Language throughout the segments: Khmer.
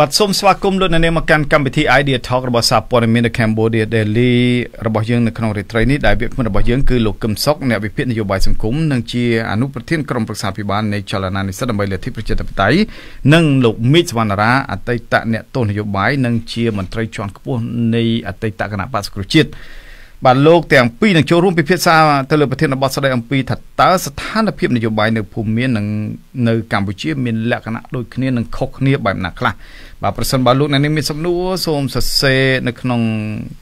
បាទសូមស្វាគមន៍លោកអ្នកនាងមកកាន់កម្មវិធី Idea Talk របស់សារព័ត៌មាននៅ Cambodia Daily របស់យើងនៅក្នុងរាត្រីនេះដែលវាគ្មិនរបស់យើងគឺលោកកឹមសុខអ្នកវិភាគនយោបាយសង្គមនិងជាអនុប្រធានក្រុមប្រឹក្សាភិបាលនៃចលនានិស្សិតដើម្បីលទ្ធិប្រជាធិបតេយ្យនិងលោកមីតសវណ្ណារាអតីតអ្នកទស្សនយោបាយនិងជាមន្ត្រីជាន់ខ្ពស់នៃអតីតគណៈបក្សប្រជាជាតិ បាទលោកទាំងពីរនឹងចូលរួមពិភាក្សាទៅលើប្រធានបទស្ដីអំពីថាតើស្ថានភាពនយោបាយនៅភូមិមាននិងនៅកម្ពុជាមានលក្ខណៈដូចគ្នានិងខុសគ្នាបែបណាខ្លះបាទប្រសិនបើលោកអ្នកនាងមានសំណួរសូមសរសេរនៅក្នុង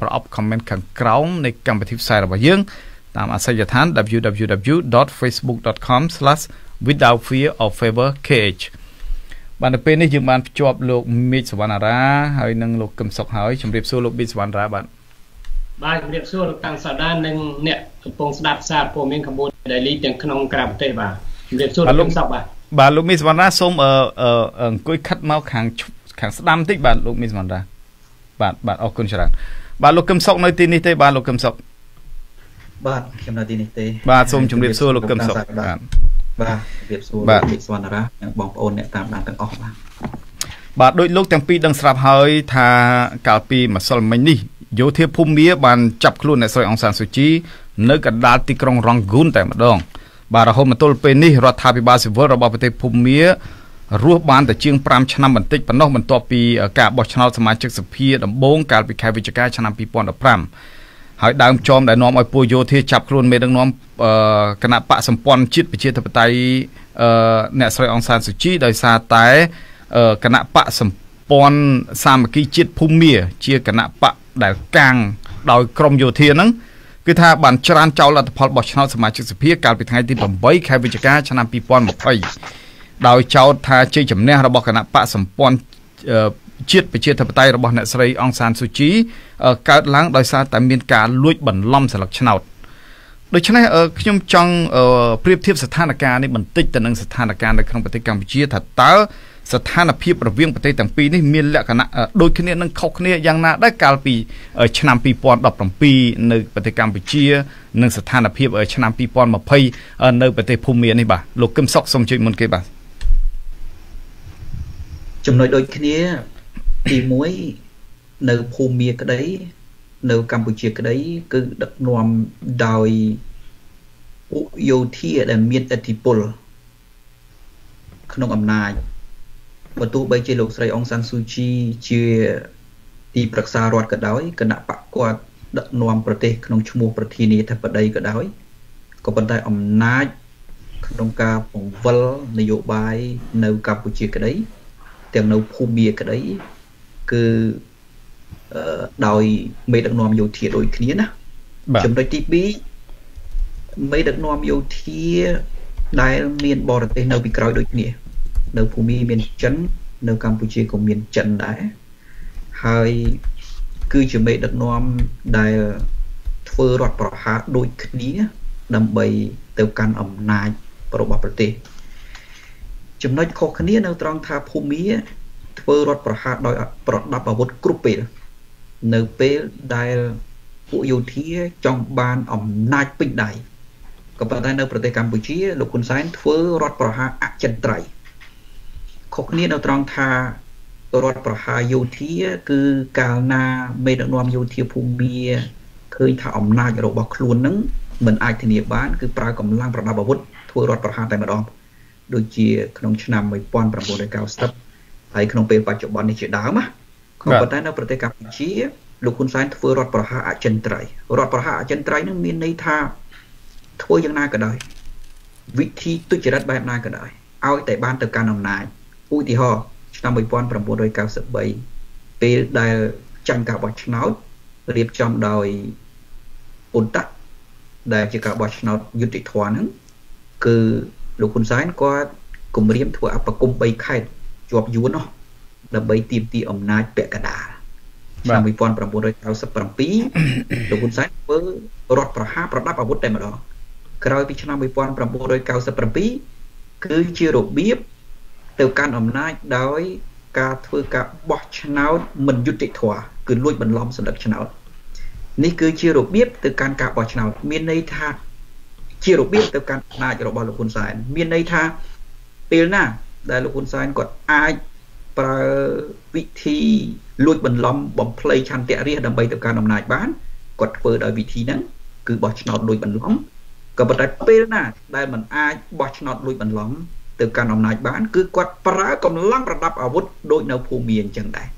ប្រអប់ comment ខាងក្រោមនៃកម្មវិធីផ្សាយរបស់យើងតាមអាសយដ្ឋាន www.facebook.com/withoutfearoffavorkh បាទនៅពេលនេះយើងបានភ្ជាប់លោកមីតសវណ្ណារាហើយនិងលោកកឹមសុខហើយជម្រាបសួរលោកមីតសវណ្ណារាបាទ បាទជំរាបសួរលោកតាំងសាដានិងអ្នកកំពុងស្ដាប់សារព័ត៌មានកម្ពុជា Daily ទាំងក្នុងក្រៅប្រទេសបាទជំរាបសួរលោកសពបាទបាទលោកមីសវណ្ណាសូមអឺអង្គុយខិតមកខាងខាងស្ដាំបន្តិចបាទលោកមីសវណ្ណាបាទបាទអរគុណច្រើនបាទលោកកឹមសុកនៅទីនេះទេបាទលោកកឹមសុកបាទខ្ញុំនៅទីនេះទេបាទសូមជម្រាបសួរលោកកឹមសុកបាទបាទជម្រាបសួរលោកមីសវណ្ណានិងបងប្អូនអ្នកតាមដានទាំងអស់បាទបាទដោយលោកទាំងពីរដឹងស្រាប់ហើយថាកាលពីម្សិលមិញនេះ យោធាភូមាបានចាប់ខ្លួនអ្នកស្រីអង្សានស៊ូជី នៅកណ្ដាលទីក្រុងរ៉ង់ហ្គូនតែម្ដង បាទរហូតមកទល់ពេលនេះរដ្ឋាភិបាលស៊ីវិលរបស់ប្រទេសភូមារស់បានតែជាង5ឆ្នាំបន្តិចប៉ុណ្ណោះបន្ទាប់ពីការបោះឆ្នោតសមាជិកសភាដំបូងកាលពីខែវិច្ឆិកាឆ្នាំ2015ហើយដើមចោមដែលនាំឲ្យពលយោធាចាប់ខ្លួនមេដឹកនាំគណៈបកសម្ព័ន្ធជាតិប្រជាធិបតេយ្យអ្នកស្រីអង្សានស៊ូជីដោយសារតែគណៈបកសម្ព័ន្ធសាមគ្គីជាតិភូមាជាគណៈបក ដែលកាងដោយក្រមយោធាហ្នឹងគឺថាបានច្រានចោលលទ្ធផលបោះឆ្នោតសមាជិកសភាកាលពីថ្ងៃទី8ខែវិច្ឆិកាឆ្នាំ2020ដោយចោទថាជ័យជំនះរបស់គណៈបកសម្ព័ន្ធជាតិប្រជាធិបតេយ្យរបស់អ្នកស្រីអង្សានស៊ូជីកើតឡើងដោយសារតែមានការលួចបន្លំសិលឹកឆ្នោតដូច្នេះខ្ញុំចង់ប្រៀបធៀបស្ថានភាពនេះបន្តិចទៅនឹងស្ថានភាពនៅក្នុងប្រទេសកម្ពុជាថាតើ ស្ថានភាពរវាងប្រទេសទាំងពីរនេះមានលក្ខណៈដូចគ្នានឹងខុសគ្នាយ៉ាងណាដែរកាលពីឆ្នាំ2017នៅប្រទេសកម្ពុជា និងស្ថានភាពឆ្នាំ2020នៅប្រទេសភូមានេះបាទលោកកឹមសុខសូមជួយមុនគេបាទចំណុចដូចគ្នាទី1នៅភូមាក្តី នៅកម្ពុជាក្តី គឺដឹកនាំដោយឧយោធាដែលមានឥទ្ធិពលក្នុងអំណាច បើទោះបីជាលោកស្រីអង្សានស៊ូជីជាទីប្រឹក្សារដ្ឋក៏ដោយគណៈបកគាត់ដឹកនាំប្រទេសក្នុងឈ្មោះប្រធានាធិបតីក៏ដោយក៏ប៉ុន្តែអំណាចក្នុងការពង្វិលនយោបាយនៅកម្ពុជាក្តីទាំងនៅភូមាក្តីគឺដោយមេដឹកនាំយោធាដូចគ្នាណាចំណុចទី2មេដឹកនាំយោធាដែលមានបរទេសនៅពីក្រោយដូចគ្នា នៅភូមិមានចិន នៅកម្ពុជាក៏មានចិនដែរហើយគឺជាមេដឹកនាំដែលធ្វើរដ្ឋប្រហារដូចគ្នា ដើម្បីទៅកាន់អំណាចរបស់ប្រទេសចំណុចខុសគ្នានៅត្រង់ថាភូមិធ្វើរដ្ឋប្រហារដោយប្រដាប់អាវុធគ្រប់ពេលនៅពេលដែលពួកយោធាចង់បានអំណាចពេញដៃក៏ប៉ុន្តែនៅប្រទេសកម្ពុជាលោកហ៊ុនសែនធ្វើរដ្ឋប្រហារអចិន្ត្រៃយ៍ ខុសគ្នានៅត្រង់ថារដ្ឋប្រហារយោធាគឺកាលណាមេដឹកនាំយោធាភូមិឃើញថាអំណាចរបស់ខ្លួននឹងមិនអាចធានាបានគឺប្រើកម្លាំងប្រដាប់អាវុធធ្វើរដ្ឋប្រហារតែម្ដងដូចជាក្នុងឆ្នាំ1990ហើយក្នុងពេលបច្ចុប្បន្ននេះជាដើមណាក៏ប៉ុន្តែនៅប្រទេសកម្ពុជាលោកហ៊ុនសែនធ្វើរដ្ឋប្រហារអចិន្ត្រៃយ៍រដ្ឋប្រហារអចិន្ត្រៃយ៍នឹងមានន័យថាធ្វើយ៉ាងណាក៏ដោយវិធីទុច្ចរិតបែបណាក៏ដោយឲ្យតែបានទៅកាន់អំណាច ឧទាហរណ៍ឆ្នាំ1993ពេលដែលចាញ់ការបោះឆ្នោតរៀបចំដោយអ៊ុនតាក់ដែលជាការបោះឆ្នោតយុតិធធហ្នឹងគឺលោកហ៊ុនសែនគាត់គម្រាមធ្វើអបគុំ3ខេត្តជាប់យួននោះដើម្បីទាមទារអំណាចពាក់កណ្ដាលឆ្នាំ1997លោកហ៊ុនសែនធ្វើរដ្ឋប្រហារប្រដាប់អាវុធតែម្ដងក្រោយពីឆ្នាំ1997គឺជារបៀប ទៅកាន់អំណាចដោយការធ្វើការបោះឆ្នោតមិនយុត្តិធម៌គឺលួចបន្លំសន្លឹកឆ្នោតនេះគឺជារបៀបទៅកាន់ការបោះឆ្នោតមានន័យថាជារបៀបទៅកាន់អំណាចរបស់លោកហ៊ុនសែនមានន័យថាពេលណា ដែលលោកហ៊ុនសែនគាត់អាចប្រើវិធីលួចបន្លំបំភ្លៃឆន្ទៈរាជដើម្បីទៅកាន់អំណាចបានគាត់ធ្វើដោយវិធីហ្នឹងគឺបោះឆ្នោតលួចបន្លំក៏ប៉ុន្តែពេលណា ដែលมันអាចបោះឆ្នោតលួចបន្លំ ទៅកាន់អំណាចបាន គឺគាត់ប្រើកម្លាំងប្រដាប់អាវុធដូចនៅភូមិអញ្ចឹងដែរ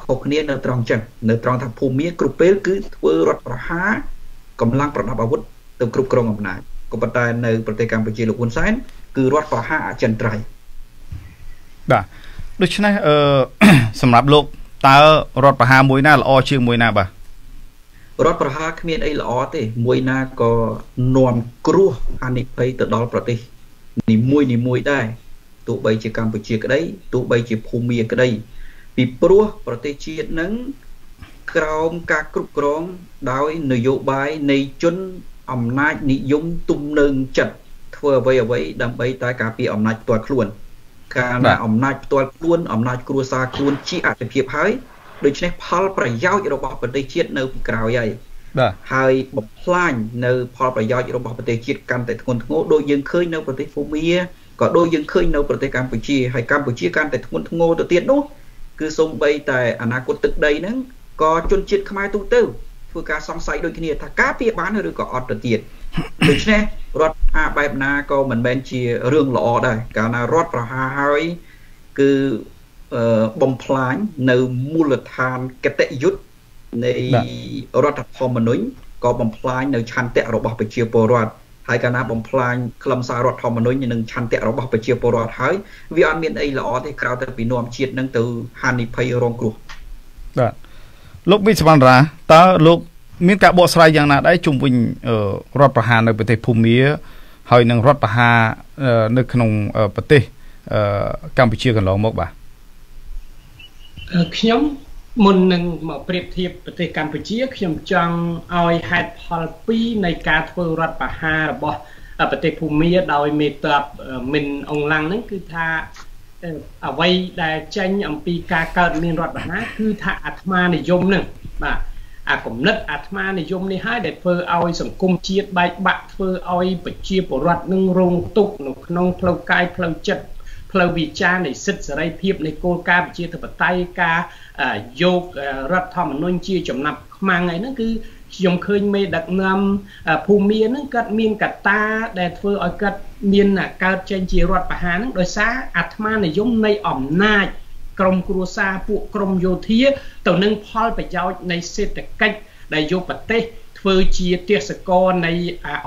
ខុសគ្នានៅត្រង់អញ្ចឹងនៅត្រង់ថាភូមិគ្រប់ពេលគឺធ្វើរដ្ឋប្រហារកម្លាំងប្រដាប់អាវុធទៅគ្រប់គ្រងអំណាចក៏ប៉ុន្តែនៅប្រទេសកម្ពុជាលោកហ៊ុនសែនគឺរដ្ឋប្រហារអចិន្ត្រៃយ៍បាទដូច្នេះអឺសម្រាប់លោកតើរដ្ឋប្រហារមួយណាល្អជាងមួយណាបាទរដ្ឋប្រហារគ្មានអីល្អទេ មួយណាក៏នាំគ្រោះហានិភ័យទៅដល់ប្រទេស នីមួយនីមួយដែរទោះបីជាកម្ពុជាក្តីទោះបីជាភូមាក្តីពីព្រោះប្រទេសជាតិនឹងក្រោមការគ្រប់គ្រងដោយនយោបាយនៃជនអំណាចនិយមទំនើងចិត្តធ្វើអ្វីអ្វីដើម្បីតែការពារអំណាចផ្ទាល់ខ្លួនកាលណាអំណាចផ្ទាល់ខ្លួនអំណាចគ្រួសារខ្លួនជាអតិភិបហើយដូច្នេះផលប្រយោជន៍របស់ប្រទេសជាតិនៅពីក្រោយហើយ បាទហើយបំផ្លាញនៅផលប្រយោជន៍របស់ប្រទេសជាតិកាន់តែធ្ងន់ធ្ងរដូចយើងឃើញនៅប្រទេសភូមាក៏ដូចយើងឃើញនៅប្រទេសកម្ពុជាហើយកម្ពុជាកាន់តែធ្ងន់ធ្ងរទៅទៀតនោះគឺសូម្បីតែអនាគតទឹកដីហ្នឹងក៏ជនជាតិខ្មែរទូទៅធ្វើការសង្ស័យដូចគ្នាថាការពារបានឬក៏អត់ទៅទៀតដូច្នេះរដ្ឋអាបែបណាក៏មិនមែនជារឿងល្អដែរកាលណារដ្ឋប្រហារហើយគឺបំផ្លាញនៅមូលដ្ឋានកតិយុត្ត នៃរដ្ឋធម្មនុញ្ញក៏បំផ្លាញនៅឆន្ទៈរបស់ប្រជាពលរដ្ឋហើយកាលណាបំផ្លាញខ្លឹមសាររដ្ឋធម្មនុញ្ញនិងឆន្ទៈរបស់ប្រជាពលរដ្ឋហើយវាអត់មានអីល្អទេក្រៅតែពីនាំជាតិនឹងទៅហានិភ័យរងគ្រោះបាទលោកវិស្វណ្ណរាតើលោកមានការបកស្រាយយ៉ាងណាដែរជុំវិញរដ្ឋប្រហារនៅប្រទេសភូមា ហើយនឹងរដ្ឋប្រហារនៅក្នុងប្រទេសកម្ពុជាកន្លងមកបាទខ្ញុំ មុននឹងមកប្រៀបធៀបប្រទេសកម្ពុជាខ្ញុំចង់ឲ្យហេតុផល2នៃការធ្វើរដ្ឋប្រហាររបស់ប្រទេសភូមាដោយមេតបមិនអងឡាំងហ្នឹងគឺថាអ្វីដែលចេញអំពីការកើតមានរដ្ឋប្រហារគឺថាអាត្មានិយមហ្នឹងបាទអាគំនិតអាត្មានិយមនេះហើយដែលធ្វើឲ្យសង្គមជាតិបែកបាក់ធ្វើឲ្យប្រជាពលរដ្ឋនឹងរងទុក្ខនៅក្នុងផ្លូវកាយផ្លូវចិត្ត ផ្លូវវិចារនៃសិទ្ធិសេរីភាពនៃគោលការណ៍ប្រជាធិបតេយ្យការយករដ្ឋធម្មនុញ្ញជាចំណាប់ខ្មាំងអីហ្នឹងគឺខ្ញុំឃើញមេដឹកនាំភូមិហ្នឹងគាត់មានកត្តាដែលធ្វើឲ្យគាត់មានកើតចេញជារដ្ឋបហាហ្នឹងដោយសារអាត្មានិយមនៃអំណាចក្រមគ្រួសារពួកក្រមយោធា ទៅនឹងផលប្រយោជន៍នៃសេដ្ឋកិច្ចដែលយកប្រទេសធ្វើជាទេសកលនៃ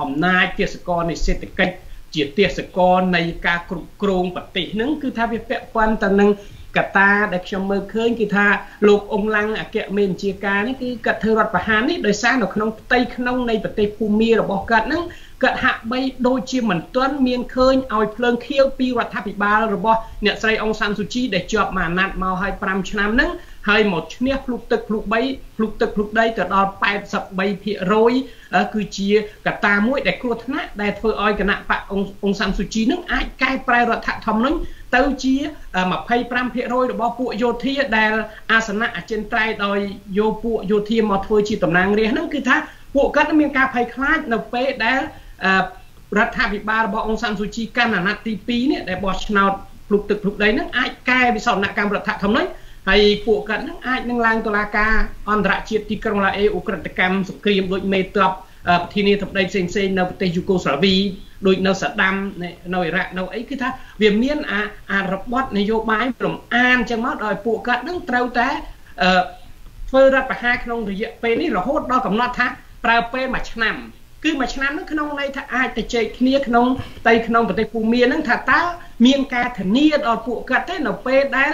អំណាចទេសកលនៃសេដ្ឋកិច្ច ជាទេសកលនៃការគ្រប់គ្រងប្រទេសហ្នឹងគឺថាវាពាក់ព័ន្ធទៅនឹងកតាដែលខ្ញុំមើលឃើញគឺថាលោកអ៊ុំឡាំងអគ្គមេបញ្ជាការនេះគឺគាត់ធ្វើរដ្ឋប្រហារនេះដោយសារនៅក្នុងផ្ទៃក្នុងនៃប្រទេសភូមារបស់គាត់ហ្នឹងគាត់ហាក់បីដូចជាមិនទាន់មានឃើញឲ្យភ្លើងខៀវពីរដ្ឋាភិបាលរបស់អ្នកស្រីអុងសានស៊ូជីដែលជាប់មកអាណត្តិមកហើយ5ឆ្នាំហ្នឹង ហើយមកឈ្នះភ្លុកទឹកភ្លុក3ភ្លុកទឹកភ្លុកដីទៅដល់83%គឺជាកត្តាមួយដែលគ្រោះថ្នាក់ដែលធ្វើឲ្យគណៈបកអង្សាំស៊ូជីនឹងអាចកែប្រែរដ្ឋធម្មនុញ្ញទៅជា25%របស់ពួកយោធាដែលអាសនៈអចិន្ត្រៃយ៍ដោយយកពួកយោធាមកធ្វើជាតំណាងរាស្ត្រហ្នឹងគឺថាពួកគាត់មានការភ័យខ្លាចនៅពេលដែលរដ្ឋាភិបាលរបស់អង្គសានស៊ូជីកាន់អាណត្តិទី2នេះដែលបោះឆ្នោតភ្លុកទឹកភ្លុកដីហ្នឹងអាចកែវិសោធនកម្មរដ្ឋធម្មនុញ្ញ ហើយពួកគាត់នឹងអាចនឹងឡើងតុលាការអន្តរជាតិទីក្រុងឡាអេអ៊ុក្រិតកម្មសង្គ្រាមដូចមេតបប្រធានាធិបតីផ្សេងផ្សេងនៅប្រទេសយូកូស្លាវីដូចនៅសាដាំនៅអ៊ីរ៉ាក់នៅអីគឺថាវាមានអាអារបត់នយោបាយរំអានចឹងមកដោយពួកគាត់នឹងត្រូវតែអឺធ្វើរដ្ឋប្រហារក្នុងរយៈពេលនេះរហូតដល់កំណត់ថាប្រើពេលមួយឆ្នាំ គឺមួយឆ្នាំហ្នឹងក្នុងន័យថាអាចទៅជែកគ្នាក្នុងផ្ទៃក្នុងប្រទេសភូមាហ្នឹងថាតើមានការធានាដល់ពួកគាត់ទេនៅពេលដែល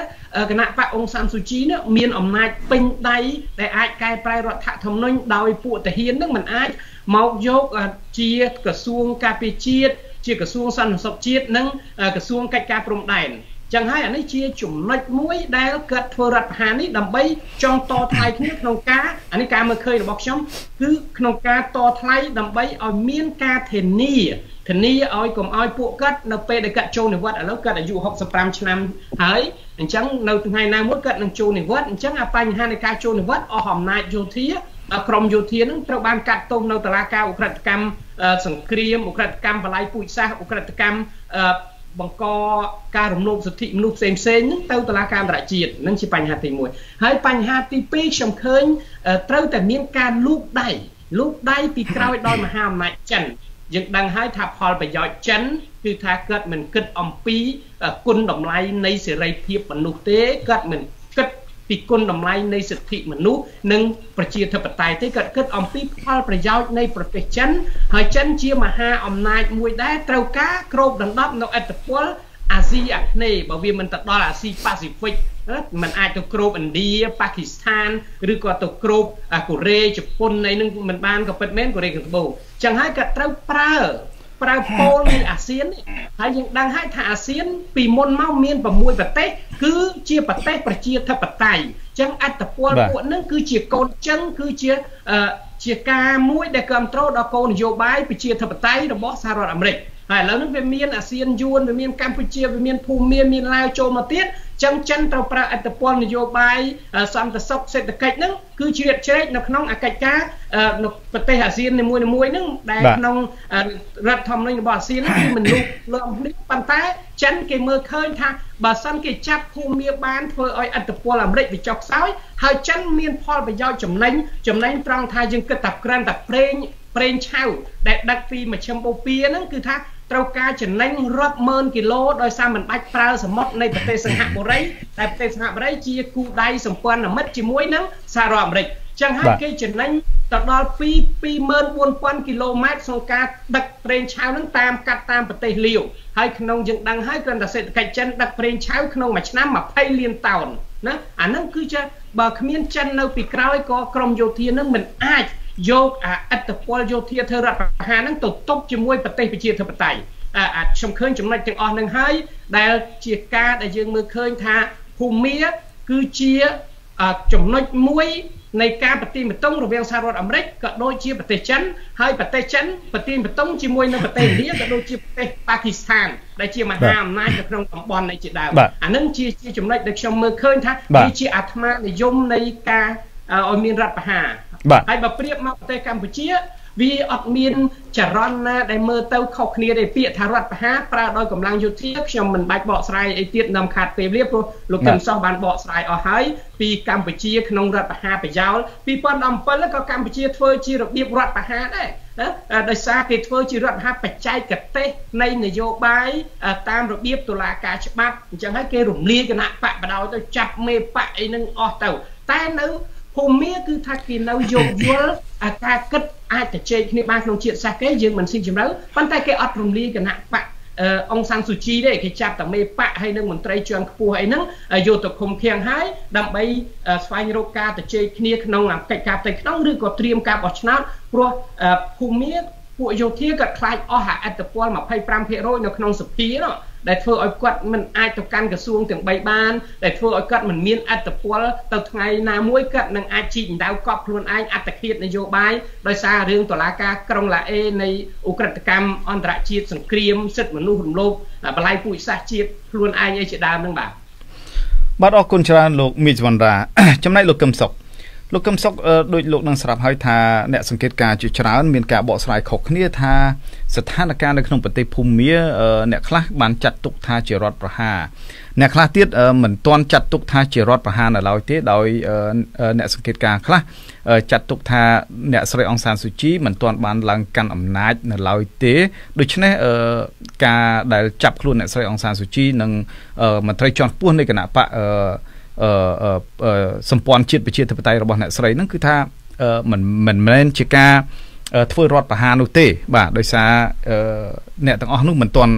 គណៈបកអង្គសានស៊ូជីនេះមានអំណាចពេញដៃដែលអាចកែប្រែរដ្ឋធម្មនុញ្ញដោយពួកទាហានហ្នឹងมันអាចមកយកជាក្រសួងការពារជាតិជាក្រសួងសន្តិសុខជាតិនិងក្រសួងកិច្ចការព្រំដែន ចឹងហើយអានេះជាចំណុចមួយដែលគាត់ធ្វើរដ្ឋប្រហារនេះដើម្បីចង់តថ្លៃគ្នាក្នុងការអានេះការមើលឃើញរបស់ខ្ញុំគឺក្នុងការតថ្លៃដើម្បីឲ្យមានការធានាធានាឲ្យកុំឲ្យពួកគាត់នៅពេលដែលគាត់ចូលនិវត្តន៍ឥឡូវគាត់អាយុ65ឆ្នាំហើយអញ្ចឹងនៅថ្ងៃណាមួយគាត់នឹងចូលនិវត្តន៍អញ្ចឹងអាបញ្ហានៃការចូលនិវត្តន៍អស់អំណាចយោធាក្រមយោធានឹងត្រូវបានកាត់ទោសនៅតុលាការអ ுக ្រិតកម្មសង្គ្រាមអ ுக ្រិតកម្មបល័យពូជសាសន៍អ ுக ្រិតកម្ម បង្កការរំលោភសិទ្ធិមនុស្សផ្សេងផ្សេងហ្នឹងទៅតុលាការអន្តរជាតិហ្នឹងជាបញ្ហាទី1ហើយបញ្ហាទី2ខ្ញុំឃើញត្រូវតែមានការលូកដៃលូកដៃពីក្រោយដោយមហាអំណាចចិនយើងដឹងហើយថាផលប្រយោជន៍ចិនគឺថាគាត់មិនគិតអំពីគុណតម្លៃនៃសេរីភាពមនុស្សទេគាត់មិនគិត ពីគុណតម្លៃនៃសិទ្ធិមនុស្សនិងប្រជាធិបតេយ្យទេគាត់គិតអំពីផលប្រយោជន៍នៃប្រទេសចិនហើយចិនជាមហាអំណាចមួយដែរត្រូវការគ្របដណ្ដប់នៅអធិពលអាស៊ីអាគ្នេយ៍បើវាមិនទៅដល់អាស៊ីប៉ាស៊ីហ្វិកมันអាចទៅគ្របឥណ្ឌាប៉ាគីស្ថានឬក៏ទៅគ្របកូរ៉េជប៉ុនអីនឹងមិនបានក៏ពិតមែនកូរ៉េខាងត្បូងចឹងហើយក៏ត្រូវប្រើ ប្រើពោលនៃអាស៊ានហើយយើងដឹងហើយថាអាស៊ាន ពីមុនមកមាន6ប្រទេសគឺជាប្រទេសប្រជាធិបតេយ្យចឹងអត្តពលពួកនឹងគឺជាកូនចឹងគឺជាជាការមួយដែលគ្រប់គ្រងដល់គោលនយោបាយប្រជាធិបតេយ្យរបស់សហរដ្ឋអាមេរិកហើយឥឡូវនេះវាមានអាស៊ានយួនវាមានកម្ពុជាវាមានភូមាមានឡាវចូលមកទៀត ចឹងចិនត្រូវប្រើអត្តពលនយោបាយសន្តិសុខសេដ្ឋកិច្ចហ្នឹងគឺជ្រៀតជ្រែកនៅក្នុងអកិច្ចការនៅប្រទេសអាស៊ាននីមួយៗហ្នឹងដែលក្នុងរដ្ឋធម្មនុញ្ញរបស់អាស៊ានហ្នឹងគឺមិនលុបលំនេះប៉ុន្តែចិនគេមើលឃើញថាបើសិនគេចាប់ភូមាបានធ្វើឲ្យអត្តពលអាមេរិកវាចុះខ្សោយហើយចិនមានផលប្រយោជន៍ចំណេញចំណេញត្រង់ថាយើងគិតតែក្រាន់តែប្រេងប្រេងឆៅដែលដឹកពីមជ្ឈិមបូព៌ាហ្នឹងគឺថា ត្រូវការចំណេញរាប់ម៉ឺនគីឡូដោយសារមិនបាច់ប្រើសមុទ្រនៃប្រទេសសិង្ហបុរីតែប្រទេសសិង្ហបុរីជាគូដៃសម្ព័ន្ធមិត្តជាមួយនឹងសហរដ្ឋអាមេរិកចឹងហើយគេចំណេញទៅដល់2 24000គីឡូម៉ែត្រក្នុងការដឹកប្រេងឆៅនឹងតាមកាត់តាមប្រទេសលាវហើយក្នុងយើងដឹងហើយគ្រាន់តែសេដ្ឋកិច្ចចិនដឹកប្រេងឆៅក្នុងមួយឆ្នាំ20លានតោនណាអានឹងគឺជាបើគ្មានចិននៅពីក្រោយក៏ក្រមយោធានឹងមិនអាច យកអាអត្តពលយោធាធ្វើរដ្ឋប្រហារហ្នឹងទៅទប់ជាមួយប្រទេសប្រជាធិបតេយ្យអាខ្ញុំឃើញចំណុចទាំងអស់ហ្នឹងហើយដែលជាការដែលយើងមើលឃើញថាភូមាគឺជាចំណុចមួយនៃការប្រទីបតុងរវាងសហរដ្ឋអាមេរិកក៏ដូចជាប្រទេសចិនហើយប្រទេសចិនប្រទីបតុងជាមួយនឹងប្រទេសឥណ្ឌាក៏ដូចជាប្រទេសប៉ាគីស្ថានដែលជាមហាអំណាចនៅក្នុងតំបន់នេះជាដើមអានឹងជាជាចំណុចដែលខ្ញុំមើលឃើញថាវាជាអាត្មានិយមនៃការ ឲ្យមានរដ្ឋប្រហារហើយបើប្រៀបមកប្រទេសកម្ពុជាវាអត់មានចរន្តណាដែលមើលទៅខុសគ្នាទេពាក្យថារដ្ឋប្រហារប្រើដោយកម្លាំងយោធាខ្ញុំមិនបាច់បកស្រាយអីទៀតនាំខាត់ពេលវេលាព្រោះលោកកឹមសុខបានបកស្រាយអស់ហើយពីកម្ពុជាក្នុងរដ្ឋប្រហារប្រយោល2017ក៏កម្ពុជាធ្វើជារបៀបរដ្ឋប្រហារដែរណាដោយសារគេធ្វើជារដ្ឋហាបច្ចេកទេសនៃនយោបាយតាមរបៀបតុលាការច្បាប់អញ្ចឹងហើយគេរំលាយគណៈបកបដោយទៅចាប់មេបកអីនឹងអស់ទៅតែនៅ ភូមិគឺថាគេនៅយោគយល់ការគិតអាចទៅជែកគ្នាបានក្នុងជាតិសាសន៍គេយើងមិនស៊ីជម្រៅប៉ុន្តែគេអត់រំលាយគណៈបកអង្គសាំងស៊ូជីទេគេចាប់តែមេបកហើយនឹងមន្ត្រីជាន់ខ្ពស់អីហ្នឹងយកទៅឃុំឃាំងហើយដើម្បីស្វែងរកការទៅជែកគ្នាក្នុងកិច្ចការផ្ទៃក្នុងឬក៏ត្រៀមការបោះឆ្នោតព្រោះភូមិពួកយោធាក៏ខ្លាចអស់អត្តពល25%នៅក្នុងសភានោះ ដែលធ្វើឲ្យគាត់មិនអាចទៅកាន់ក្រសួងទាំង3បានដែលធ្វើឲ្យគាត់មិនមានអត្តពលទៅថ្ងៃណាមួយគាត់នឹងអាចជីកដៅកប់ខ្លួនឯងអត្តឃាតនយោបាយដោយសាររឿងតឡាការក្រុងឡាអេនៃអ ுக ្រិតកម្មអន្តរជាតិសង្គ្រាមសិទ្ធិមនុស្សរំលោភបលាយពូជសាសន៍ជាតិខ្លួនឯងអីជាដើមនឹងបាទបាទអរគុណច្រើនលោកមីចវណ្ណរាចំណែកលោកកឹមសុខ លោកកឹមសុខដូចលោកនឹងស្រាប់ហើយថាអ្នកសង្កេតការជាច្រើនមានការបកស្រាយខុសគ្នាថាស្ថានភាពនៅក្នុងប្រទេសភូមាអ្នកខ្លះបានចាត់ទុកថាជារដ្ឋប្រហារអ្នកខ្លះទៀតមិនទាន់ចាត់ទុកថាជារដ្ឋប្រហារនៅឡើយទេដោយអ្នកសង្កេតការខ្លះចាត់ទុកថាអ្នកស្រីអង្សានស៊ូជីមិនទាន់បានឡើងកាន់អំណាចនៅឡើយទេដូច្នេះការដែលចាប់ខ្លួនអ្នកស្រីអង្សានស៊ូជីនិងមន្ត្រីជាន់ខ្ពស់នៃគណៈបក សម្ព័ន្ធជាតិប្រជាធិបតេយ្យរបស់អ្នកស្រីហ្នឹងគឺថាមិនមិនមែនជាការធ្វើរដ្ឋប្រហារនោះទេ បាទដោយសារអ្នកទាំងអស់នោះមិនទាន់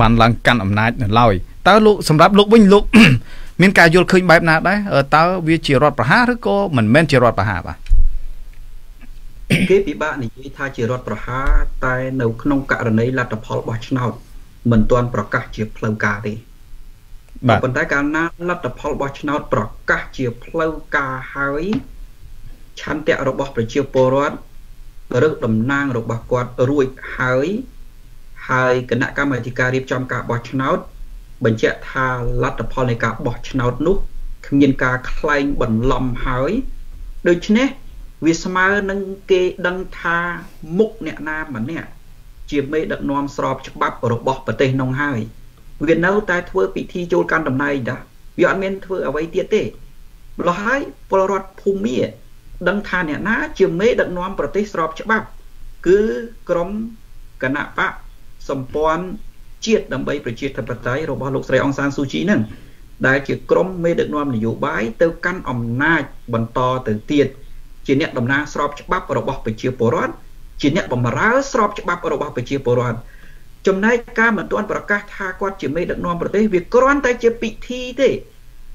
បានឡើងកាន់អំណាចនៅឡើយតើលោកសម្រាប់លោកវិញលោកមានការយល់ឃើញបែបណាដែរតើវាជារដ្ឋប្រហារឬក៏មិនមែនជារដ្ឋប្រហារបាទគេពិបាកនិយាយថាជារដ្ឋប្រហារតែនៅក្នុងករណីលទ្ធផលបោះឆ្នោតមិនទាន់ប្រកាសជាផ្លូវការទេ បាទប៉ុន្តែកាលណាលទ្ធផលបោះឆ្នោតប្រកាសជាផ្លូវការហើយឆន្ទៈរបស់ប្រជាពលរដ្ឋឬតំណាងរបស់គាត់រួចហើយហើយគណៈកម្មាធិការរៀបចំការបោះឆ្នោត បញ្ជាក់ថាលទ្ធផលនៃការបោះឆ្នោតនោះគ្មានការក្លែងបន្លំហើយដូច្នេះវាស្មើនឹងគេដឹងថាមុខអ្នកណាម្នាក់ជាមេដឹកនាំស្របច្បាប់របស់ប្រទេសនោះហើយ វានៅតែធ្វើពិធីចូលកាន់តំណែងតាវាអត់មានធ្វើអ្វីទៀតទេម្ល៉េះហើយពលរដ្ឋភូមិដឹងថាអ្នកណាជាមេដឹកនាំប្រទេសស្របច្បាប់ គឺក្រមគណៈបកសម្ព័ន្ធជាតិដើម្បីប្រជាធិបតេយ្យរបស់លោកស្រីអង្សានស៊ូជីនឹងដែលជាក្រមមេដឹកនាំនយោបាយទៅកាន់អំណាចបន្តទៅទៀតជាអ្នកតំណាងស្របច្បាប់របស់ប្រជាពលរដ្ឋជាអ្នកបម្រើស្របច្បាប់របស់ប្រជាពលរដ្ឋ ចំណែកការមិនទាន់ប្រកាសថាគាត់ជាមេដឹកនាំប្រទេសវាគ្រាន់តែជាពិធីទេ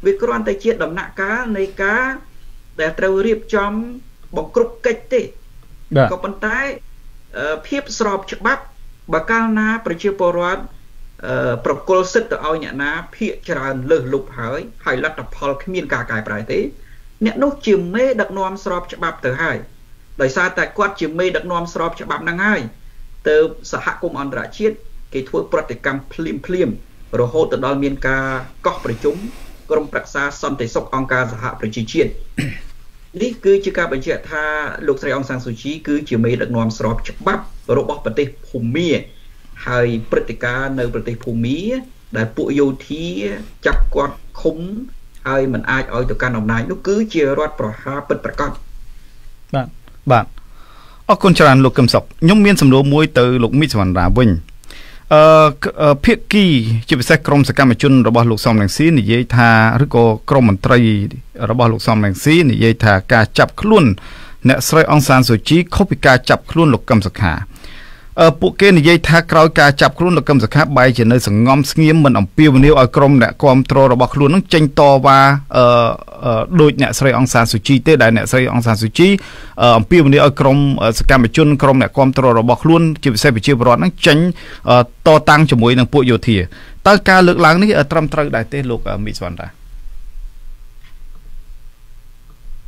វាគ្រាន់តែជាដំណាក់កាលនៃការដែលត្រូវរៀបចំបង្ក្រប់កិច្ចទេក៏ប៉ុន្តែភាពស្របច្បាប់បើកាលណាប្រជាពលរដ្ឋប្រគល់សិទ្ធទៅឲ្យអ្នកណាភាកច្រើនលើសលុបហើយហើយលទ្ធផលគ្មានការកែប្រែទេ អ្នកនោះជាមេដឹកនាំស្របច្បាប់ទៅហើយដោយសារតែគាត់ជាមេដឹកនាំស្របច្បាប់ហ្នឹងហើយ ទៅសហគមន៍អន្តរជាតិគេធ្វើប្រតិកម្មភ្លាមភ្លាមរហូតទៅដល់មានការកោះប្រជុំក្រុមប្រឹក្សាសន្តិសុខអង្គការសហប្រជាជាតិនេះគឺជាការបញ្ជាក់ថាលោកស្រីអង្សាំងស៊ូជីគឺជាមេដឹកនាំស្របច្បាប់របស់ប្រទេសភូមាហើយព្រឹត្តិការណ៍នៅប្រទេសភូមា ដែលពួកយោធាចាប់គាត់ឃុំហើយមិនអាចឲ្យទៅកាន់អំណាចនោះគឺជារដ្ឋប្រហារពិតប្រាកដបាទបាទ អរគុណច្រើនលោកកឹមសុខខ្ញុំមានសំណួរមួយទៅលោកមីសវណ្ណរាវិញអឺភាគីជាពិសេសក្រមសកម្មជនរបស់លោកសំរងស៊ីនិយាយថាឬក៏ក្រមមន្ត្រីរបស់លោកសំរងស៊ីនិយាយថាការចាប់ខ្លួនអ្នកស្រីអង្សានសូជីខុសពីការចាប់ខ្លួនលោកកឹមសុខា ពួកគេនិយាយថាក្រោយការចាប់ខ្លួនលោកកឹមសុខាបែរជានៅសងំស្ងៀមមិនអំពាវនាវឲ្យក្រុមអ្នកគ្រប់គ្រងរបស់ខ្លួននឹងចេញតវ៉ាអឺដូចអ្នកស្រីអង្សាសុជីទេដែលអ្នកស្រីអង្សាសុជីអំពាវនាវឲ្យក្រុមសកម្មជនក្រុមអ្នកគ្រប់គ្រងរបស់ខ្លួនជាពិសេសប្រជាពលរដ្ឋនឹងចេញតតាំងជាមួយនឹងពួកយោធាតើការលើកឡើងនេះត្រឹមត្រូវដែរទេលោកមីសវណ្ណរា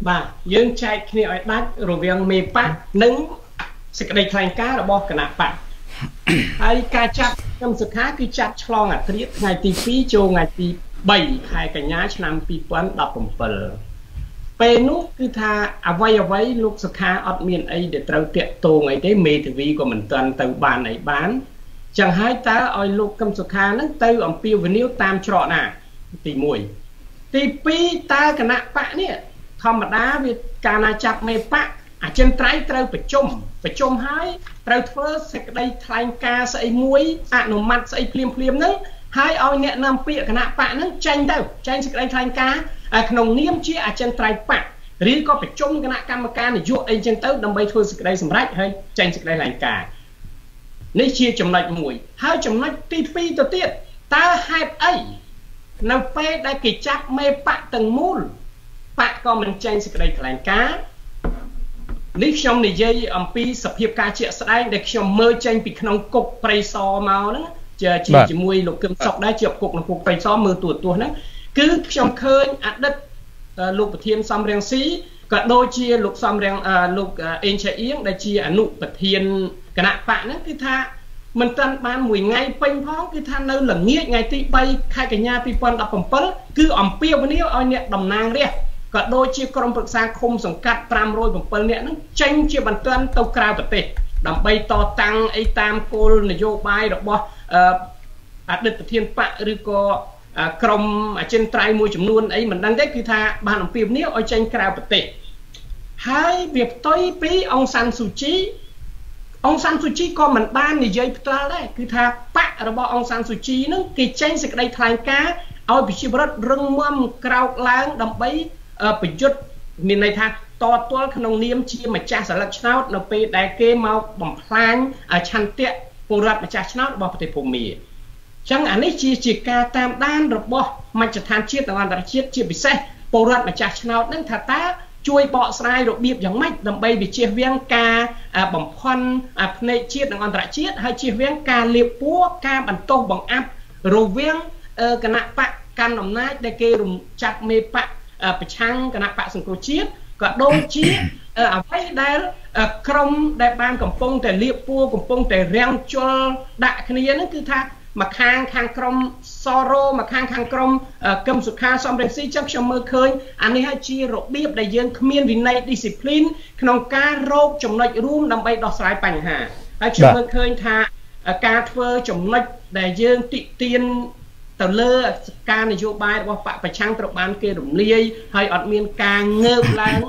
បាទយើងចែកគ្នាឲ្យដាច់រវាងមេប៉ានិង សេចក្តីថ្លែងការណ៍របស់គណៈបកហើយការចាប់ខ្ញុំសុខាគឺចាប់ឆ្លងអាត្រាថ្ងៃទី2ចូលថ្ងៃទី3ខែកញ្ញាឆ្នាំ2017ពេលនោះគឺថាអវ័យអវ័យលោកសុខាអត់មានអីដែលត្រូវតាក់ទងអីទេមេធាវីក៏មិនទាន់ទៅបានអីបានចឹងហើយតើឲ្យលោកកឹមសុខានឹងទៅអំពាវនាវតាមច្រកណាទី1ទី2តើគណៈបកនេះធម្មតាវាកាលណាចាប់មេបកអចិន្ត្រៃយ៍ត្រូវប្រជុំ ប្រជុំហើយត្រូវធ្វើសេចក្តីថ្លែងការណ៍ស្អីមួយអនុម័តស្អីភ្លាមភ្លាមហ្នឹងហើយឲ្យអ្នកនាំពាក្យគណៈបកហ្នឹងចេញទៅចេញសេចក្តីថ្លែងការណ៍ក្នុងនាមជាអចិន្ត្រៃយ៍បកឬក៏ប្រជុំគណៈកម្មការនយោបាយអីចឹងទៅដើម្បីធ្វើសេចក្តីសម្រេចហើយចេញសេចក្តីថ្លែងការណ៍នេះជាចំណុចមួយហើយចំណុចទី2ទៅទៀតតើហេតុអីនៅពេលដែលគេចាប់មេបកទាំងមូលបកក៏មិនចេញសេចក្តីថ្លែងការណ៍ នេះខ្ញុំនិយាយអំពីសភាពការជាក់ស្ដែងដែលខ្ញុំមើលចេញពីក្នុងគុកព្រៃសរមកហ្នឹងជាជាមួយលោកគឹមសុកដែរជាប់គុកក្នុងគុកព្រៃសរមើលទូទស្សន៍ហ្នឹងគឺខ្ញុំឃើញអតីតលោកប្រធានសំរៀងស៊ីក៏ដូចជាលោកសំរៀងលោកអេងឆៃអៀងដែលជាអនុប្រធានគណៈបកហ្នឹងគឺថាមិនទាន់បានមួយថ្ងៃពេញផងគឺថានៅល្ងាចថ្ងៃទី3ខែកញ្ញា2017គឺអំពាវនាវឲ្យអ្នកតំណាងរាស្ត្រ ក៏ដូចជាក្រុមប្រឹក្សាឃុំសង្កាត់507នាក់ហ្នឹងចេញជាបន្ទាន់ទៅក្រៅប្រទេសដើម្បីតតាំងអីតាមគោលនយោបាយរបស់អតីតប្រធានបកឬក៏ក្រមអចិន្ត្រៃយ៍មួយចំនួនអីមិនដឹងទេគឺថាបានអំពាវនាវឲ្យចេញក្រៅប្រទេសហើយវាផ្ទុយពីអង្សានស៊ូជីអង្សានស៊ូជីក៏មិនបាននិយាយផ្ទាល់ដែរគឺថាបករបស់អង្សានស៊ូជីនឹងគេចេញសេចក្តីថ្លែងការណ៍ឲ្យប្រជាពលរដ្ឋរឹងមាំក្រោកឡើងដើម្បី ប្រយុទ្ធមានន័យថាតទល់ក្នុងនាមជាម្ចាស់សិលឹកឆ្នោតនៅពេលដែលគេមកបំផ្លាញឆន្ទៈពលរដ្ឋម្ចាស់ឆ្នោតរបស់ប្រទេសភូមាអញ្ចឹងអានេះជាជាការតាមដានរបស់មជ្ឈដ្ឋានជាតិនិងអន្តរជាតិជាពិសេសពលរដ្ឋម្ចាស់ឆ្នោតនឹងថាតើជួយបកស្រាយរបៀបយ៉ាងម៉េចដើម្បីវិជៀសវាងការបំផន់ភ្នែកជាតិនិងអន្តរជាតិហើយជៀសវាងការលៀបពួរការបន្ទោសបង្អាប់រវាងគណៈបកកាន់អំណាចដែលគេរំចាប់មេបក ប្រឆាំងគណៈបកសង្គ្រោះជាតិក៏ដូចជាអ្វីដែលក្រមដែលបានកំពុងតែលៀបពួរកំពុងតែរាំងជល់ដាក់គ្នាហ្នឹងគឺថាមកខាងខាងក្រមសរោមកខាងខាងក្រមកឹមសុខាសំរងស៊ីចឹងខ្ញុំមើលឃើញអានេះហើយជារបៀបដែលយើងគ្មានវិន័យ discipline ក្នុងការរកចំណុចរួមដើម្បីដោះស្រាយបញ្ហាហើយខ្ញុំមើលឃើញថាការធ្វើចំណុចដែលយើងតិទៀន ទៅលើការនយោបាយរបស់បកប្រឆាំងត្រូវបានគេរំលាយហើយអត់មានការងើបឡើង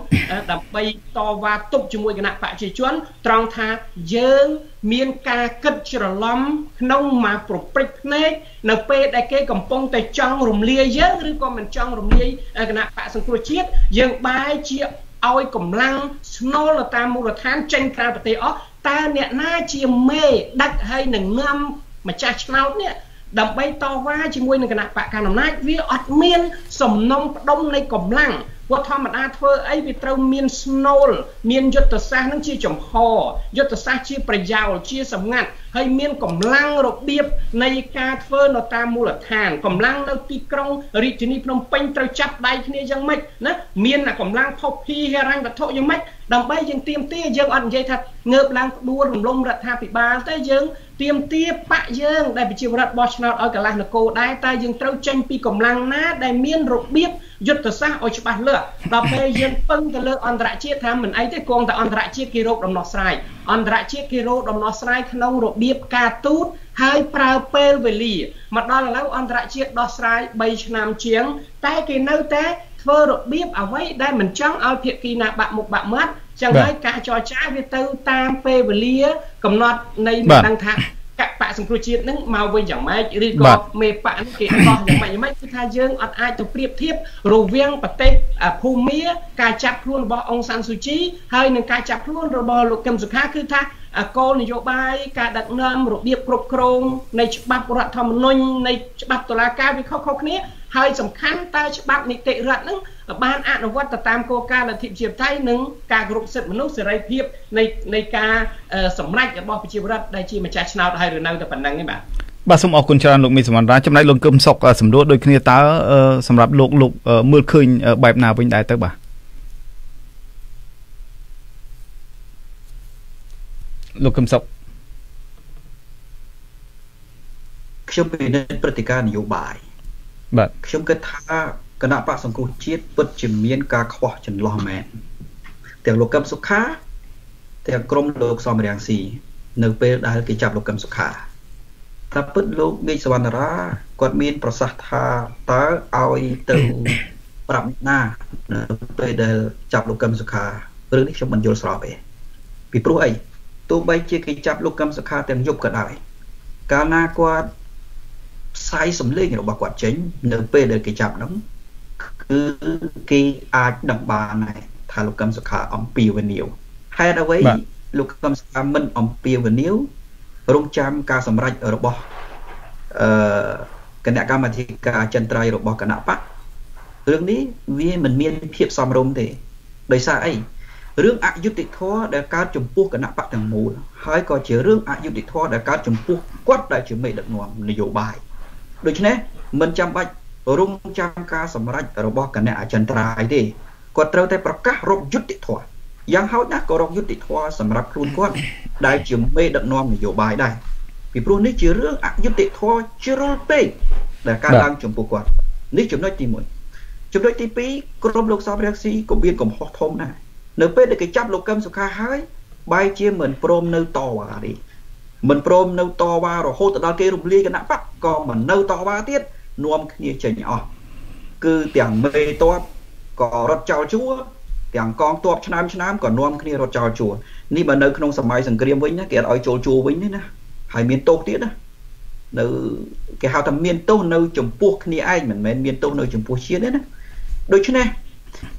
ដើម្បីតវ៉ាទប់ជាមួយគណៈបកប្រជាជន ត្រង់ថាយើងមានការគិតច្រឡំក្នុងមកប្រព្រឹត្តភ្នែកនៅពេលដែលគេកំពុងតែចង់រំលាយយើងឬក៏មិនចង់រំលាយគណៈបកសង្គ្រោះជាតិយើងបែរជាឲ្យកម្លាំងស្នូលតាមមូលដ្ឋានចេញក្រៅប្រទេសអស់តើអ្នកណាជាមេដឹកហើយនឹងនាំម្ចាស់ឆ្នោតនេះ ដើម្បីតវ៉ាជាមួយនឹងគណៈបកកណ្ដាលអំណាចវាអត់មានសំណុំផ្ដុំនៃកម្លាំងគាត់ធម្មតាធ្វើអីវាត្រូវមានស្នូលមានយុទ្ធសាស្ត្រនឹងជាចំហយុទ្ធសាស្ត្រជាប្រយោលជាសម្ងាត់ហើយមានកម្លាំងរបៀបនៃការធ្វើនៅតាមមូលដ្ឋានកម្លាំងនៅទីក្រុងរាជធានីភ្នំពេញត្រូវចាប់ដៃគ្នាយ៉ាងម៉េចណាមានកម្លាំងផុសភីហិរញ្ញវត្ថុយ៉ាងម៉េចដើម្បីយើងទៀមទាយើងអត់និយាយថាងើបឡើងក្បួនរំលំរដ្ឋាភិបាលទេយើង ទៀមទាបកយើងដែលប្រជាពលរដ្ឋបោះឆ្នោតឲ្យកន្លះនគរដែរតែយើងត្រូវចេញពីកម្លាំងណាដែលមានរបៀបយុទ្ធសាស្ត្រឲ្យច្បាស់លាស់ដល់ពេលយើងពឹងទៅលើអន្តរជាតិថាមិនអីទេគង់តែអន្តរជាតិគេរកដំណោះស្រាយអន្តរជាតិគេរកដំណោះស្រាយក្នុងរបៀបការទូតហើយប្រើពេលវេលាមកដល់ឥឡូវអន្តរជាតិដោះស្រាយ3ឆ្នាំជាង តែគេនៅតែ ធ្វើរបៀបអ្វីដែលមិនចង់ឲ្យភាគីណាបាក់មុខបាក់មាត់ចឹងហើយការចរចាវាទៅតាមពេលវេលា កំណត់នៃមិនដឹងថាកបៈសង្គ្រោះជាតិនឹងមកវិញយ៉ាងម៉េចឬក៏មេបៈនឹងគេអស់យ៉ាងម៉េចយ៉ាងម៉េចគឺថាយើងអត់អាចទៅប្រៀបធៀបរវាងប្រទេសភូមាការចាប់ខ្លួនរបស់អង្សានស៊ូជីហើយនឹងការចាប់ខ្លួនរបស់លោកកឹមសុខាគឺថា គោលនយោបាយការដឹកនាំរបៀបគ្រប់គ្រងនៃច្បាប់រដ្ឋធម្មនុញ្ញនៃច្បាប់តុលាការវាខុសៗគ្នាហើយសំខាន់តើច្បាប់នីតិរដ្ឋនឹងបានអនុវត្តទៅតាមគោលការណ៍លទ្ធិប្រជាធិបតេយ្យនិងការគោរពសិទ្ធិមនុស្សសេរីភាពនៃនៃការសម្រេចរបស់ប្រជាពលរដ្ឋដែលជាម្ចាស់ឆ្នោតហើយឬនៅតែប៉ុណ្្នឹងទេបាទបាទសូមអរគុណច្រើនលោកមីសមណ្ឌរាចំណែកលោកកឹមសុកសម្រួលដូចគ្នាតើសម្រាប់លោកលោកមើលឃើញបែបណាវិញដែរទៅបាទ លោកកឹមសុខខ្ញុំពិនិត្យព្រឹត្តិការណ៍នយោបាយបាទខ្ញុំគិតថាគណៈបកសង្គ្រោះជាតិពិតជាមានការខ្វះចន្លោះមែនទាំងលោកកឹមសុខាទាំងក្រុមលោកសំរាំងស៊ីនៅពេលដែលគេចាប់លោកកឹមសុខាតែពិតលោកមេឃសវណ្ណរាគាត់មាន ប្រសាសន៍ថាតើឲ្យទៅប្រាប់ណានៅពេលដែលចាប់លោកកឹមសុខារឿងនេះខ្ញុំមិនយល់ស្របទេពីព្រោះអី ទោះបីជាគេចាប់លោកកឹមសុខាទាំងយប់ក៏ដោយកាលណាគាត់ផ្សាយសម្លេងរបស់គាត់ចេញ នៅពេលដែលគេចាប់នោះគឺគេអាចដឹងបានដែរថាលោកកឹមសុខាអំពាវនាវហេតុអ្វីលោកកឹមសុខាមិនអំពាវនាវរងចាំការសម្រេចរបស់អឺគណៈកម្មាធិការចិនត្រៃរបស់គណៈបករឿងនេះវាមិនមានភាពសមរម្យទេដោយសារអី រឿងអយុត្តិធម៌ដែលកើតចំពោះគណៈបកទាំងមូលហើយក៏ជារឿងអយុត្តិធម៌ដែលកើតចំពោះគាត់ដែលជាមេដឹកនាំនយោបាយដូច្នេះមិនចាំបាច់រងចាំការសម្រេចរបស់គណៈអចិន្ត្រៃយ៍ទេគាត់ត្រូវតែប្រកាសរកយុត្តិធម៌យ៉ាងហោចណាស់ក៏រកយុត្តិធម៌សម្រាប់ខ្លួនគាត់ដែលជាមេដឹកនាំនយោបាយដែរពីព្រោះនេះជារឿងអយុត្តិធម៌ជ្រុលពេកដែលកើតឡើងចំពោះគាត់នេះចំណុចទី1ចំណុចទី2ក្រុមលោកសំរងស៊ីក៏មានកំហុសធំដែរ នៅពេលដែលគេចាប់លោកកឹមសុខាហើយបែរជាមិនព្រមនៅតវ៉ាទេមិនព្រមនៅតវ៉ារហូតដល់គេរំលាយគណៈបកក៏មិននៅតវ៉ាទៀតនាំគ្នាចេញអស់គឺទាំងមេតបក៏រត់ចោលជួរទាំងកងទ័ពឆ្នាំឆ្នាំក៏នាំគ្នារត់ចោលជួរនេះបើនៅក្នុងសម័យសង្គ្រាមវិញណាគេអត់ឲ្យចូលជួរវិញទេណាហើយមានទោសទៀតណានៅគេហៅថាមានទោសនៅចំពោះគ្នាឯងមិនមែនមានទោសនៅចំពោះជាតិទេណាដូច្នេះ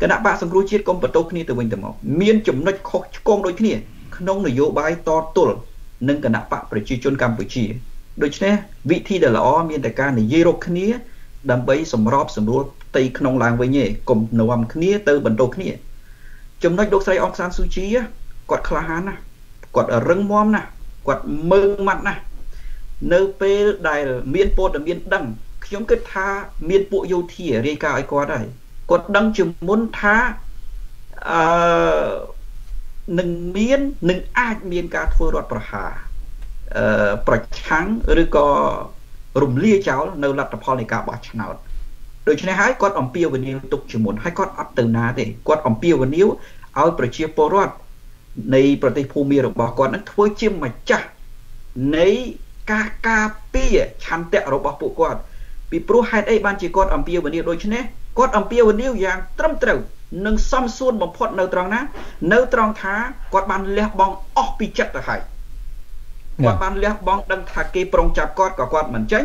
គណៈបកសង្គ្រោះជាតិកុំបន្ទោសគ្នាទៅវិញទៅមកមានចំណុចខុសឆ្គងដូចគ្នាក្នុងនយោបាយតទល់នឹងគណៈបកប្រជាជនកម្ពុជាដូច្នេះវិធីដែលល្អមានតែការនិយាយរកគ្នា ដើម្បីសម្របសម្រួលផ្ទៃក្នុងឡើងវិញឯងកុំនាំគ្នាទៅបន្ទោសគ្នា ចំណុចលោកស្រីអង្សានស៊ូជីគាត់ក្លាហានណាគាត់រឹងមាំណាគាត់មើងម៉ាត់ណានៅពេលដែលមានព័ត៌មានដឹងខ្ញុំគិតថាមានពួកយោធារាយការណ៍ឲ្យគាត់ហើយ គាត់ដឹងជាមុនថាអឺនឹងមាននឹងអាចមានការធ្វើរដ្ឋប្រហារអឺប្រឆាំងឬក៏រំលាយចោលនៅលទ្ធផលនៃការបោះឆ្នោតដូច្នេះហើយគាត់អំពាវនាវទុកជាមុនហើយគាត់អត់ទៅណាទេគាត់អំពាវនាវឲ្យប្រជាពលរដ្ឋនៃប្រទេសភូមារបស់គាត់នឹងធ្វើជាម្ចាស់នៃការការពារឆន្ទៈរបស់ពួកគាត់ពីព្រោះហេតុអីបានជាគាត់អំពាវនាវដូច្នេះ គាត់អំពាវនាវយ៉ាងត្រឹមត្រូវនិងសំសួនបំផុតនៅត្រង់ណា នៅត្រង់ថាគាត់បានលះបង់អស់ពីចិត្តទៅហើយគាត់បានលះបង់ដឹងថាគេប្រុងចាប់គាត់ក៏គាត់មិនចេញ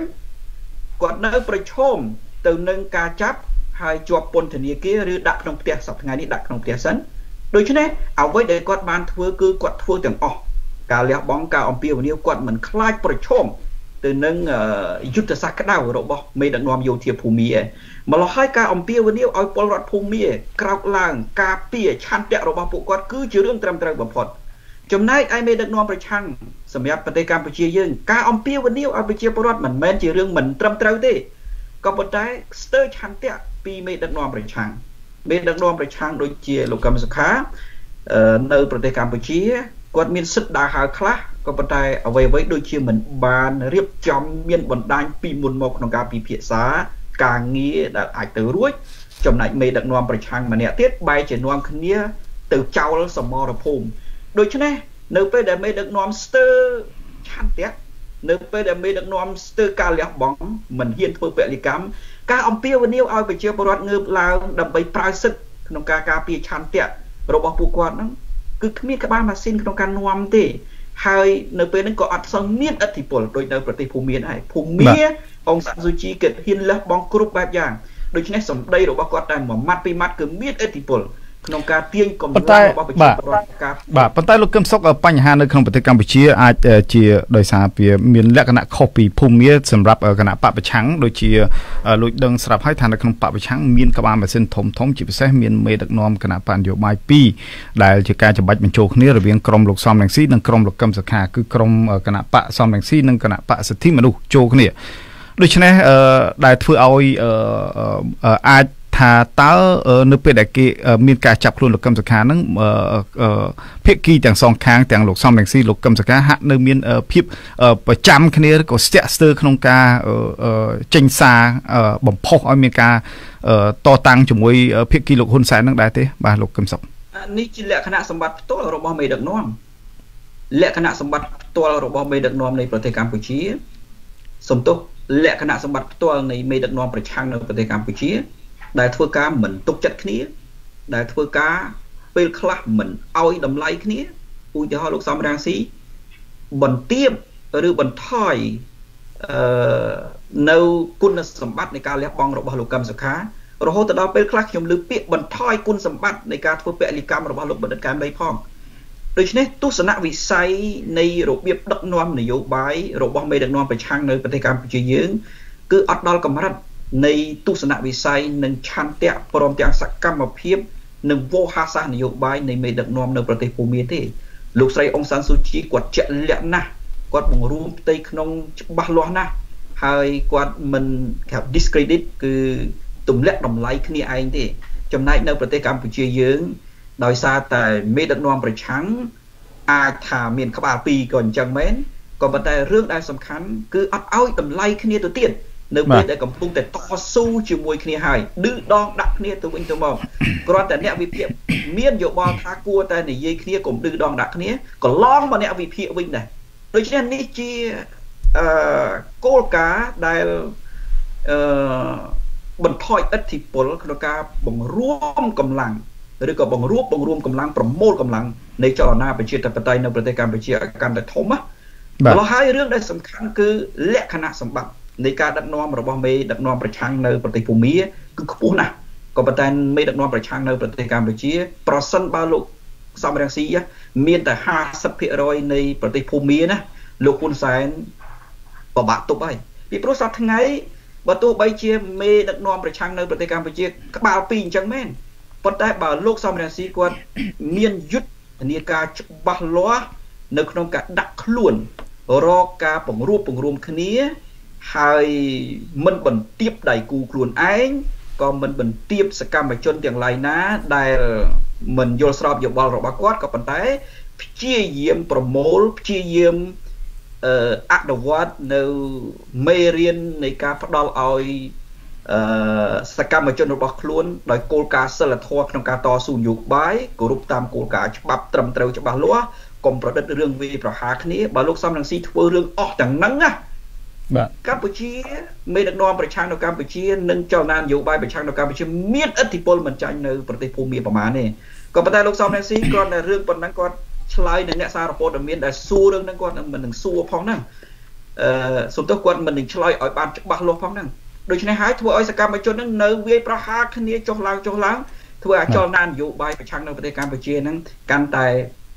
គាត់នៅប្រឈមទៅនឹងការចាប់ហើយជាប់ពន្ធនាគារឬដាក់ក្នុងផ្ទះសប្តាហ៍ថ្ងៃនេះដាក់ក្នុងផ្ទះសិនដូច្នេះអ្វីដែលគាត់បានធ្វើគឺគាត់ធ្វើទាំងអស់ការលះបង់ការអំពាវនាវគាត់មិនខ្លាចប្រឈម ទៅនឹងយុទ្ធសាស្ត្រក្តៅរបស់មេដឹកនាំយោធាភូមិឯងម្ល៉េះហើយការអំពាវនាវឲ្យពលរដ្ឋភូមិក្រោកឡើង ការពារឆន្ទៈរបស់ពួកគាត់គឺជារឿងត្រឹមត្រូវបំផុតចំណែកឯមេដឹកនាំប្រឆាំងសម្រាប់ប្រទេសកម្ពុជាយើងការអំពាវនាវឲ្យប្រជាពលរដ្ឋមិនមែនជារឿងមិនត្រឹមត្រូវទេក៏ប៉ុន្តែស្ទើរឆន្ទៈពីមេដឹកនាំប្រឆាំងមេដឹកនាំប្រឆាំងដូចជាលោកកឹមសុខានៅប្រទេសកម្ពុជា គាត់មានសិទ្ធិដើរហើរខ្លះក៏ប៉ុន្តែអ្វីអ្វីដូចជាមិនបានរៀបចំមានបណ្ដាញពីមុនមកក្នុងការពិភាក្សាការងារដែលអាចទៅរួចចំណែកមេដឹកនាំប្រឆាំងម្នាក់ទៀតបែរជានាំគ្នាទៅចោលសមរភូមិដូច្នេះនៅពេលដែលមេដឹកនាំស្ទើរឆន្ទៈនៅពេលដែលមេដឹកនាំស្ទើរការលះបង់មិនហ៊ានធ្វើពលិកម្មការអំពាវនាវឲ្យប្រជាពលរដ្ឋងើបឡើងដើម្បីប្រើសិទ្ធិក្នុងការការពារឆន្ទៈរបស់ពួកគាត់ហ្នឹង គឺគ្មានក្បាលម៉ាស៊ីនក្នុងការនាំទេហើយនៅពេលហ្នឹងក៏អត់សឹងមានឥទ្ធិពលដូចនៅប្រទេសភូមាដែរភូមាអង្គសាស៊ូជីគិតហ៊ានលះបង់គ្រប់បែបយ៉ាងដូច្នេះសម្ដីរបស់គាត់តែមួយម៉ាត់ពីរម៉ាត់គឺមានឥទ្ធិពល ក្នុងការទាញកំណត់របស់ប្រជាពលរដ្ឋការបាទប៉ុន្តែលោកកឹមសុខបញ្ហានៅក្នុងប្រទេសកម្ពុជាអាចជាដោយសារវាមានលក្ខណៈខុសពីភូមិសម្រាប់គណៈបពប្រឆាំងដូចជាលោកដឹងស្រាប់ហើយថានៅក្នុងបពប្រឆាំងមានក្បាលម៉ាស៊ីនធំធំជាពិសេសមានមេដឹកនាំគណៈបកនយោបាយ2ដែលជាការច្បាច់បញ្ចូលគ្នារវាងក្រមលោកសំរងស៊ីនិងក្រមលោកកឹមសុខាគឺក្រមគណៈបកសំរងស៊ីនិងគណៈបកសិទ្ធិមនុស្សចូលគ្នាដូច្នេះដែលធ្វើឲ្យអាច ថាតើនៅពេលដែលគេមានការចាប់ខ្លួនលោកកឹមសុខាហ្នឹងភាគីទាំងសងខាងទាំងលោកសំរងស៊ីលោកកឹមសុខាហាក់នៅមានភាពប្រចាំគ្នាឬក៏ស្ទាក់ស្ទើរក្នុងការចេញសារបំផុសឲ្យមានការតតាំងជាមួយភាគីលោកហ៊ុនសែនហ្នឹងដែរទេបាទលោកកឹមសុខនេះជាលក្ខណៈសម្បត្តិផ្ទាល់របស់មេដឹកនាំលក្ខណៈសម្បត្តិផ្ទាល់របស់មេដឹកនាំនៃប្រទេសកម្ពុជាសំទោសលក្ខណៈសម្បត្តិផ្ទាល់នៃមេដឹកនាំប្រឆាំងនៅប្រទេសកម្ពុជា ដែលធ្វើការមិនទុកចិត្តគ្នា ដែលធ្វើការពេលខ្លះមិនអោយតម្លៃគ្នាឧទាហរណ៍លោកសំរាំងស៊ីបន្ទាបឬបន្ថយអឺនៅគុណសម្បត្តិនៃការលះបង់របស់លោកកឹមសុខារហូតដល់ពេលខ្លះខ្ញុំលើពាក្យបន្ថយគុណសម្បត្តិនៃការធ្វើពលិកម្មរបស់លោកបណ្ឌិតកែមលីផងដូច្នេះទស្សនវិស័យនៃរបៀបដឹកនាំនយោបាយរបស់មេដឹកនាំប្រឆាំងនៅប្រទេសកម្ពុជាយើងគឺអត់ដល់កម្រិត នៃទស្សនវិស័យនិងឆន្ទៈព្រមទាំងសកម្មភាពនិងវោហាសាសនយោបាយនៃមេដឹកនាំនៅប្រទេសភូមាទេលោកស្រីអុងសានស៊ូជីគាត់ជាក់លាក់ណាស់គាត់បង្រួមផ្ទៃក្នុងច្បាស់លាស់ណាស់ហើយគាត់មិនគេ discredit គឺទម្លាក់តម្លៃគ្នាឯងទេ ចំណែកនៅប្រទេសកម្ពុជាយើង ដោយសារតែមេដឹកនាំប្រឆាំងអាចថាមានក្បាលពីរក៏អញ្ចឹងមែនក៏ប៉ុន្តែរឿងដែលសំខាន់គឺអត់ឲ្យតម្លៃគ្នាទៅទៀត នៅពេលដែលកំពុងតែតស៊ូជាមួយគ្នាហើយឌឺដងដាក់គ្នាទៅវិញទៅមកគ្រាន់តែអ្នកវិភាគមានយោបល់ថាគួរតែនិយាយគ្នាកុំឌឺដងដាក់គ្នាកន្លងមកអ្នកវិភាគវិញដែរដូច្នេះនេះជាអឺគោលការណ៍ដែលអឺបន្ថយឥទ្ធិពលក្នុងការបង្រួមកម្លាំងឬក៏បង្រួបបង្រួមកម្លាំងប្រមូលកម្លាំងនៃចលនាប្រជាធិបតេយ្យនៅប្រទេសកម្ពុជាឲ្យកាន់តែធំណាបាទហើយរឿងដែលសំខាន់គឺលក្ខណៈសម្បត្តិ នៃការដឹកនាំរបស់មេដឹកនាំប្រឆាំងនៅប្រទេសភូមាគឺខ្ពស់ណាស់ក៏ប៉ុន្តែមេដឹកនាំប្រឆាំងនៅប្រទេសកម្ពុជា ប្រសិនបើលោកសំរងស៊ីមានតែ50%នៃប្រទេសភូមាណាលោកហ៊ុនសែនពិបាកទប់ហើយពីព្រោះសប្តាហ៍ថ្ងៃបើទោះបីជាមេដឹកនាំប្រឆាំងនៅប្រទេសកម្ពុជាក្បាលពីរអញ្ចឹងមែនប៉ុន្តែបើលោកសំរងស៊ីគាត់មានយុទ្ធនាការច្បាស់លាស់នៅក្នុងការដាក់ខ្លួនរកការបង្រួបបង្រួមគ្នា ហើយមិនបន្ទាបដៃគូខ្លួនឯងក៏មិនបន្ទាបសកម្មជនទាំងឡាយណា ដែលមិនយល់ស្របយោបល់របស់គាត់ក៏ប៉ុន្តែព្យាយាមប្រមូលព្យាយាមអឺអនុវត្តនៅមេរៀននៃការផ្ដល់ឲ្យអឺសកម្មជនរបស់ខ្លួនដោយគោលការណ៍សិលធម៌ក្នុងការតស៊ូនយោបាយគោរពតាមគោលការណ៍ច្បាប់ត្រឹមត្រូវច្បាស់លាស់កុំប្រឌិតរឿងវាប្រហារគ្នាបើលោកសំរងស៊ីធ្វើរឿងអស់ទាំងហ្នឹងណា បាទកម្ពុជាមេដឹកនាំប្រឆាំងនៅកម្ពុជានិងចលនានយោបាយប្រឆាំងនៅកម្ពុជាមានឥទ្ធិពលមិនចាញ់នៅប្រទេសភូមាប្រមាណទេក៏ប៉ុន្តែលោកសំរងស៊ីគាត់តែរឿងប៉ុណ្ណឹងគាត់ឆ្លើយនៅអ្នកសារព័ត៌មានដែលសួររឿងហ្នឹងគាត់មិននឹងសួរផងហ្នឹងអឺសំទោសគាត់មិននឹងឆ្លើយឲ្យបានច្បាស់លាស់ផងហ្នឹងដូច្នេះហើយធ្វើឲ្យសកម្មជនហ្នឹងនៅវាយប្រហារគ្នាចុះឡើងចុះឡើងធ្វើឲ្យចលនានយោបាយប្រឆាំងនៅប្រទេសកម្ពុជាហ្នឹងកាន់តែ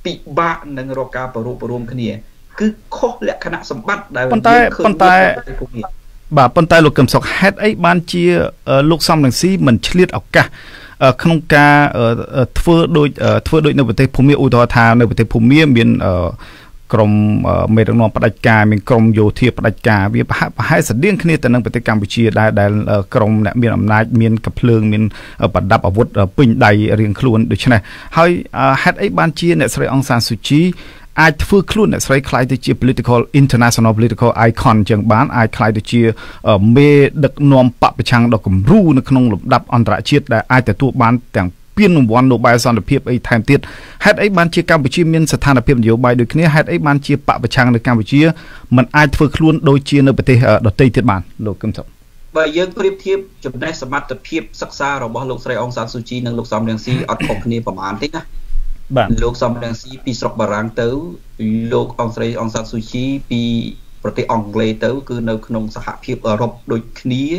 ពិបាកនឹងរកការប្ររូបរួមគ្នា គឺខុសលក្ខណៈសម្បត្តិដែលប៉ុន្តែប៉ុន្តែបាទប៉ុន្តែលោកកឹមសុខហេតុអីបានជាលោកសំរងស៊ីមិនឆ្លៀតឱកាសក្នុងការធ្វើដូចធ្វើដូចនៅប្រទេសភូមាឧទាហរណ៍ថានៅប្រទេសភូមាមានក្រមមេដឹកនាំផ្ដាច់ការមានក្រមយោធាផ្ដាច់ការវាប្រហែលស្តៀងគ្នាទៅនឹងប្រទេសកម្ពុជាដែរដែលក្រមអ្នកមានអំណាចមានកភ្លើងមានប្រដាប់អាវុធពេញដៃរៀងខ្លួនដូច្នេះហើយហេតុអីបានជាអ្នកស្រីអង្សានស៊ូជី អាចធ្វើខ្លួនអ្នកស្រីខ្លាយទៅជា political international political icon ចឹងបានអាចខ្លាយទៅជាមេដឹកនាំបពប្រឆាំងដ៏គំរូនៅក្នុងលំដាប់អន្តរជាតិដែលអាចទទួលបានទាំងពានរង្វាន់ Nobel សន្តិភាពអីថែមទៀតហេតុអីបានជាកម្ពុជាមានស្ថានភាពនយោបាយដូចគ្នាហេតុអីបានជាបពប្រឆាំងនៅកម្ពុជាมันអាចធ្វើខ្លួនដូចជានៅប្រទេសដទៃទៀតបានលោកកឹមសុខបើយើងប្រៀបធៀបចំណេះសមត្ថភាពសិក្សារបស់លោកស្រីអងសានស៊ូជីនិងលោកសំរងស៊ីអត់ខុសគ្នាប្រហែលទេណា បាទលោកសំរងស៊ីពីស្រុកបារាំងទៅលោកអងស្រីអងសានស៊ូជីពីប្រទេសអង់គ្លេសទៅ គឺនៅក្នុងសហភាពអឺរ៉ុបដូចគ្នាឥ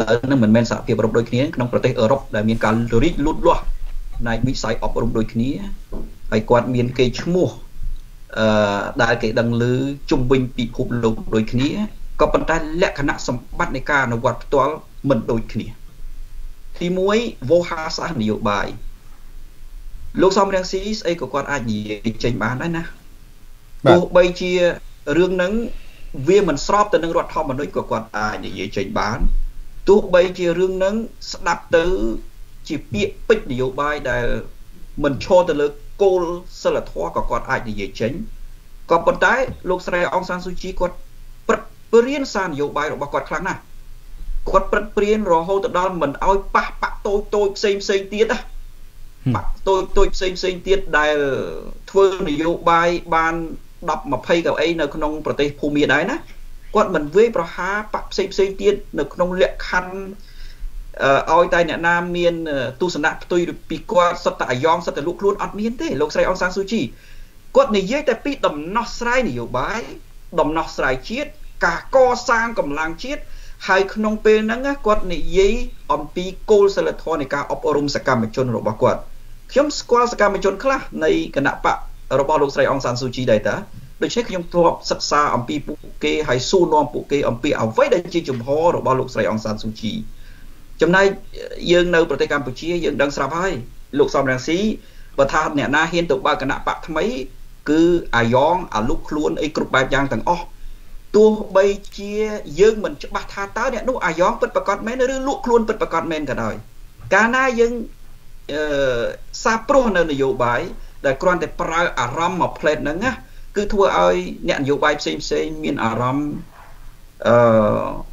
ឡូវហ្នឹងមិនមែនសហភាពអឺរ៉ុបដូចគ្នាក្នុងប្រទេសអឺរ៉ុបដែលមានការរីកលូតលាស់ផ្នែកវិស័យអប់រំដូចគ្នាហើយគាត់មានគេឈ្មោះអឺដែលគេដឹងឮជំវិញពិភពលោកដូចគ្នាក៏ប៉ុន្តែលក្ខណៈសម្បត្តិនៃការអនុវត្តផ្ទាល់មិនដូចគ្នាទី1វោហារសាស្ត្រនយោបាយ លោកសំរងស៊ីស្អីក៏គាត់អាចនិយាយចេញបានដែរណាទោះបីជារឿងហ្នឹងវាមិនស្របទៅនឹងរដ្ឋធម្មនុញ្ញក៏គាត់អាចនិយាយចេញបានទោះបីជារឿងហ្នឹងស្ដាប់ទៅជាពាក្យពេចនយោបាយដែលមិនឈរទៅលើគោលសិលធម៌ក៏គាត់អាចនិយាយចេញក៏ប៉ុន្តែលោកស្រីអងសានស៊ូជីគាត់ព្រឹកព្រៀនសារនយោបាយរបស់គាត់ខ្លាំងណាស់គាត់ព្រឹកព្រៀនរហូតដល់មិនអោយប៉ះបាក់តូចតូចផ្សេងផ្សេងទៀតណា បាក់តូចតូចផ្សេងផ្សេងទៀតដែលធ្វើនយោបាយបាន10 20កៅអីនៅក្នុងប្រទេសភូមាដែរណាគាត់មិនវេប្រហាបាក់ផ្សេងផ្សេងទៀតនៅក្នុងលក្ខខណ្ឌឲ្យតែអ្នកណាមានទស្សនៈផ្ទុយពីគាត់សិតតែអាយ៉ងសិតតែលក់ខ្លួនអត់មានទេលោកស្រីអងសានស៊ូជីគាត់និយាយតែពីដំណោះស្រាយនយោបាយដំណោះស្រាយជាតិការកសាងកម្លាំងជាតិហើយក្នុងពេលហ្នឹងគាត់និយាយអំពីគោលសិលធម៌នៃការអប់រំសកម្មជនរបស់គាត់ ខ្ញុំស្គាល់សកម្មជនខ្លះនៃគណៈបករបស់លោកស្រីអងសានស៊ូជីដែរតាដូច្នេះខ្ញុំធ្លាប់សិក្សាអំពីពួកគេហើយសួរនាំពួកគេអំពីអ្វីដែលជាជំហររបស់លោកស្រីអងសានស៊ូជីចំណែកយើងនៅប្រទេសកម្ពុជាយើងដឹងស្រាប់ហើយលោកសំរងស៊ីបើថាអ្នកណាហ៊ានទៅបើកគណៈបកថ្មី គឺអាយ៉ងអាលុកខ្លួនអីគ្រប់បែបយ៉ាងទាំងអស់ទោះបីជាយើងមិនច្បាស់ថាតើអ្នកនោះអាយ៉ងពិតប្រកបមែនឬលក់ខ្លួនពិតប្រកបមែនក៏ដោយកាលណាយើងអឺ សាព្រោះនៅនយោបាយដែលគ្រាន់តែប្រើអារម្មណ៍មកផ្លេតហ្នឹងណាគឺធ្វើឲ្យអ្នកនយោបាយផ្សេងផ្សេងមានអារម្មណ៍អឺ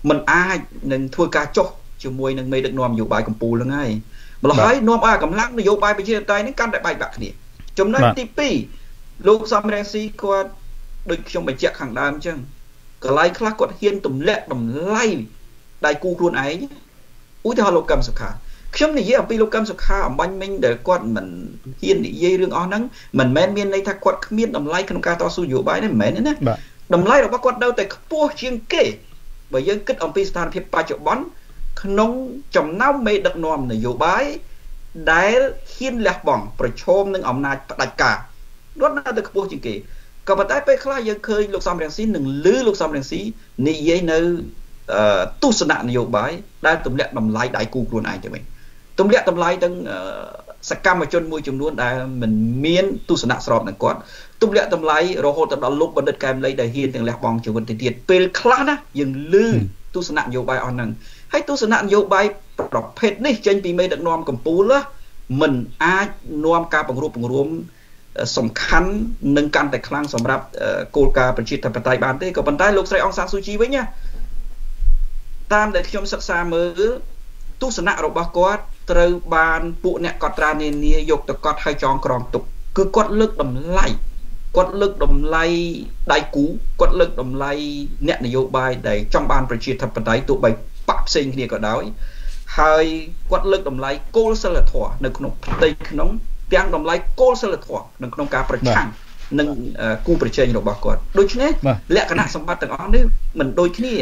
មិនអាចនឹងធ្វើការចុះជាមួយនឹងមេដឹកនាំនយោបាយកម្ពុជាហ្នឹងហើយម្ល៉េះហើយនាំឲ្យកម្លាំងនយោបាយប្រជាធិបតេយ្យហ្នឹងកាន់តែបែកបាក់គ្នាចំណុចទី2លោកសំរងស៊ីគាត់ដូចខ្ញុំបញ្ជាក់ខាងដើមអញ្ចឹងកន្លែងខ្លះគាត់ហ៊ានទម្លាក់តម្លៃដៃគូខ្លួនឯងឧទាហរណ៍លោកកឹមសុខា ខ្ញុំនិយាយអំពីលោកកឹមសុខាអំបញ្ញមិញដែលគាត់មិនហ៊ាននិយាយរឿងអស់ហ្នឹងមិនមែនមានន័យថាគាត់គ្មានតម្លៃក្នុងការតស៊ូនយោបាយទេមិនមែនទេណាតម្លៃរបស់គាត់នៅតែខ្ពស់ជាងគេបើយើងគិតអំពីស្ថានភាពបច្ចុប្បន្នក្នុងចំណោមមេដឹកនាំនយោបាយដែលហ៊ានលះបង់ប្រឈមនឹងអំណាចផ្ដាច់ការគាត់នៅតែខ្ពស់ជាងគេក៏ប៉ុន្តែពេលខ្លះយើងឃើញលោកសំរងស៊ីនឹងលឺលោកសំរងស៊ីនិយាយនៅទស្សនៈនយោបាយដែលទម្លាក់តម្លៃដៃគូខ្លួនឯងទៅវិញ ទម្លាក់តម្លៃទាំងសកម្មជនមួយចំនួនដែលមិនមានទស្សនៈស្របនឹងគាត់ទម្លាក់តម្លៃរហូតដល់លោកបណ្ឌិតកែមលីដែលហ៊ានទាំងលះបង់ជីវិតទៅទៀតពេលខ្លះណាយើងលឺទស្សនៈនយោបាយអស់ហ្នឹងហើយទស្សនៈនយោបាយប្រភេទនេះចេញពីមេដឹកនាំកម្ពុជាមិនអាចនាំការបង្រួបបង្រួមសំខាន់និងកាន់តែខ្លាំងសម្រាប់គោលការណ៍ប្រជាធិបតេយ្យបានទេក៏ប៉ុន្តែលោកស្រីអង្សានស៊ូជីវិញណាតាមដែលខ្ញុំសិក្សាមើលទស្សនៈរបស់គាត់ ត្រូវបានពួកអ្នកកត់ត្រានានាយកទៅកត់ឲ្យចងក្រងទុកគឺគាត់លើកតម្លៃគាត់លើកតម្លៃដៃគូគាត់លើកតម្លៃអ្នកនយោបាយដែលចង់បានប្រជាធិបតេយ្យទោះបីបាក់ផ្សេងគ្នាក៏ដោយហើយគាត់លើកតម្លៃគោលសិលធម៌នៅក្នុងផ្ទៃក្នុងទាំងតម្លៃគោលសិលធម៌នៅក្នុងការប្រឆាំងនឹងគូប្រជែងរបស់គាត់ដូច្នេះលក្ខណៈសម្បត្តិទាំងអស់នេះមិនដូចគ្នា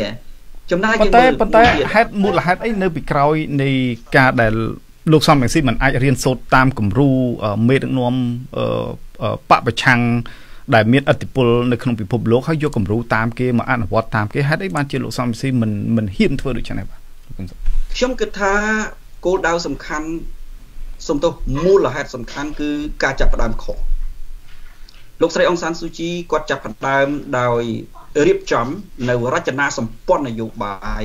ចំណាយយើងមើលប៉ុន្តែហេតុមូលហេតុអីនៅពីក្រោយនៃការដែលលោកសំរងស៊ីមិនអាចរៀនសូត្រតាមគំរូមេដឹកនាំបពប្រឆាំងដែលមានឥទ្ធិពលនៅក្នុងពិភពលោកហើយយកគំរូតាមគេមកអនុវត្តតាមគេហេតុអីបានជាលោកសំរងស៊ីមិនមិនហ៊ានធ្វើដូច្នេះបាទខ្ញុំគិតថាគោលដៅសំខាន់សំទោសមូលហេតុសំខាន់គឺការចាប់ផ្ដើមខុស លោកស្រីអង្សានស៊ូជីគាត់ចាប់ផ្ដើមដោយរៀបចំនៅរចនាសម្ព័ន្ធនយោបាយ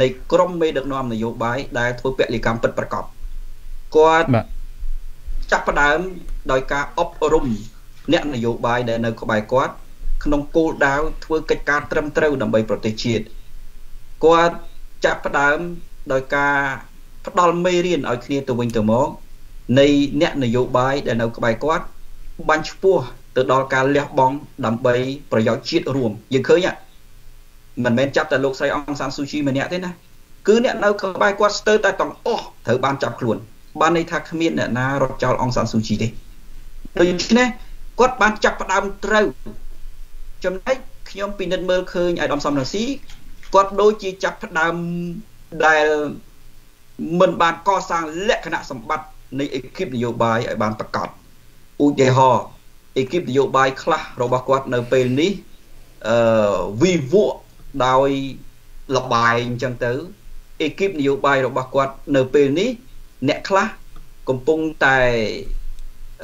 នៃក្រមមេដឹកនាំនយោបាយដែលធ្វើពលកម្មពិតប្រាកដគាត់ចាប់ផ្ដើមដោយការអប់រំអ្នកនយោបាយដែលនៅក្បែរគាត់ក្នុងគោលដៅធ្វើកិច្ចការត្រឹមត្រូវដើម្បីប្រទេសជាតិគាត់ចាប់ផ្ដើមដោយការផ្ដល់មេរៀនឲ្យគ្នាទៅវិញទៅមកនៃអ្នកនយោបាយដែលនៅក្បែរគាត់បាញ់ឈ្មោះ ទៅដល់ការលះបង់ដើម្បីប្រយោជន៍ជាតិរួមយើងឃើញមិនមែនចាប់តែលោកស្រីអង្សានស៊ូជីម្នាក់ទេណាគឺអ្នកនៅក្បែរគាត់ស្ទើរតែទាំងអស់ត្រូវបានចាប់ខ្លួនបានន័យថាគ្មានអ្នកណារត់ចោលអង្សានស៊ូជីទេដូច្នេះគាត់បានចាប់ផ្ដើមត្រូវចំណែកខ្ញុំពិនិត្យមើលឃើញអាយដាមសំរងស៊ីគាត់ដូចជាចាប់ផ្ដើមដែលមិនបានកសាងលក្ខណៈសម្បត្តិនៃអេគីបនយោបាយឲ្យបានប្រកបឧទាហរណ៍ អេគីបនយោបាយខ្លះរបស់គាត់នៅពេលនេះអឺវិវក់ដោយលបាយអញ្ចឹងទៅអេគីបនយោបាយរបស់គាត់នៅពេលនេះ អ្នកខ្លះកំពុងតែ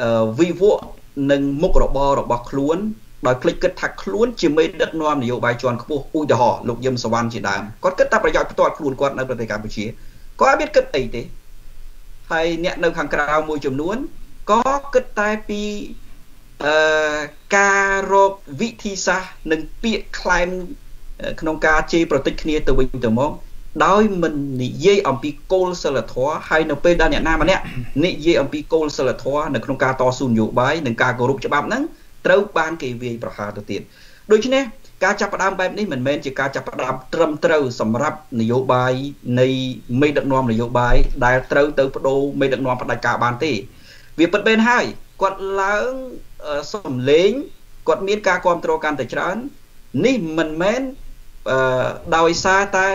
អឺវិវក់នឹងមុខរបររបស់ខ្លួនដោយភ្លេចគិតថាខ្លួនជាមេដឹកនាំនយោបាយជាន់ខ្ពស់ឧទាហរណ៍លោកយឹមសវណ្ណជាដើមគាត់គិតតែប្រយោជន៍ផ្ទាល់ខ្លួនគាត់នៅប្រទេសកម្ពុជាគាត់អត់មានគិតអីទេហើយអ្នកនៅខាងក្រៅមួយចំនួនក៏គិតតែពី អឺការរកវិធីសាស្ត្រនិងពាក្យខ្លែងក្នុងការជេរប្រតិចគ្នាទៅវិញទៅមកដោយមិននិយាយអំពីគោលសិលធម៌ហើយនៅពេលដែលអ្នកណាម្នាក់និយាយអំពីគោលសិលធម៌នៅក្នុងការតស៊ូនយោបាយនិងការគោរពច្បាប់ហ្នឹងត្រូវបានគេវាយប្រហារទៅទៀតដូច្នេះការចាប់ផ្ដើមបែបនេះមិនមែនជាការចាប់ផ្ដើមត្រឹមត្រូវសម្រាប់នយោបាយនៃមេដឹកនាំនយោបាយដែលត្រូវទៅបដូរមេដឹកនាំផ្ដាច់ការបានទេ វាពិតមែនហើយគាត់ឡើង សំលេងគាត់មានការគ្រប់គ្រងកាន់តែច្រើននេះមិនមែនអឺដោយសារតែ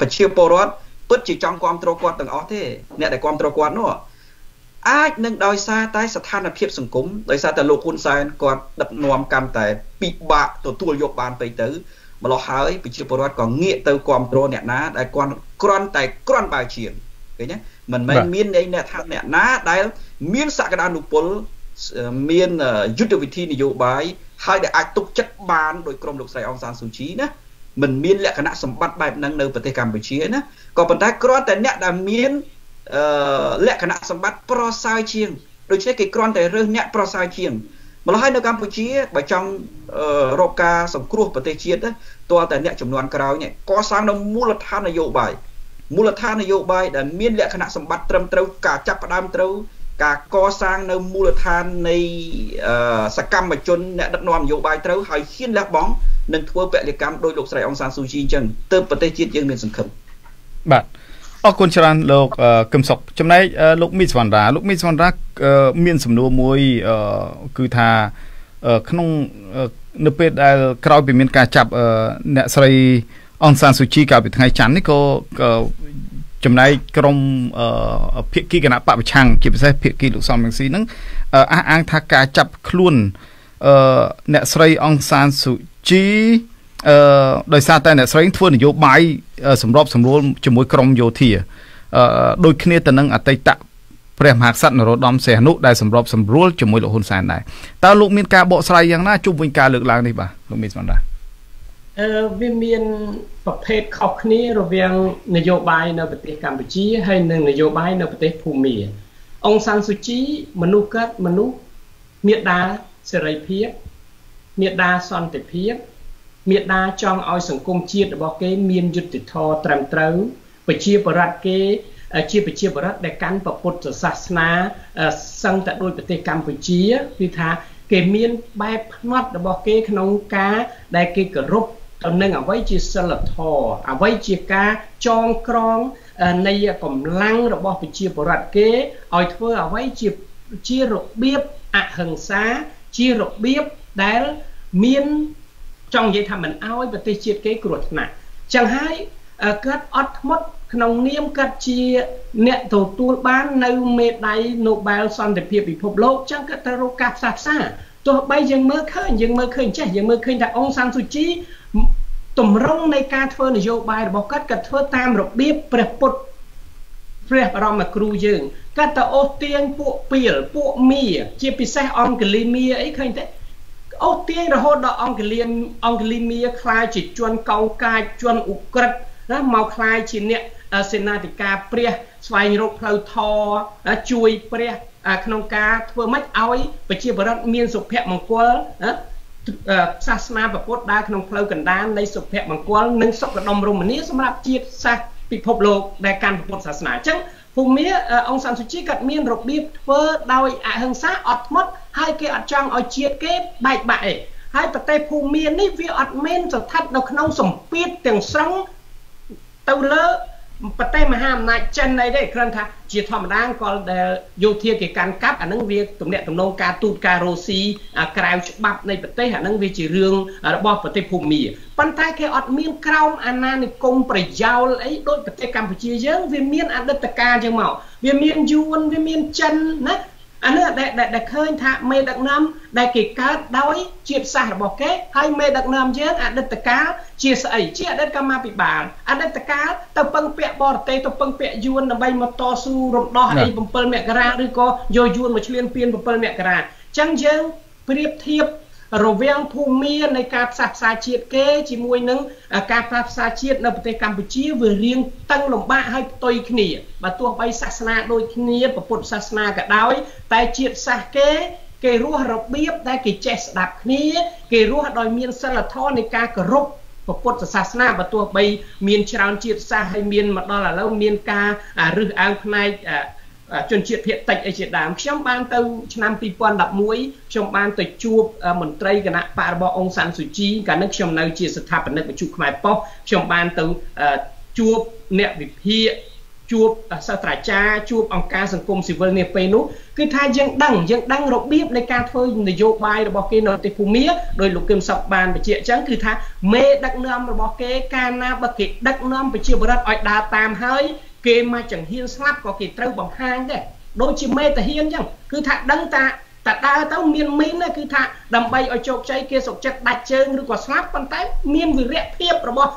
ប្រជាពលរដ្ឋពិតជាចង់គ្រប់គ្រងគាត់ទាំងអស់ទេអ្នកដែលគ្រប់គ្រងគាត់នោះអាចនឹងដោយសារតែស្ថានភាពសង្គមដោយសារតែលោកហ៊ុនសែនគាត់ដឹកនាំកាន់តែពិបាកទទួលយកបានទៅទៅម្លោះហើយប្រជាពលរដ្ឋក៏ងាកទៅគ្រប់គ្រងអ្នកណាដែលគាត់គ្រាន់តែគ្រាន់បើជាងឃើញទេមិនមែនមានអ្នកថាអ្នកណាដែលមានសក្តានុពល មានយុទ្ធវិធីនយោបាយហើយដែលអាចទុកចិត្តបានដោយក្រុមលោកស្រីអង្សានស៊ូជីណាមិនមានលក្ខណៈសម្បត្តិបែបហ្នឹងនៅប្រទេសកម្ពុជាណាក៏ប៉ុន្តែគ្រាន់តែអ្នកដែលមានអឺលក្ខណៈសម្បត្តិប្រសើរជាងដូច្នេះគេគ្រាន់តែរើសអ្នកប្រសើរជាងម្ល៉េះហើយនៅកម្ពុជាបើចង់រកការសង្គ្រោះប្រទេសជាតិទាល់តែអ្នកចំនួនក្រោយនេះកសាងនៅមូលដ្ឋាននយោបាយមូលដ្ឋាននយោបាយដែលមានលក្ខណៈសម្បត្តិត្រឹមត្រូវការចាប់ផ្ដើមត្រូវ ការកសាងនៅមូលដ្ឋាននៃសកម្មជនអ្នកដឹកនាំនយោបាយត្រូវហើយហ៊ានលះបង់និងធ្វើពលកម្មដោយលោកស្រីអង្សានស៊ូជីអញ្ចឹងទើបប្រទេសជាតិយើងមានសង្ឃឹមបាទអរគុណច្រើនលោកកឹមសុខចំណែកលោកមីសវណ្ណរាលោកមីសវណ្ណរាមានសំណួរមួយគឺថាក្នុងនៅពេលដែលក្រោយពីមានការចាប់អ្នកស្រីអង្សានស៊ូជីកាលពីថ្ងៃច័ន្ទនេះក៏ ចំណែកក្រមភាគីគណៈបពប្រឆាំងជាពិសេសភាគីលោកសំរងស៊ីហ្នឹងអះអាងថាការចាប់ខ្លួនអ្នកស្រីអង្សានស៊ូជីអឺដោយសារតែអ្នកស្រីធ្វើនយោបាយសម្របសម្រួលជាមួយក្រមយោធាអឺដូចគ្នាទៅនឹងអតីតព្រះមហាក្សត្រនរោត្តមសីហនុដែលសម្របសម្រួលជាមួយលោកហ៊ុនសែនដែរតើលោកមានការបកស្រាយយ៉ាងណាជុំវិញការលើកឡើងនេះបាទលោកមានស្មានដែរអឺ វាមានប្រភេទខុសគ្នារវាងនយោបាយនៅប្រទេសកម្ពុជាហើយនិងនយោបាយនៅប្រទេសភូមាអង្សានស៊ូជីមនុស្សកើតមនុស្សមេដាសេរីភាពមេដាសន្តិភាពមេដាចង់ឲ្យសង្គមជាតិរបស់គេមានយុត្តិធម៌ត្រឹមត្រូវប្រជាបរតគេជាប្រជាបរតដែលកាន់ពុទ្ធសាសនាសឹងតែដោយប្រទេសកម្ពុជាគឺថាគេមានបែបផ្នត់របស់គេក្នុងការដែលគេគោរព ទៅនឹងអ្វីជាសិលធម៌អ្វីជាការចងក្រងនៃកម្លាំងរបស់ប្រជាពលរដ្ឋគេឲ្យធ្វើអ្វីជាជារបៀបអហិង្សាជារបៀបដែលមានចង់និយាយថាមិនអោយប្រទេសជាតិគេគ្រោះថ្នាក់ចឹងហើយគាត់អត់ធ្មត់ក្នុងនាមគាត់ជាអ្នកទទួលបាននៅមេដាយ Nobel សន្តិភាពពិភពលោកចឹងគាត់ទៅរកការផ្សះផ្សាទោះបីយើងមើលឃើញយើងមើលឃើញចេះយើងមើលឃើញថាអង្សានស៊ូជី តម្រង់នៃការធ្វើនយោបាយរបស់គាត់គាត់ធ្វើតាមរបៀបព្រះពុទ្ធព្រះបរមគ្រូយើងគាត់ទៅអូសទាញពួកពីលពួកមៀជាពិសេសអង្គលីមៀអីឃើញទេអូសទាញរហូតដល់អង្គលីមអង្គលីមៀខ្លាយជាជន់កោកាចជន់អ៊ុក្រិតណាមកខ្លាយជាអ្នកសេនាធិការព្រះស្វែងរកផ្លូវធរជួយព្រះក្នុងការធ្វើម៉េចឲ្យប្រជាពលរដ្ឋមានសុភមង្គល សាសនាពុទ្ធដើរក្នុងផ្លូវកណ្ដាលនៃសុភមង្គលនិងសុខដុមរមនាសម្រាប់ជាតិសាសន៍ពិភពលោកដែលកាន់ពុទ្ធសាសនាអញ្ចឹងភូមិអង្គសានសុជីគាត់មានរបៀបធ្វើដោយអហិង្សាអត់ធ្មត់ហើយគេអត់ចង់ឲ្យជាតិគេបែកបាក់ទេហើយប្រទេសភូមិនេះវាអត់មានស្ថិតនៅក្នុងសម្ពាធទាំងស្រុងទៅលើ ប្រទេសមហាអំណាចចិនអីទេគ្រាន់ថាជាធម្មតាក៏ដែលយោធាគេកាន់កាប់អានឹងវាទំនាក់ទំនងការទូតការរ៉ូស៊ីក្រៅច្បាប់នៃប្រទេសអានឹងវាជារឿងរបស់ប្រទេសភូមាប៉ុន្តែគេអត់មានក្រោមអាណានិគមប្រយោលអីដូចប្រទេសកម្ពុជាយើងវាមានអតីតកាលចឹងមកវាមានយួនវាមានចិនណា អានេះដែលដែលឃើញថាមេដឹកនាំដែលគេកើតដោយជាតិសាសន៍របស់គេហើយមេដឹកនាំយើងអតីតកាលជាស្អីជាអតីតកម្មាភិបាលអតីតកាលទៅពឹងពាក់បរទេសទៅពឹងពាក់យួនដើម្បីមកតស៊ូរំដោះអី7មករាឬក៏យកយួនមកឈ្លានពាន7មករាអញ្ចឹងយើងប្រៀបធៀប រវាងភូមិនៃការផ្សះផ្សាជាតិគេជាមួយនឹងការផ្សះផ្សាជាតិនៅប្រទេសកម្ពុជាវារៀងតឹងលំបាកហើយផ្ទុយគ្នាបើទោះបីសាសនាដូចគ្នាពុទ្ធសាសនាក៏ដោយតែជាតិសាសន៍គេគេរស់របៀបដែលគេចេះស្ដាប់គ្នាគេរស់ដោយមានសិលធម៌នៃការគោរពពុទ្ធសាសនាបើទោះបីមានច្រើនជាតិសាសន៍ហើយមានមកដល់ឥឡូវមានការរឹសអើងផ្នែក ជនជាតិភាគតិចអីជាដើមខ្ញុំបានទៅឆ្នាំ2011ខ្ញុំបានទៅជួបមន្ត្រីគណៈបករបស់អង្សានស៊ូជីកាលនោះខ្ញុំនៅជាស្ថាបនិកវិទ្យុខ្មែរប៉ុស្តិ៍ខ្ញុំបានទៅជួបអ្នកវិភាគជួបសាស្ត្រាចារ្យជួបអង្គការសង្គមស៊ីវិលនេះពេលនោះគឺថាយើងដឹងយើងដឹងរបៀបនៃការធ្វើនយោបាយរបស់គេនៅប្រទេសភូមាដោយលោកគឹមសុកបានបញ្ជាក់អញ្ចឹងគឺថាមេដឹកនាំរបស់គេកាលណាបើគេដឹកនាំប្រជាពលរដ្ឋឲ្យដើរតាមហើយ គេមកចង្ហៀនស្លាប់ក៏គេត្រូវបង្ហាញដែរដូចជាមេតាហ៊ានអញ្ចឹងគឺថាដឹងតាតែដើរទៅមានមីនគឺថាដើម្បីឲ្យជោគជ័យគេសុខចិត្តដាច់ជើងឬក៏ស្លាប់ប៉ុន្តែមានវិរៈភាពរបស់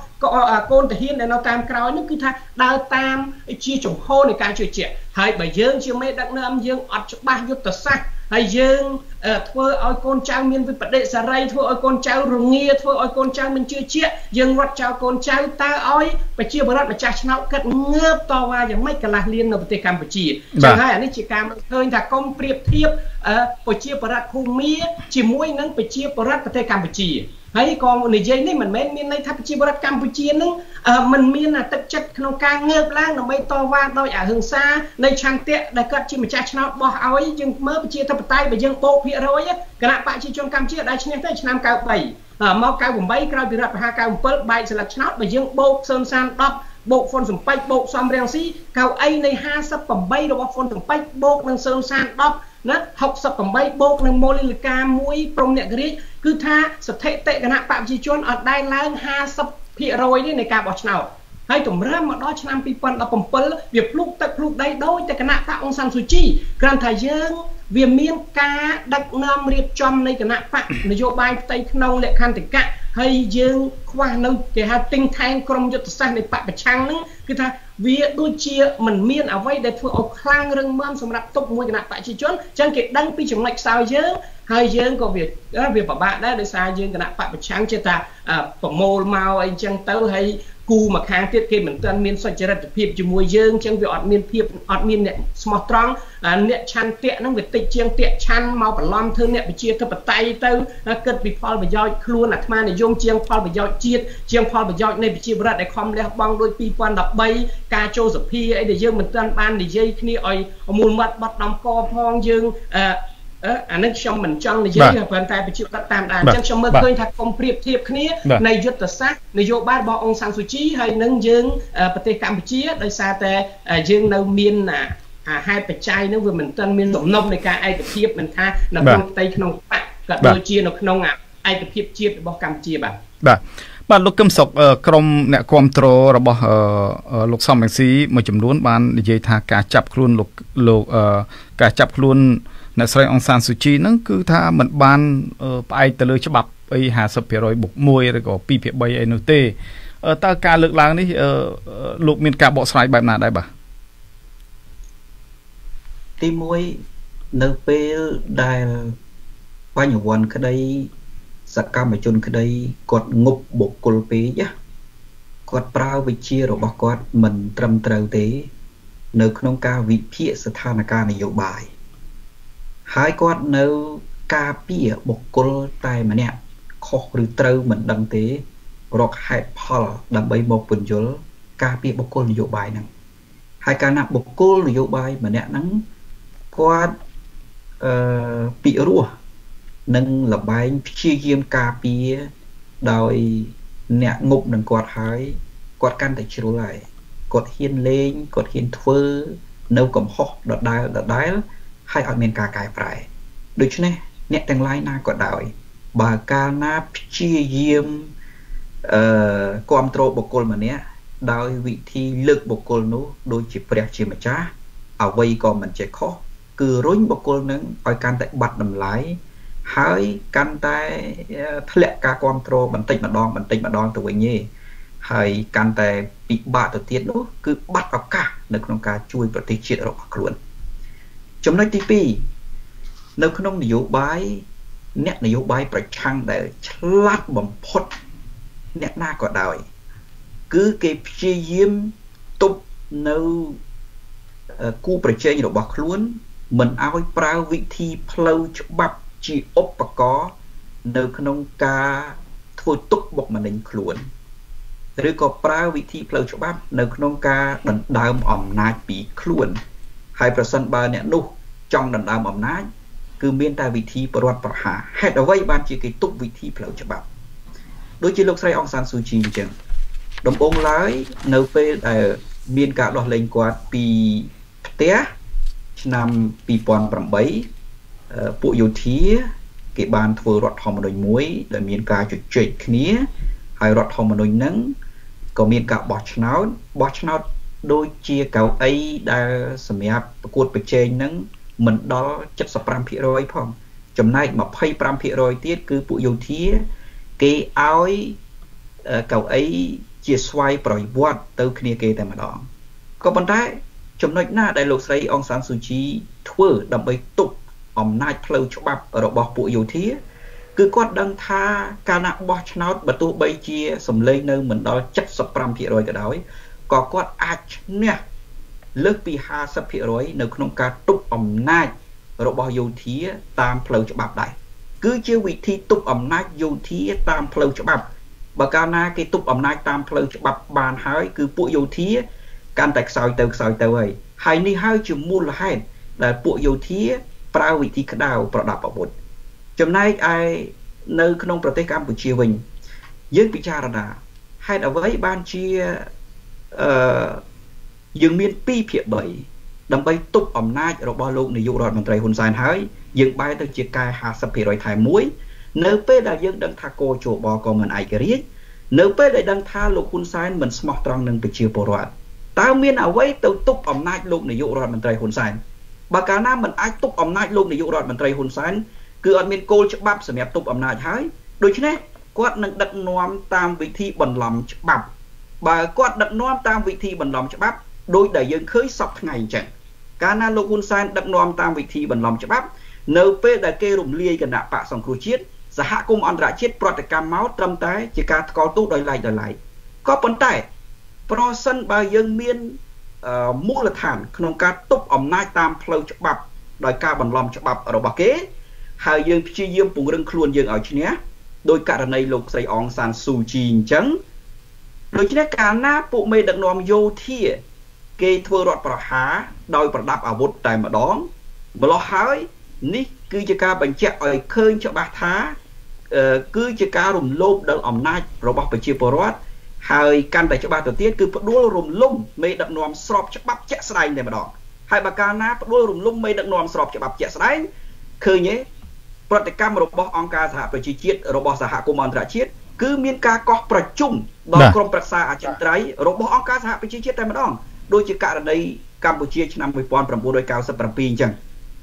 កូនតាហ៊ានដែលនៅតាមក្រោយនោះគឺថាដើរតាមជាចំហនៃការជឿជាក់ហើយបើយើងជាមេដឹកនាំយើងអត់ច្បាស់យុទ្ធសាស្ត្រ ហើយយើងធ្វើឲ្យកូនចៅមានវិបដិសារីធ្វើឲ្យកូនចៅរងាធ្វើឲ្យកូនចៅមិនជឿជាក់យើងរត់ចោលកូនចៅតើឲ្យប្រជាពលរដ្ឋម្ចាស់ឆ្នោតគិតងើបតវ៉ាយ៉ាងម៉េចកន្លះលាននៅប្រទេសកម្ពុជាចឹងហើយអានេះជាការមើលឃើញថាកុំប្រៀបធៀបប្រជាពលរដ្ឋភូមាជាមួយនឹងប្រជាពលរដ្ឋប្រទេសកម្ពុជា ហើយក៏និយាយនេះមិនមែនមានន័យថាប្រជាពលរដ្ឋកម្ពុជានឹងមិនមានទឹកចិត្តក្នុងការងើបឡើងដើម្បីតវ៉ាដោយអហិង្សានៃឆន្ទៈដែលគាត់ជាម្ចាស់ឆ្នោតបោះឲ្យយើងមើលប្រជាធិបតេយ្យបើយើងបូកភាគរយគណៈបកប្រជាជនកម្ពុជាដែលឈ្នះទៅឆ្នាំ93មក98ក្រោយពីរដ្ឋប្រហារ97បែកសិលឹកឆ្នោតបើយើងបូកសឺនសាន10បូកហ្វុនសំពេចបូកសំរៀងស៊ីកៅអីនៃ58របស់ហ្វុនសំពេចបូកនឹងសឺនសាន10 ណា68បូកនឹងម៉ូលីលីកា1ព្រំអ្នករាជគឺថាស្ថិតិគណៈបព្វជិជនអត់ដែរឡើង50%នេះនៃការបោះឆ្នោតហើយតម្រើមមកដល់ឆ្នាំ2017វាភ្លុកទឹកភ្លុកដីដោយតែគណៈបកអង្សានស៊ូជីគ្រាន់តែយើងវាមានការដឹកនាំរៀបចំនៃគណៈបកនយោបាយផ្ទៃក្នុងលក្ខន្តិកៈហើយយើងខ្វះនៅគេហៅទិញថែងក្រមយុទ្ធសាស្ត្រនៃបពប្រឆាំងហ្នឹងគឺថា វាដូចជាមិនមានអ្វីដែលធ្វើឲ្យខ្លាំងរឹងមាំសម្រាប់ទប់មួយគណៈបព្វជិជនអញ្ចឹងគេដឹងពីចំណុចខ្សោយយើងហើយយើងក៏វាវាពិបាកដែរដោយសារយើងគណៈបពប្រឆាំងចេះតែប្រមូលមកអីអញ្ចឹងទៅហើយ គូមកខាងទៀតគេមិនទាន់មានសុចរិតភាពជាមួយយើងអញ្ចឹងវាអត់មានភាពអត់មានអ្នកស្មោះត្រង់អ្នកឆាន់តាកហ្នឹងវាតិចជាងតាកឆាន់មកបន្លំធ្វើអ្នកវិជាធិបតេយ្យទៅគិតពីផលប្រយោជន៍ខ្លួនអាត្មានិយមជាងផលប្រយោជន៍ជាតិជាងផលប្រយោជន៍នៃប្រជាពលរដ្ឋដែលខំលះបង់ដូច2013ការចូលសភាអីដែលយើងមិនទាន់បាននិយាយគ្នាឲ្យមូលមាត់បាត់ដំកផងយើងអឺ អានេះខ្ញុំមិនចង់និយាយប៉ុន្តែប្រជាប្រដ្ឋតាមដានអញ្ចឹងខ្ញុំមើលឃើញថាកុំប្រៀបធៀបគ្នានៃយុទ្ធសាស្ត្រនយោបាយរបស់អង្គសានស៊ូជីហើយនឹងយើងប្រទេសកម្ពុជាដោយសារតែយើងនៅមានអាហេតុបច្ច័យនឹងវាមិនទាន់មានសំណុំនៃការឯកភាពមិនថានៅក្នុងផ្ទៃក្នុងបកក៏ដូចជានៅក្នុងឯកភាពជាតិរបស់កម្ពុជាបាទបាទបាទលោកកឹមសុខក្រមអ្នកគ្រប់គ្រងរបស់លោកសំរងស៊ីមួយចំនួនបាននិយាយថាការចាប់ខ្លួនលោកលោកការចាប់ខ្លួនអ្នកស្រីអង្សានស៊ូជីហ្នឹងគឺថាมันបានផ្អែកទៅលើច្បាប់អី50%បុក1ឬក៏2ភាគ3អីនោះទេតើការលើកឡើងនេះលោកមានការបកស្រាយបែបណាដែរបាទទី1នៅពេលដែលបញ្ញវន្តក្តីសកម្មជនក្តីគាត់ងប់បុគ្គលពេកគាត់ប្រើវិជារបស់គាត់មិនត្រឹមត្រូវទេ នៅក្នុងការវិភាគស្ថានភាពនយោបាយ ហើយគាត់នៅការពារបុគ្គលតែម្នាក់ខុសឬត្រូវមិនដឹងទេរកហេតុផលដើម្បីមកពន្យល់ការពារបុគ្គលនយោបាយហ្នឹងហើយកាលណាបុគ្គលនយោបាយម្នាក់ហ្នឹងគាត់អឺពិរោះនិងលបែងព្យាយាមការពារដោយអ្នកងប់នឹងគាត់ហើយគាត់កាន់តែជ្រុលហើយគាត់ហ៊ានលេងគាត់ហ៊ានធ្វើនៅកំហុសដដែលដដែល ហើយឲ្យមានការកែប្រែដូច្នេះអ្នកទាំងឡាយណាក៏ដោយបើកាលណាព្យាយាមអឺគ្រប់គ្រងបុគ្គលម្នាក់ដោយវិធីលើកបុគ្គលនោះដូចជាព្រះជាម្ចាស់អ្វីក៏មិនចេះខុសគឺរុញបុគ្គលនឹងឲ្យកាន់តែបាត់តម្លៃហើយកាន់តែធ្លាក់ការគ្រប់គ្រងបន្តិចម្ដងបន្តិចម្ដងទៅវិញទេហើយកាន់តែពិបាកទៅទៀតនោះគឺបាត់ឱកាសនៅក្នុងការជួយប្រទេសជាតិរបស់ខ្លួន ចំណុចទី2នៅក្នុងនយោបាយអ្នកនយោបាយប្រឆាំងដែលឆ្លាតបំផុតអ្នកណាក៏ដោយ គឺគេព្យាយាមទប់នៅគូប្រជែងរបស់ខ្លួន មិនឲ្យប្រើវិធីផ្លូវច្បាប់ជាឧបករណ៍នៅក្នុងការធ្វើទុកបុកម្នេញខ្លួនឬក៏ប្រើវិធីផ្លូវច្បាប់ នៅក្នុងការដណ្ដើមអំណាចពីខ្លួន ហើយប្រសិនបើអ្នកនោះចង់ដណ្ដើមអំណាចគឺមានតែវិធីប្រវត្តិប្រហារហេតុអ្វីបានជាគេទុកវិធីផ្លូវច្បាប់ដូចជាលោកស្រីអង្សានស៊ូជីអញ្ចឹងដំបូងឡើយនៅពេលដែលមានការដោះលែងគាត់ពីផ្ទះឆ្នាំ2008ពួកយោធាគេបានធ្វើរដ្ឋធម្មនុញ្ញមួយដែលមានការជជែកគ្នាហើយរដ្ឋធម្មនុញ្ញហ្នឹងក៏មានការបោះឆ្នោតបោះឆ្នោត ដូចជាកៅអីដែលសម្រាប់ប្រកួតប្រជែងហ្នឹងមិនដល់75%ផងចំណែក25%ទៀតគឺពួកយោធាគេឲ្យកៅអីជាស្វ័យប្រវត្តិទៅគ្នាគេតែម្ដងក៏ប៉ុន្តែចំណុចណាដែលលោកស្រីអងសានស៊ូជីធ្វើដើម្បីទប់អំណាចផ្លូវច្បាប់របស់ពួកយោធាគឺគាត់ដឹងថាកាលណាបោះឆ្នោតបើទោះបីជាសម្លេងនៅមិនដល់75%ក៏ដោយ ក៏គាត់អាចឈ្នះលើសពី50%នៅក្នុងការទប់អំណាចរបស់យោធាតាមផ្លូវច្បាប់ដែរគឺជាវិធីទប់អំណាចយោធាតាមផ្លូវច្បាប់បើកាលណាគេទប់អំណាចតាមផ្លូវច្បាប់បានហើយគឺពួកយោធាកាន់តែខ្សោយទៅខ្សោយទៅហើយហើយនេះហើយជាមូលហេតុដែលពួកយោធាប្រើវិធីក្តៅប្រដាប់អាវុធចំណែកឯនៅក្នុងប្រទេសកម្ពុជាវិញយើងពិចារណាហេតុអ្វីបានជា អឺយើងមាន2ភាគ3ដើម្បីទប់អំណាចរបស់លោកនាយករដ្ឋមន្ត្រីហ៊ុនសែនហើយយើងបែរទៅជាកែ50%ថែមមួយនៅពេលដែលយើងដឹងថាកោជបក៏មិនឯករាជ្យនៅពេលដែលដឹងថាលោកហ៊ុនសែនមិនស្មោះត្រង់នឹងប្រជាពលរដ្ឋតើមានអ្វីទៅទប់អំណាចលោកនាយករដ្ឋមន្ត្រីហ៊ុនសែនបើកាលណាមិនអាចទប់អំណាចលោកនាយករដ្ឋមន្ត្រីហ៊ុនសែនគឺអត់មានគោលច្បាប់សម្រាប់ទប់អំណាចហើយដូច្នេះគាត់នឹងដឹកនាំតាមវិធីបន្លំច្បាប់ បើគាត់ដឹកនាំតាមវិធីបន្លំច្បាប់ដោយដែលយើងឃើញសពថ្ងៃអញ្ចឹងកាលណាលោកហ៊ុនសែនដឹកនាំតាមវិធីបន្លំច្បាប់ នៅពេលដែលគេរំលាយគណៈបកសង្គ្រោះជាតិសហគមន៍អន្តរជាតិប្រតិកម្មមកត្រឹមតែជាការថ្កោលទោសដោយឡែកដោយឡែកក៏ប៉ុន្តែប្រសិនបើយើងមានមូលដ្ឋាន ក្នុងការទប់អំណាចតាមផ្លូវច្បាប់ដោយការបន្លំច្បាប់របស់គេ ហើយយើងព្យាយាមពង្រឹងខ្លួនយើងឲ្យឈ្នះដោយករណីលោកស្រីអងសានស៊ូជីអញ្ចឹង ដូច្នេះកាលណាពួកមេដឹកនាំយោធាគេធ្វើរដ្ឋប្រហារដោយប្រដាប់អាវុធតែម្ដងម្លោះហើយនេះគឺជាការបញ្ជាក់ឲ្យឃើញច្បាស់ថាគឺជាការរំលោភដល់អំណាចរបស់ប្រជាពលរដ្ឋហើយកាន់តែច្បាស់ទៅទៀតគឺផ្ដួលរំលំមេដឹកនាំស្របច្បាប់ជាក់ស្ដែងតែម្ដងហើយបើកាលណាផ្ដួលរំលំមេដឹកនាំស្របច្បាប់ជាក់ស្ដែងឃើញទេប្រតិកម្មរបស់អង្គការសហប្រជាជាតិរបស់សហគមន៍អន្តរជាតិ គឺមានការកោះប្រជុំដល់ក្រុមប្រឹក្សាអចិន្ត្រៃយ៍របស់អង្គការសហប្រជាជាតិតែម្ដងដូចជាករណីកម្ពុជាឆ្នាំ1997អញ្ចឹង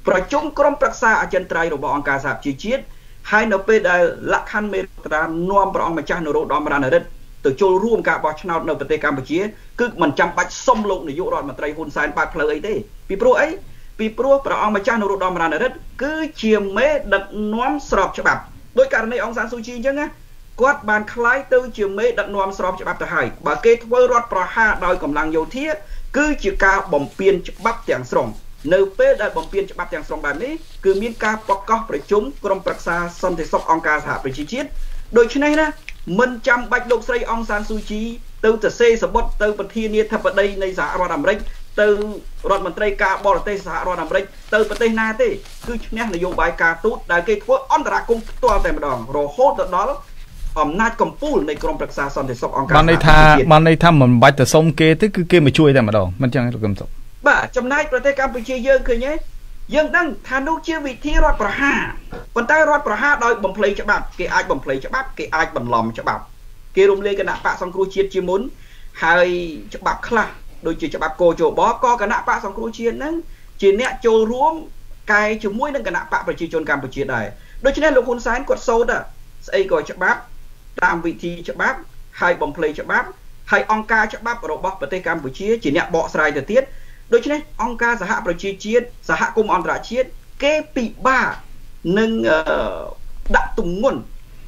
ប្រជុំក្រុមប្រឹក្សាអចិន្ត្រៃយ៍របស់អង្គការសហប្រជាជាតិហើយនៅពេលដែលលក្ខខណ្ឌមេត្រានាំព្រះអង្គម្ចាស់នរោត្តមរណរដ្ឋទៅចូលរួមការបោះឆ្នោតនៅប្រទេសកម្ពុជាគឺមិនចាំបាច់សុំលោកនាយករដ្ឋមន្ត្រីហ៊ុនសែនបើកផ្លូវអីទេពីព្រោះអីពីព្រោះព្រះអង្គម្ចាស់នរោត្តមរណរដ្ឋគឺជាមេដឹកនាំស្របច្បាប់ដោយករណីអង្គសានស៊ូជីអញ្ចឹងណា គាត់បានคล้ายទៅជាមេដឹកនាំស្របច្បាប់ទៅហើយបើគេធ្វើរដ្ឋប្រហារដោយកម្លាំងយោធាគឺជាការបំពានច្បាប់ទាំងស្រុងនៅពេលដែលបំពេញច្បាប់ទាំងស្រុងបែបនេះគឺមានការប្រកាសប្រជុំក្រុមប្រឹក្សាសន្តិសុខអង្គការសហប្រជាជាតិដូច្នេះណាមិនចាំបាច់លោកស្រីអង្សានស៊ូជីទៅទៅសេសបុតទៅប្រធានាធិបតីនៃសហរដ្ឋអាមេរិកទៅរដ្ឋមន្ត្រីការបរទេសសហរដ្ឋអាមេរិកទៅប្រទេសណាទេគឺឈ្នះនយោបាយការទូតដែលគេធ្វើអន្តរាគមន៍ផ្ទាល់តែម្ដងរហូតទៅដល់ អំណាចកម្ពុជានៃក្រមប្រឹក្សាសន្តិសុខអង្គការបានន័យថាបានន័យថាមិនបាច់ទៅសុំគេទេគឺគេមកជួយតែម្ដងមិនចឹងលោកកឹមសុខបាទចំណែកប្រទេសកម្ពុជាយើងឃើញទេយើងដឹងថានោះជាវិធីរដ្ឋប្រហារប៉ុន្តែរដ្ឋប្រហារដោយបំភ្លៃច្បាប់គេអាចបំភ្លៃច្បាប់គេអាចបន្លំច្បាប់គេរំលាយគណៈបកសង្គ្រោះជាតិជាមុនហើយច្បាប់ខ្លះដូចជាច្បាប់កោជបក៏គណៈបកសង្គ្រោះជាតិហ្នឹងជាអ្នកចូលរួមកែជាមួយនឹងគណៈបកប្រជាជនកម្ពុជាដែរដូច្នេះលោកហ៊ុនសែនគាត់សូត្រស្អីក៏ច្បាប់ តាមវិធីច្បាប់ ហើយបំភ្លៃច្បាប់ហើយអង្គការច្បាប់របស់ប្រទេសកម្ពុជាជាអ្នកបកស្រាយទៅទៀតដូច្នេះអង្គការសហប្រជាជាតិសហគមន៍អន្តរជាតិគេពិបាកនឹងដាក់ទម្ងន់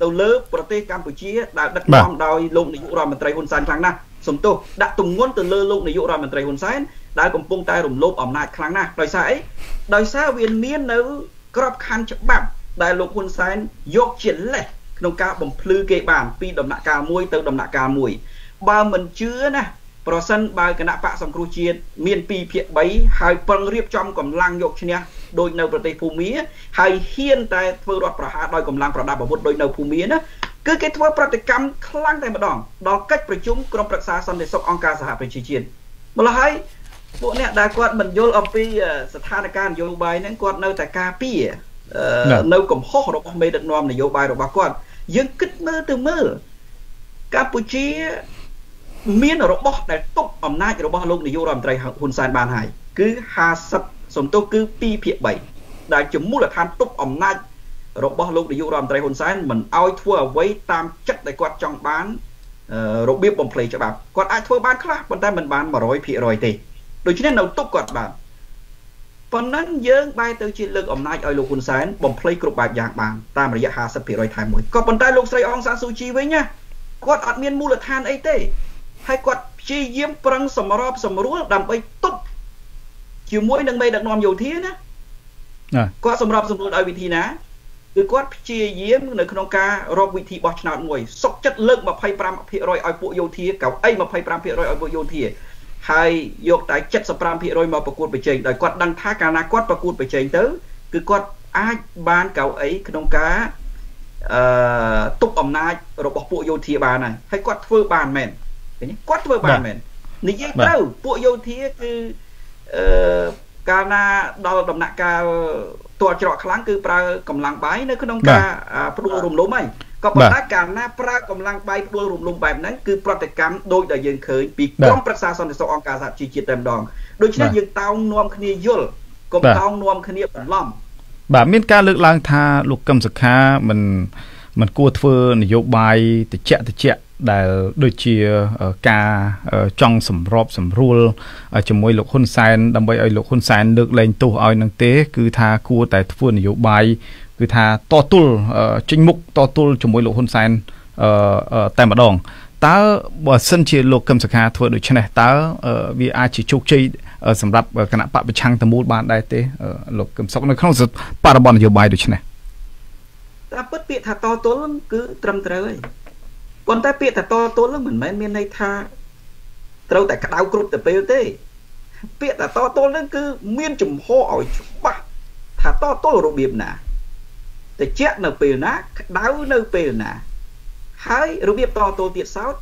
ទៅលើប្រទេសកម្ពុជាដែលដឹកនាំដោយលោកនាយករដ្ឋមន្ត្រីហ៊ុនសែនខ្លាំងណាស់សំទោសដាក់ទម្ងន់ទៅលើលោកនាយករដ្ឋមន្ត្រីហ៊ុនសែនដែលកំពុងតែរំលោភអំណាចខ្លាំងណាស់ដោយសារអីដោយសារវាមាននៅក្របខ័ណ្ឌច្បាប់ដែលលោកហ៊ុនសែនយកជាលេស ក្នុងការបំភ្លឺគេបានពីដំណាក់កាលមួយទៅដំណាក់កាលមួយបើមិនជឿណាប្រសិនបើគណៈបកសង្គ្រោះជាតិមាន2ភាគ3ហើយពឹងរៀបចំកម្លាំងយកឈ្នះដោយនៅប្រទេសភូមាហើយហ៊ានតែធ្វើរដ្ឋប្រហារដោយកម្លាំងប្រដាប់អាវុធដោយនៅភូមាណាគឺគេធ្វើប្រតិកម្មខ្លាំងតែម្ដងដល់កិច្ចប្រជុំក្រុមប្រឹក្សាសន្តិសុខអង្គការសហប្រជាជាតិម្ល៉េះហើយពួកអ្នកដែលគាត់មិនយល់អំពីស្ថានភាពនយោបាយហ្នឹងគាត់នៅតែការពារនៅកំហុសរបស់មេដឹកនាំនយោបាយរបស់គាត់ យើងគិតមើលទៅមើលកម្ពុជាមានរបស់ដែលទប់អំណាចរបស់លោកនាយករដ្ឋមន្ត្រីហ៊ុនសែនបានហើយគឺ50សំទោសគឺ2ភាគ3ដែលជាមូលដ្ឋានទប់អំណាចរបស់លោកនាយករដ្ឋមន្ត្រីហ៊ុនសែនមិនអោយធ្វើអ្វីតាមចិត្តដែលគាត់ចង់បានរបៀបបំភ្លៃច្បាប់គាត់អាចធ្វើបានខ្លះប៉ុន្តែមិនបាន100%ទេដូច្នេះនៅទប់គាត់បាន ប៉ុណ្ណឹងយើងបែរទៅជាលើកអំណាចឲ្យលោកហ៊ុនសែនបំភ្លៃគ្រប់បែបយ៉ាងបានតាមរយៈ50%ថែមមួយក៏ប៉ុន្តែលោកស្រីអងសានស៊ូជីវិញណាគាត់អត់មានមូលដ្ឋានអីទេហើយគាត់ព្យាយាមប្រឹងសម្របសម្រួលដើម្បីទប់ជាមួយនឹងមេដឹកនាំយោធាណាគាត់សម្របសម្រួលដោយវិធីណាគឺគាត់ព្យាយាមនៅក្នុងការរកវិធីបោះឆ្នោតមួយសុកចិត្តលើក25%ឲ្យពួកយោធាកៅអី25%ឲ្យពួកយោធា ហើយយកតែ75%មកប្រកួតប្រជែងដោយគាត់ដឹងថាកាលណាគាត់ប្រកួតប្រជែងទៅគឺគាត់អាចបានកៅអីក្នុងការអឺទប់អំណាចរបស់ពួកយោធាបានហើយហើយគាត់ធ្វើបានមែនឃើញគាត់ធ្វើបានមែននិយាយត្រូវពួកយោធាគឺអឺកាលណាដល់ដំណាក់កាលតួច្រកខ្លាំងគឺប្រើកម្លាំងបាយនៅក្នុងការផ្ដួលរំលំហើយ ក៏ប៉ុន្តែកាលណាប្រើកម្លាំងបាយផ្ដួលរំលំបែបហ្នឹងគឺប្រតិកម្មដូចដែលយើងឃើញពីក្រមប្រឹក្សាសន្តិសុខអង្គការសហជីវជាតិតែម្ដងដូច្នេះយើងតោងនាំគ្នាយល់កុំតោងនាំគ្នាបន្លំបាទមានការលើកឡើងថាលោកកឹមសុខាមិនមិនគួរធ្វើនយោបាយតិចតិចដែលដូចជាការចង់សម្របសម្រួលជាមួយលោកហ៊ុនសែនដើម្បីឲ្យលោកហ៊ុនសែនលើកលែងទោសឲ្យនឹងទេ គឺថាគួរតែធ្វើនយោបាយ គឺថាតទល់ចេញមុខតទល់ជាមួយលោកហ៊ុនសែនតែម្ដងតើបើសិនជាលោកកឹមសុខាធ្វើដូច្នេះតើវាអាចជាជោគជ័យសម្រាប់គណៈបពប្រឆាំងតមូលបានដែរទេលោកកឹមសុខនៅក្នុងបរិបទនយោបាយដូច្នេះតែពិតពាក្យថាតទល់គឺត្រឹមត្រូវហើយប៉ុន្តែពាក្យថាតទល់នឹងមិនមែនមានន័យថាត្រូវតែក្តៅគ្រប់ទៅពេលទេ ពាក្យថាតទល់នឹងគឺមានចំហឲ្យច្បាស់ថាតទល់របៀបណា តិចនៅពេលណាក្តៅនៅពេលណា ហើយរបៀបតទល់ទៀតសោត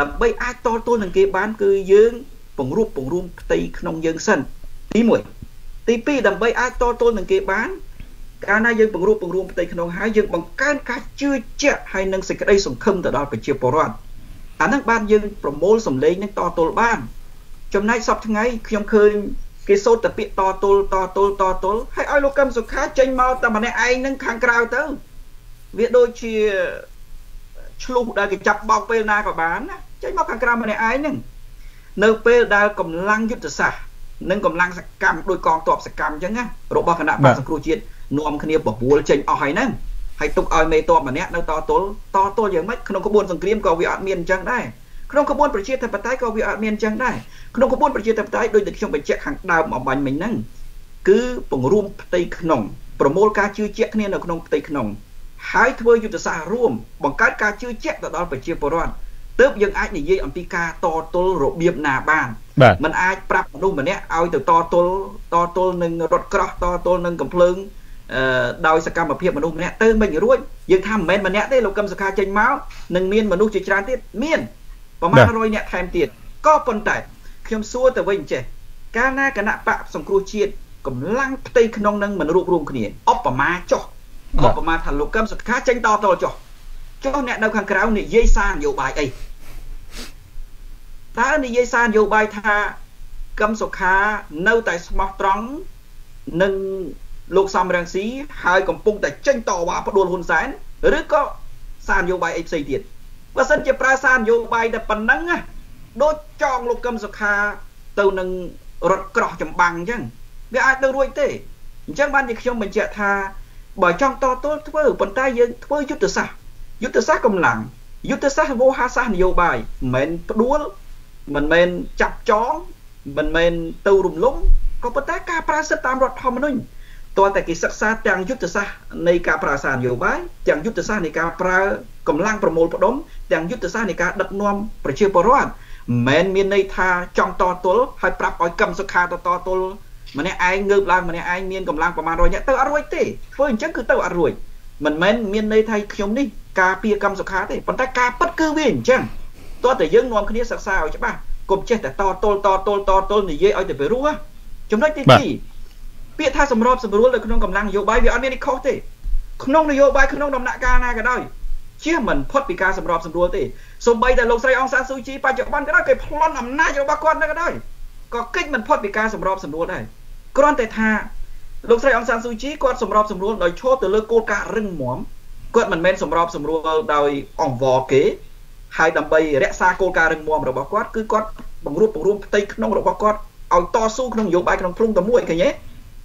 ដើម្បីអាចតទល់នឹងគេបាន គឺយើងពង្រួបពង្រួមផ្ទៃក្នុងយើងសិនទី1ទី2ដើម្បីអាចតទល់នឹងគេបានកាលណាយើងពង្រួបពង្រួមផ្ទៃក្នុងហើយយើងបង្កើនការជឿជាក់ហើយនឹងសេចក្តីសង្ឃឹមទៅដល់ប្រជាពលរដ្ឋអាហ្នឹងបានយើងប្រមូលសម្លេងនឹងតទល់បាន ចំណែកសពថ្ងៃខ្ញុំឃើញ គេសូត្រតែពាក្យតទល់តទល់តទល់ហើយឲ្យលោកកឹមសុខាចេញមកតែម្នាក់ឯងនឹងខាងក្រៅទៅវាដូចជាឆ្លុះដែលគេចាប់បោកពេលណាក៏បានណាចេញមកខាងក្រៅម្នាក់ឯងហ្នឹងនៅពេលដែលកម្លាំងយុទ្ធសាស្ត្រនិងកម្លាំងសកម្មដោយកងទ័ពសកម្មអញ្ចឹងណារបស់គណៈបកសង្គ្រោះជាតិនាំគ្នាបបួលចេញអស់ហើយហ្នឹងហើយទុកឲ្យមេតបម្នាក់នៅតទល់តទល់យ៉ាងម៉េចក្នុងក្បួនសង្គ្រាមក៏វាអត់មានអញ្ចឹងដែរ ក្នុងក្បួនប្រជាធិបតេយ្យក៏វាអត់មានអញ្ចឹងដែរក្នុងក្បួនប្រជាធិបតេយ្យដូចដែលខ្ញុំបញ្ជាក់ខាងដើមអបាញ់មិញហ្នឹងគឺពង្រួមផ្ទៃក្នុងប្រមូលការជឿជាក់គ្នានៅក្នុងផ្ទៃក្នុងហើយធ្វើយុទ្ធសាស្ត្ររួមបង្កើតការជឿជាក់ទៅដល់ប្រជាពលរដ្ឋទើបយើងអាចនិយាយអំពីការតទល់របៀបណាបានมันអាចប្រាប់មនុស្សម្នាក់ឲ្យទៅតទល់តទល់នឹងរត់ក្រោះតទល់នឹងកំភ្លើងអឺដោយសកម្មភាពមនុស្សម្នាក់ទៅមិនរួចយើងថាមិនមែនម្នាក់ទេលោកកឹមសុខាចេញមកនឹងមានមនុស្សជាច្រើនទៀតមាន ប្រមាណ100នាក់ថែមទៀតក៏ប៉ុន្តែខ្ញុំសួរទៅវិញចេះកាលណាគណៈបកសង្គ្រោះជាតិកម្លាំងផ្ទៃក្នុងនឹងមិនរួបរวมគ្នាឧបមាចុះឧបមាថាលោកកឹមសុខាចេញតតចុះចុះអ្នកនៅខាងក្រៅនិយាយសារនយោបាយអីតើនិយាយសារនយោបាយថាកឹមសុខានៅតែស្មោះត្រង់នឹងលោកសំរងស៊ីហើយកំពុងតែចេញតវ៉ាផ្ដួលហ៊ុនសែនឬក៏សារនយោបាយអីផ្សេងទៀត បើសិនជាប្រើសារនយោបាយតែប៉ុណ្ណឹងណាដូចចងលោកកឹមសុខាទៅនឹងរត់ក្រោះចម្បាំងអញ្ចឹងវាអាចទៅរួចទេអញ្ចឹងបានជាខ្ញុំបញ្ជាក់ថាបើចង់តទល់ធ្វើប៉ុន្តែយើងធ្វើយុទ្ធសាស្ត្រយុទ្ធសាស្ត្រកម្លាំងយុទ្ធសាស្ត្រវោហាសាស្ត្រនយោបាយមិនមែនផ្ដួលមិនមែនចាប់ចងមិនមែនទៅរំលំក៏ប៉ុន្តែការប្រើសិទ្ធិតាមរដ្ឋធម្មនុញ្ញ តើតែគេសិក្សាទាំងយុទ្ធសាស្ត្រនៃការប្រើសារនយោបាយទាំងយុទ្ធសាស្ត្រនៃការប្រើកម្លាំងប្រមូលផ្ដុំទាំងយុទ្ធសាស្ត្រនៃការដឹកនាំប្រជាពលរដ្ឋមិនមែនមានន័យថាចង់តទល់ហើយប្រាប់ឲ្យកឹមសុខាទៅតទល់ម្នាក់ឯងងើបឡើងម្នាក់ឯងមានកម្លាំងប្រមាណ100នាក់ទៅអត់រួចទេធ្វើអញ្ចឹងគឺទៅអត់រួចមិនមែនមានន័យថាខ្ញុំនេះការពារកម្មសុខាទេប៉ុន្តែការពិតគឺវាអញ្ចឹងតោះតែយើងនាំគ្នាសិក្សាឲ្យច្បាស់កុំចេះតែតទល់តទល់តទល់និយាយឲ្យតែពីរោះចំណុចទី2 ពាក្យថាសម្របសម្រួលនៅក្នុងកម្លាំងនយោបាយវាអត់មាននេះខុសទេក្នុងនយោបាយក្នុងដំណាក់កាលណាក៏ដោយជាមិនផុតពីការសម្របសម្រួលទេសូម្បីតែលោកស្រីអង្សានស៊ូជីបច្ចុប្បន្នក៏ដោយគេប្លន់អំណាចរបស់គាត់នឹងក៏ដោយក៏កិច្ចមិនផុតពីការសម្របសម្រួលដែរគ្រាន់តែថាលោកស្រីអង្សានស៊ូជីគាត់សម្របសម្រួលដោយឈរទៅលើគោលការណ៍រឹងមាំគាត់មិនមែនសម្របសម្រួលដោយអង្វរគេហើយដើម្បីរក្សាគោលការណ៍រឹងមាំរបស់គាត់គឺគាត់បង្រួបបង្រួមផ្ទៃក្នុងរបស់គាត់ឲ្យតស៊ូក្នុងនយោបាយក្នុងព្រំតែមួយឃើញទេ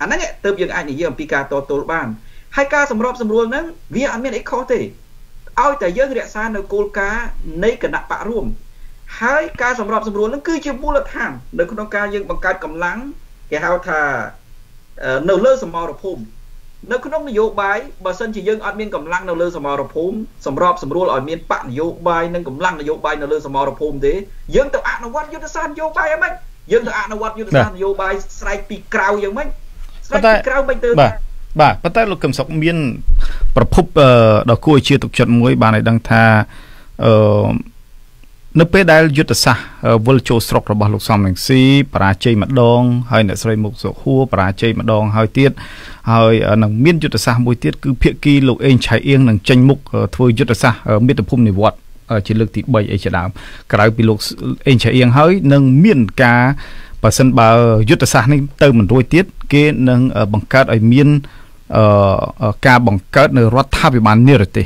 អាហ្នឹងទើបយើងអាចនិយាយអំពីការតទល់បានហើយការសម្របសម្រួលហ្នឹងវាអត់មានអីខុសទេឲ្យតែយើងរក្សានៅគោលការណ៍នៃគណៈបករួមហើយការសម្របសម្រួលនឹងគឺជាមូលដ្ឋាននៅក្នុងការយើងបង្កើតកម្លាំងគេហៅថានៅលើសមរភូមិនៅក្នុងនយោបាយបើសិនជាយើងអត់មានកម្លាំងនៅលើសមរភូមិសម្របសម្រួលឲ្យមានបកនយោបាយនិងកម្លាំងនយោបាយនៅលើសមរភូមិទេយើងទៅអនុវត្តយុទ្ធសាស្ត្រនយោបាយយ៉ាងម៉េចយើងទៅអនុវត្តយុទ្ធសាស្ត្រនយោបាយស្រែកពីក្រៅយ៉ាងម៉េច ស្រែកពីក្រៅមិនទៅបាទបាទប៉ុន្តែលោកកឹមសុខមាន ប្រភពដ៏គួរឲ្យជឿទុកចិត្តមួយ បានឲ្យដឹងថាអឺនៅពេលដែលយុទ្ធសាស្ត្រវិលចូលស្រុករបស់លោកសំរងស៊ីបរាជ័យម្ដងហើយអ្នកស្រីមុកសុខួរបរាជ័យម្ដងហើយទៀតហើយនឹងមានយុទ្ធសាស្ត្រមួយទៀតគឺភៀកគីលោកអេងឆៃអៀងនឹងចេញមុខធ្វើយុទ្ធសាស្ត្រមាតុភូមិនិវត្តជាលើកទី3អីជាដើមក្រៅពីលោកអេងឆៃអៀងហើយនឹងមានការ បើសិនបើយុទ្ធសាស្ត្រនេះទៅមិនរួចទៀតគេនឹងបង្កើតឲ្យមានការបង្កើតនៅរដ្ឋាភិបាលនិរទេស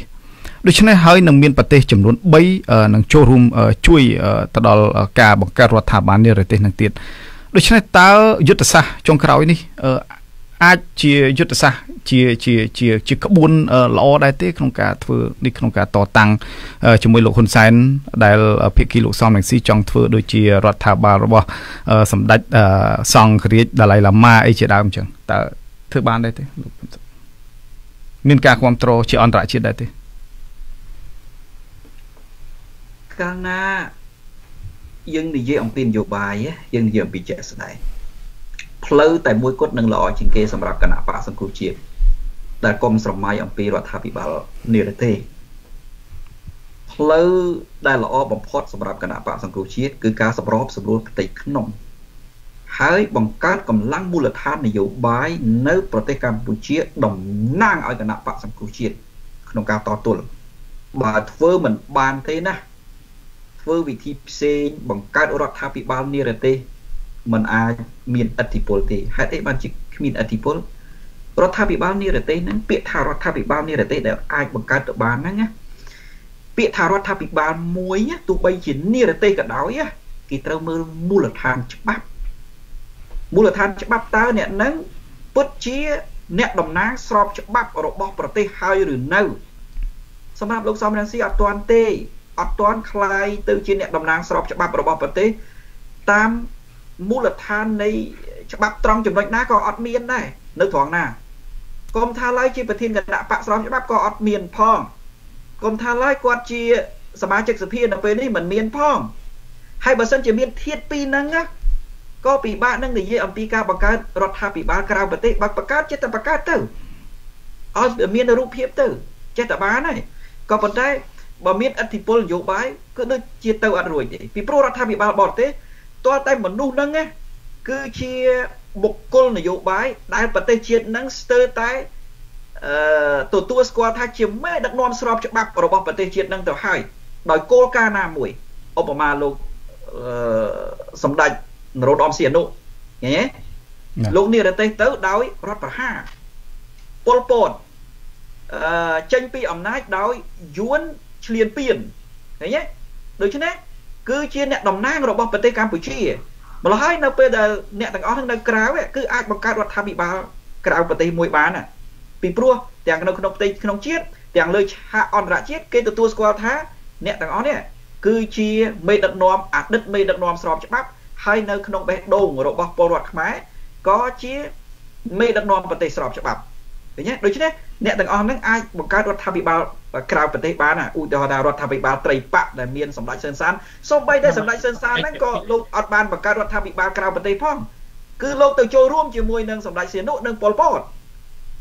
ដូច្នេះហើយនឹងមានប្រទេសចំនួន3នឹងចូលរួមជួយទៅដល់ការបង្កើតរដ្ឋាភិបាលនិរទេសនឹងទៀតដូច្នេះតើយុទ្ធសាស្ត្រចុងក្រោយនេះ អាចជាយុទ្ធសាស្ត្រជាជាជាជាក្បួនល្អដែរទេក្នុងការធ្វើនេះក្នុងការតតាំងជាមួយលោកហ៊ុនសែនដែលភាគីលោកសំរងស៊ីចង់ធ្វើដូចជារដ្ឋាភិបាលរបស់សម្ដេចសង្ឃរាជដាឡៃឡាម៉ាអីជាដើមអញ្ចឹងតើធ្វើបានដែរទេលោកមានការគ្រប់គ្រងជាអន្តរជាតិដែរទេកាលណាយើងនិយាយអំពីនយោបាយយើងនិយាយអំពីជាក់ស្ដែង ផ្លូវតែមួយគត់នឹងល្អជាងគេសម្រាប់គណៈបកសង្គ្រោះជាតិដែលគុំស្រមៃអំពីរដ្ឋាភិបាលនេះទេផ្លូវដែលល្អបំផុតសម្រាប់គណៈបកសង្គ្រោះជាតិគឺការសម្របសម្រួលផ្ទៃក្នុងហើយបង្កើតកម្លាំងមូលដ្ឋាននយោបាយនៅប្រទេសកម្ពុជាតំណាងឲ្យគណៈបកសង្គ្រោះជាតិក្នុងការតទល់បើធ្វើមិនបានទេណាធ្វើវិធីផ្សេងបង្កើតរដ្ឋាភិបាលនិរទេស มันអាចមានអធិបុលទេហេតុអីបានជាគ្មានអធិបុលរដ្ឋាភិបាលនិរទេសហ្នឹងពាក្យថារដ្ឋាភិបាលនិរទេសដែលអាចបង្កើតទៅបានហ្នឹងណាពាក្យថារដ្ឋាភិបាលមួយទោះបីជានិរទេសក៏ដោយគេត្រូវមើលមូលដ្ឋានច្បាប់មូលដ្ឋានច្បាប់តើអ្នកនឹងពិតជាអ្នកតំណាងស្របច្បាប់របស់ប្រទេសហើយឬនៅសម្រាប់លោកសំរងស៊ីអត់ទាន់ទេអត់ទាន់คลายទៅជាអ្នកតំណាងស្របច្បាប់របស់ប្រទេសតាម មូលដ្ឋាននៃច្បាប់ត្រង់ចំណុចណាក៏អត់មានដែរនៅត្រង់ណាកុំថាឡើយជាប្រធានគណៈបកស្របច្បាប់ក៏អត់មានផងកុំថាឡើយគាត់ជាសមាជិកសភានៅពេលនេះមិនមានផងហើយបើសិនជាមានធៀបពីរហ្នឹងណាក៏ពិបាកនឹងនិយាយអំពីការបង្កើតរដ្ឋាភិបាលក្រៅប្រទេសបើបង្កើតចិត្តតែបង្កើតទៅឲ្យមានរូបភាពទៅចេះតែបានហើយក៏ប៉ុន្តែបើមានអធិបុលនយោបាយគឺដូចជាទៅអត់រួចទេពីព្រោះរដ្ឋាភិបាលបរទេស តើតែមនុស្សហ្នឹងគឺជាបុគ្គលនយោបាយដែលប្រទេសជាតិហ្នឹងស្ទើរតែអឺទទួលស្គាល់ថាជាមេដឹកនាំស្របច្បាប់របស់ប្រទេសជាតិហ្នឹងទៅហើយដោយគោលការណ៍ណាមួយឧបមាលោកអឺសម្ដេចនរោត្តមសីហនុឃើញទេលោកនិរទេសទៅដោយរដ្ឋប្រហារប៉ុលពតអឺចេញពីអំណាចដោយយួនឈ្លានពានឃើញទេដូច្នេះ គឺជាអ្នកតំណាងរបស់ប្រទេសកម្ពុជាម្ល៉េះហើយនៅពេលដែលអ្នកទាំងអស់នៅក្រៅគឺអាចបង្កើតរដ្ឋាភិបាលក្រៅប្រទេសមួយបានណាពីព្រោះទាំងនៅក្នុងប្រទេសក្នុងជាតិទាំងលើឆាកអន្តរជាតិគេទទួលស្គាល់ថាអ្នកទាំងអស់នេះគឺជាមេដឹកនាំអតីតមេដឹកនាំស្របច្បាប់ហើយនៅក្នុងបេះដូងរបស់ពលរដ្ឋខ្មែរក៏ជាមេដឹកនាំប្រទេសស្របច្បាប់ឃើញទេដូច្នេះអ្នកទាំងអស់ហ្នឹងអាចបង្កើតរដ្ឋាភិបាល ក្រៅប្រទេសបានឧទាហរណ៍ថារដ្ឋាភិបាលត្រីបកដែលមានសម្ដេចសឿនសានសូម្បីតែសម្ដេចសឿនសានហ្នឹងក៏លោកអត់បានបង្កើតរដ្ឋាភិបាលក្រៅប្រទេសផងគឺលោកទៅចូលរួមជាមួយនឹងសម្ដេចសៀនុនិងប៉ុលពត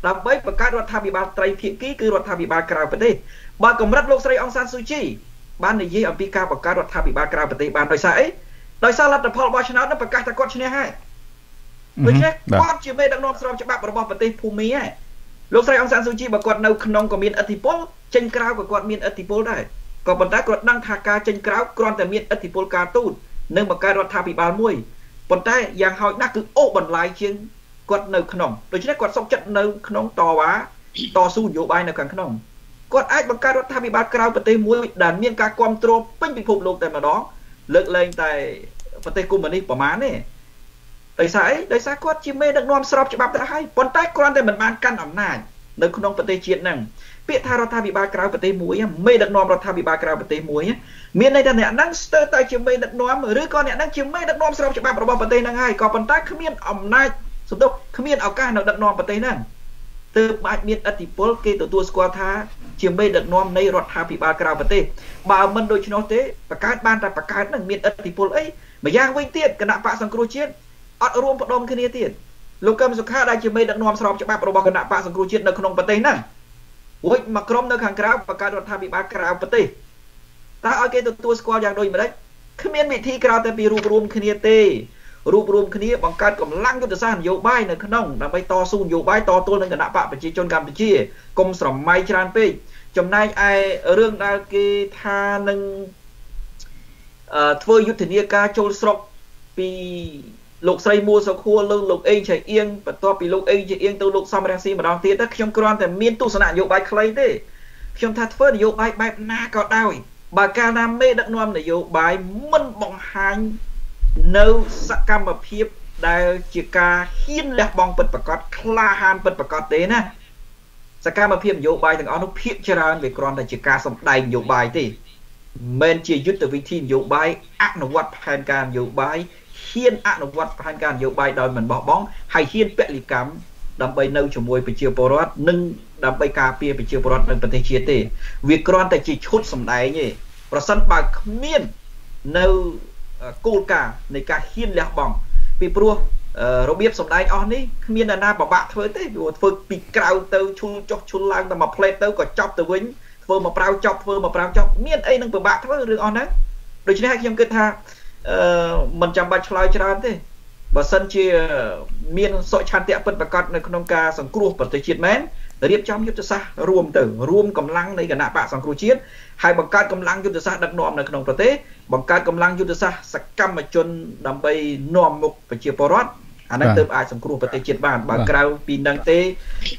ដើម្បីបង្កើតរដ្ឋាភិបាលត្រីភាគីគឺរដ្ឋាភិបាលក្រៅប្រទេសបើកម្រិតលោកស្រីអង្សានស៊ូជីបាននិយាយអំពីការបង្កើតរដ្ឋាភិបាលក្រៅប្រទេសបានដោយសារអីដោយសារលទ្ធផលបោះឆ្នោតនឹងប្រកាសថាគាត់ឈ្នះហើយដូច្នេះគាត់ជាមេដឹកនាំស្របច្បាប់របស់ប្រទេសភូមាហើយ លោកស្រីអង្សានស៊ូជីបើគាត់នៅក្នុងក៏មានអធិបុលចេញក្រៅក៏គាត់មានអធិបុលដែរក៏ប៉ុន្តែគាត់ដឹងថាការចេញក្រៅគ្រាន់តែមានអធិបុលការទូតនិងបង្កើតរដ្ឋាភិបាលមួយប៉ុន្តែយ៉ាងហោចណាស់គឺអូបន្លាយជាងគាត់នៅក្នុងដូច្នេះគាត់សុកចិត្តនៅក្នុងតវ៉ាតស៊ូនយោបាយនៅខាងក្នុងគាត់អាចបង្កើតរដ្ឋាភិបាលក្រៅប្រទេសមួយដែលមានការគ្រប់គ្រងពេញពិភពលោកតែម្ដងលើកលែងតែប្រទេសកុម្មុយនីសប្រមាណទេ ដោយសារអីដោយសារគាត់ជាមេដឹកនាំស្របច្បាប់ទៅហើយប៉ុន្តែគ្រាន់តែមិនបានកាន់អំណាចនៅក្នុងប្រទេសជាតិហ្នឹងពាក្យថារដ្ឋាភិបាលក្រៅប្រទេសមួយមេដឹកនាំរដ្ឋាភិបាលក្រៅប្រទេសមួយមានន័យថាអ្នកហ្នឹងស្ទើរតែជាមេដឹកនាំឬក៏អ្នកហ្នឹងជាមេដឹកនាំស្របច្បាប់របស់ប្រទេសហ្នឹងហើយក៏ប៉ុន្តែគ្មានអំណាចសំដៅគ្មានឱកាសនៅដឹកនាំប្រទេសហ្នឹងទើបអាចមានអធិបុលគេទទួលស្គាល់ថាជាមេដឹកនាំនៃរដ្ឋាភិបាលក្រៅប្រទេសបើមិនដូច្នោះទេបង្កើតបានតែបង្កើតនឹងមានអធិបុលអីម្យ៉ាងវិញទៀតគណៈបកសង្គ្រោះជាតិ អត់រួមផ្ដុំគ្នាទៀតលោកកឹមសុខាដែលជាមេដឹកនាំស្របច្បាប់របស់គណៈបកសង្គ្រោះជាតិនៅក្នុងប្រទេសហ្នឹងរួចមកក្រុមនៅខាងក្រៅបង្កើតរដ្ឋាភិបាលក្រៅប្រទេសតើឲ្យគេទទួលស្គាល់យ៉ាងដូចម្ដេចគ្មានវិធីក្រៅតែពីរួមរួមគ្នាទេរួបរวมគ្នាបង្កើតកម្លាំងយុទ្ធសាស្ត្រនយោបាយនៅក្នុងដើម្បីតស៊ូនយោបាយតទល់នឹងគណៈបកប្រជាជនកម្ពុជាកុំស្រមៃច្រើនពេកចំណែកឯរឿងដែលគេថានឹងធ្វើយុទ្ធនាការចូលស្រុកពី លោកស្រីមួសុខួរលើលោកអេងឆៃអៀងបន្ទាប់ពីលោកអេងឆៃអៀងទៅលោកសំរងស៊ីម្ដងទៀតទៅខ្ញុំគ្រាន់តែមានទស្សនៈនយោបាយខ្លីទេខ្ញុំថាធ្វើនយោបាយបែបណាក៏ដោយបើកាលណាមេដឹកនាំនយោបាយមិនបង្ហាញនៅសកម្មភាពដែលជាការហ៊ានលះបង់ពិតប្រកបក្លាហានពិតប្រកបទេណាសកម្មភាពនយោបាយទាំងអស់នោះភាកច្រើនវាគ្រាន់តែជាការសម្ដែងនយោបាយទេមិនជាយុទ្ធវិធីនយោបាយអនុវត្តផែនការនយោបាយ ហ៊ានអនុវត្តផែនការនយោបាយដោយមិនបោះបង់ហើយហ៊ានពលិកម្មដើម្បីនៅជាមួយប្រជាពលរដ្ឋនិងដើម្បីការពារប្រជាពលរដ្ឋនៅប្រទេសជាតិទេ វាគ្រាន់តែជាឈុតសម្ដែងទេប្រសិនបើគ្មាននៅគោលការណ៍នៃការហ៊ានលះបង់ពីព្រោះរបៀបសម្ដែងអស់នេះគ្មានអ្នកណាពិបាកធ្វើទេព្រោះធ្វើពីក្រៅទៅឈុលចុះឈុលឡើងតែមួយផ្លេតទៅក៏ចប់ទៅវិញធ្វើមកប្រាវចប់ធ្វើមកប្រាវចប់មានអីនឹងពិបាកធ្វើរឿងអស់ហ្នឹងដូច្នេះហើយខ្ញុំគិតថាអឺ មិនចាំបាច់ឆ្លើយច្រើនទេបើសិនជាមានសុឆន្ទៈពិតប្រកបនៅក្នុងការសង្គ្រោះប្រទេសជាតិមែនរៀបចំយុទ្ធសាស្ត្ររួមទៅរួមកម្លាំងនៃគណៈបកសង្គ្រោះជាតិហើយបង្កើតកម្លាំងយុទ្ធសាស្ត្រដឹកនាំនៅក្នុងប្រទេសបង្កើតកម្លាំងយុទ្ធសាស្ត្រសកម្មជនដើម្បីនាំមុខប្រជាពលរដ្ឋអានេះទើបអាចសង្គ្រោះប្រទេសជាតិបានបើក្រៅពីនឹងទេ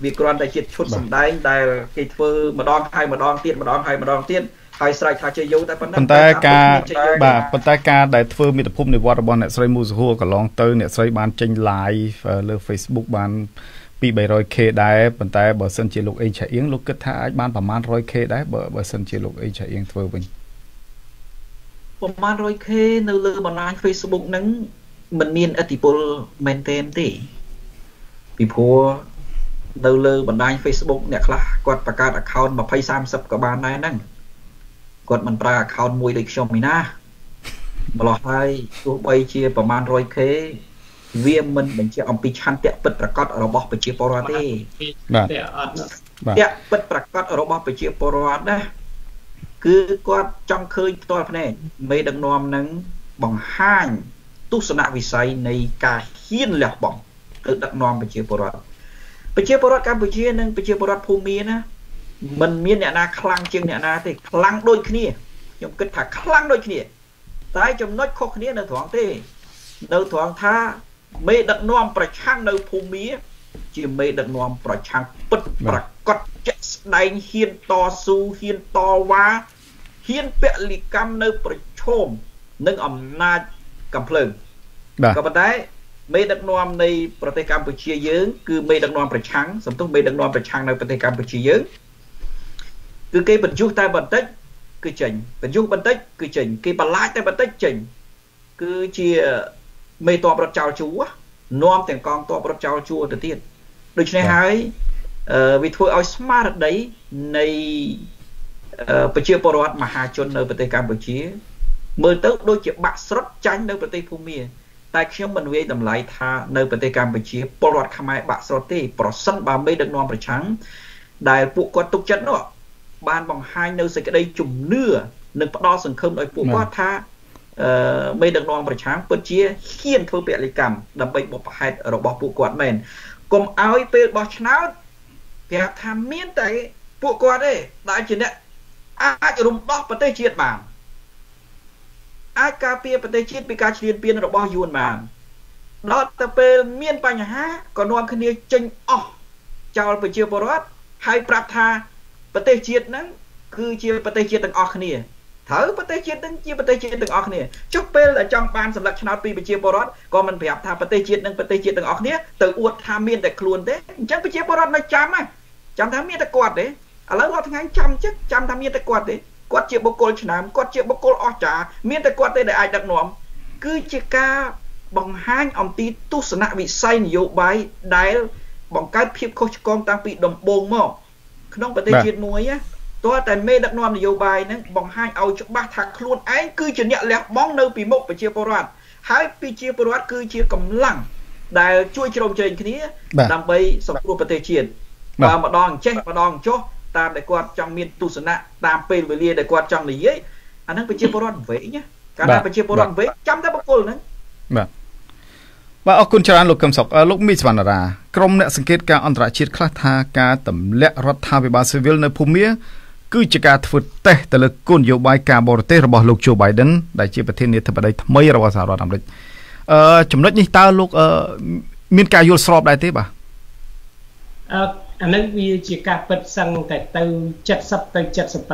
វាគ្រាន់តែជាឈុតសម្ដែងដែលគេធ្វើម្ដងហើយម្ដងទៀតម្ដងហើយម្ដងទៀត ហើយស្រែកថាជ័យយោតែប៉ុណ្ណឹងប៉ុន្តែការបាទប៉ុន្តែការដែលធ្វើមិត្តភូមិនិវត្តរបស់អ្នកស្រីមូសហួរកន្លងទៅអ្នកស្រីបានចេញ live លើ Facebook បានពី 300k ដែរប៉ុន្តែបើសិនជាលោកអេងឆាអៀងលោកគិតថាអាចបានប្រមាណ 100k ដែរបើបើសិនជាលោកអេងឆាអៀងធ្វើវិញប្រមាណ 100k នៅលើបណ្ដាញ Facebook ហ្នឹងมันមានអតិពលមែនទែនទេពីព្រោះនៅលើបណ្ដាញ Facebook អ្នកខ្លះគាត់បង្កើត account 20 30ក៏បានដែរហ្នឹង គាត់មិនប្រើ account មួយដូចខ្ញុំឯណាម្លោះហើយទោះបីជាប្រមាណ 100k វាមិនបញ្ជាក់អំពីឆន្ទៈពិតប្រាកដរបស់ប្រជាពលរដ្ឋទេបាទអត់តែពិតប្រាកដរបស់ប្រជាពលរដ្ឋណាគឺគាត់ចង់ឃើញផ្ទាល់ភ្នែកមេដឹកនាំនឹងបង្ហាញទស្សនវិស័យនៃការហ៊ានលះបង់ទៅដឹកនាំប្រជាពលរដ្ឋប្រជាពលរដ្ឋកម្ពុជានិងប្រជាពលរដ្ឋភូមាណា มันមានអ្នកណាខ្លាំងជាងអ្នកណាទេខ្លាំងដូចគ្នាខ្ញុំគិតថាខ្លាំងដូចគ្នាតែចំណុចខុសគ្នានៅត្រង់ទេ នៅត្រង់ថាមេដឹកនាំប្រឆាំងនៅភូមាជាមេដឹកនាំប្រឆាំងពិតប្រកបជាក់ស្ដែងហ៊ានតស៊ូហ៊ានតវ៉ាហ៊ានពលិកម្មនៅប្រឈមនឹងអំណាចកំភ្លើងក៏ប៉ុន្តែមេដឹកនាំនៃប្រទេសកម្ពុជាយើងគឺមេដឹកនាំប្រឆាំងសំទុះមេដឹកនាំប្រឆាំងនៅប្រទេសកម្ពុជាយើង គឺគេបញ្យុះតែបន្តិចគឺចេញបញ្យុះបន្តិចគឺចេញគេបន្លាចតែបន្តិចចេញគឺជាមេតបរត់ចោលជួនាំទាំងកងតបរត់ចោលជួទៅទៀតដូច្នេះហើយវាធ្វើឲ្យស្មារតីនៃប្រជាពលរដ្ឋមហាជននៅប្រទេសកម្ពុជា មើលទៅដូចជាបាក់ស្រុតចាញ់នៅប្រទេសភូមាតែខ្ញុំមិនវាយតម្លៃថានៅប្រទេសកម្ពុជាពលរដ្ឋខ្មែរបាក់ស្រុតទេ ប្រសិនបើមេដឹកនាំប្រឆាំងដែលពួកគាត់ទុកចិត្តនោះ បានបង្ហាញនៅសេចក្តីជំនឿនិងផ្ដល់សង្ឃឹមឲ្យពួកគាត់ថាអឺមេដឹកនាំប្រឆាំងពិតជាហ៊ានធ្វើពលិកម្មដើម្បីបុព្វហេតុរបស់ពួកគាត់មែនកុំឲ្យពេលបោះឆ្នោតប្រាប់ថាមានតែពួកគាត់ទេដែលជាអ្នកអាចរំដោះប្រទេសជាតិបានអាចការពារប្រទេសជាតិពីការឈ្លានពានរបស់យួនបានដល់ទៅពេលមានបញ្ហាក៏នាំគ្នាចេញអស់ចោលប្រជាពលរដ្ឋហើយប្រាប់ថា ប្រទេសជាតិហ្នឹងគឺជាប្រទេសជាតិទាំងអស់គ្នាត្រូវប្រទេសជាតិនឹងជាប្រទេសជាតិទាំងអស់គ្នាចុះពេលដែលចង់បានសម្លឹកឆ្នោតពីប្រជាពលរដ្ឋក៏មិនប្រាប់ថាប្រទេសជាតិនិងប្រទេសជាតិទាំងអស់គ្នាទៅអួតថាមានតែខ្លួនទេអញ្ចឹងប្រជាពលរដ្ឋនៅចាំហ៎ចាំថាមានតែគាត់ទេឥឡូវរាល់ថ្ងៃចាំចិត្តចាំថាមានតែគាត់ទេគាត់ជាបុគ្គលឆ្នាំគាត់ជាបុគ្គលអស្ចារ្យមានតែគាត់ទេដែលអាចដឹកនាំគឺជាការបង្ហាញអំពីទស្សនវិស័យនយោបាយដែលបង្កើតភាពខុសឆ្គងតាំងពីដំបូងមក ក្នុងប្រទេសជាតិមួយណាតើតែមេដឹកនាំនយោបាយហ្នឹងបង្ហាញឲ្យច្បាស់ថាខ្លួនឯងគឺជាអ្នកលះបង់នៅពីមុខប្រជាពលរដ្ឋហើយប្រជាពលរដ្ឋគឺជាកម្លាំងដែលជួយជ្រោមជ្រែងគ្នាដើម្បីសង្គ្រោះប្រទេសជាតិបើម្ដងចេះម្ដងចុះតាមដែលគាត់ចង់មានទស្សនៈតាមពេលវេលាដែលគាត់ចង់និយាយអាហ្នឹងប្រជាពលរដ្ឋវែងណាកាលណាប្រជាពលរដ្ឋវែងចាំតែបកគលហ្នឹងបាទ បាទអរគុណច្រើនលោកកឹមសុខលោកមីសវណ្ណរាក្រុមអ្នកសង្កេតការអន្តរជាតិខ្លះថាការទម្លាក់រដ្ឋាភិបាលស៊ីវិលនៅភូមាគឺជាការធ្វើតេស្តទៅលើគោលនយោបាយការបរទេសរបស់លោក Joe Biden ដែលជាប្រធានាធិបតីថ្មីរបស់សហរដ្ឋអាមេរិកអឺចំណុចនេះតើលោកអឺមានការយល់ស្របដែរទេបាទ អឺអានឹងវាជាការពិតសឹងតែទៅ70ទៅ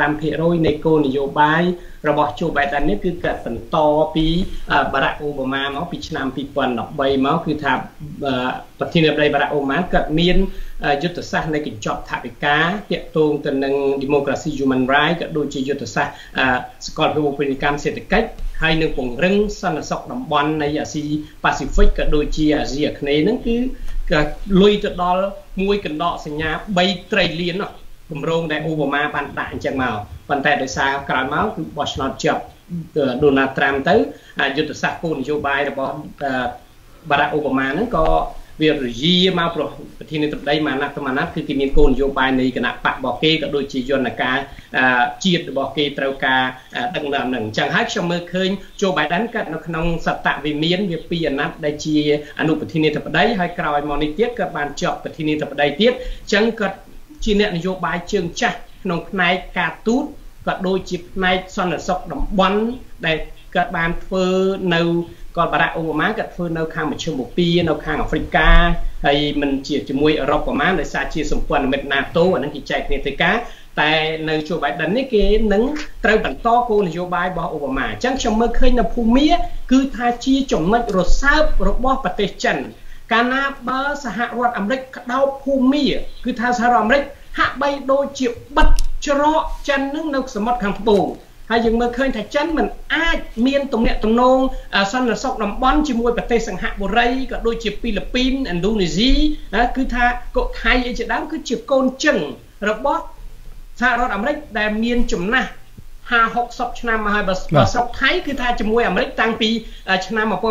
75%នៃគោលនយោបាយរបស់ជូបៃដិននេះគឺគាត់បន្តពីបារ៉ាក់អូបាម៉ាមកពីឆ្នាំ2013មកគឺថាប្រធានាធិបតីបារ៉ាក់អូបាម៉ាគាត់មានយុទ្ធសាស្ត្រនៃកញ្ចប់ថវិកាទាក់ទងទៅនឹង democracy human right ក៏ដូចជាយុទ្ធសាស្ត្រសកលភាវូបនីយកម្មសេដ្ឋកិច្ចហើយនឹងពង្រឹងសន្តិសុខតំបន់នៃអាស៊ីប៉ាស៊ីហ្វិកក៏ដូចជាអាស៊ីអាគ្នេយ៍ហ្នឹងគឺ លុយទៅដល់មួយកណ្ដកសញ្ញា3 trillion នោះគម្រោងដែលអូបាម៉ាបានដាក់អញ្ចឹងមកប៉ុន្តែដោយសារក្រោយមកគឺបោះឆ្នោតជាប់ដូណាល់ត្រាំទៅយុទ្ធសាស្ត្រគោលនយោបាយរបស់បារ៉ាក់អូបាម៉ាហ្នឹងក៏ វារយាមកប្រប្រធានាធិបតីម៉ាណាត់ម៉ាណាត់គឺគេមានគោលនយោបាយនៃគណៈបករបស់គេក៏ដូចជាយន្តការជាតិរបស់គេត្រូវការដឹកនាំនឹងអញ្ចឹងហើយខ្ញុំមើលឃើញโจ Biden កើតនៅក្នុងសតវិមានវាពីអាណត្តិដែលជាអនុប្រធានាធិបតីហើយក្រោយមកនេះទៀតគាត់បានជាប់ប្រធានាធិបតីទៀតអញ្ចឹងគាត់ជាអ្នកនយោបាយជើងចាស់ក្នុងផ្នែកការទូតក៏ដូចជាផ្នែកសន្តិសុខតំបន់ដែលគាត់បានធ្វើនៅ គាត់បារ៉ាក់អូបាម៉ាគាត់ធ្វើនៅខាងមជ្ឈមបូព៌ានៅខាងអាហ្វ្រិកាហើយមិនជាជាមួយអឺរ៉ុបប្រហែលដោយសារជាសម្ព័ន្ធមិត្ត NATO អានឹងគេចែកគ្នាទៅការតែនៅជួបៃដិននេះគេនឹងត្រូវបន្តគោលនយោបាយរបស់អូបាម៉ាអញ្ចឹងខ្ញុំមើលឃើញនៅភូមាគឺថាជាចំណុចរសើបរបស់ប្រទេសចិនកាលណាបើសហរដ្ឋអាមេរិកក្តោបភូមាគឺថាសហរដ្ឋអាមេរិកហាក់បីដូចជាបិទច្រកចិននឹងនៅសមុទ្រខាងត្បូង ហើយយើងមើលឃើញថាចិនមិនអាចមានទំនាក់ទំនងសន្តិសុខតំបន់ជាមួយប្រទេសសង្ហបុរីក៏ដូចជាពីលីពីនឥណ្ឌូនេស៊ីគឺថាកុថៃអីជាដើមគឺជាកូនជឹងរបស់សហរដ្ឋអាមេរិកដែលមានចំណាស់ 50 60ឆ្នាំមកហើយបើស្រុកថៃគឺថាជាមួយអាមេរិកតាំងពីឆ្នាំ1930មក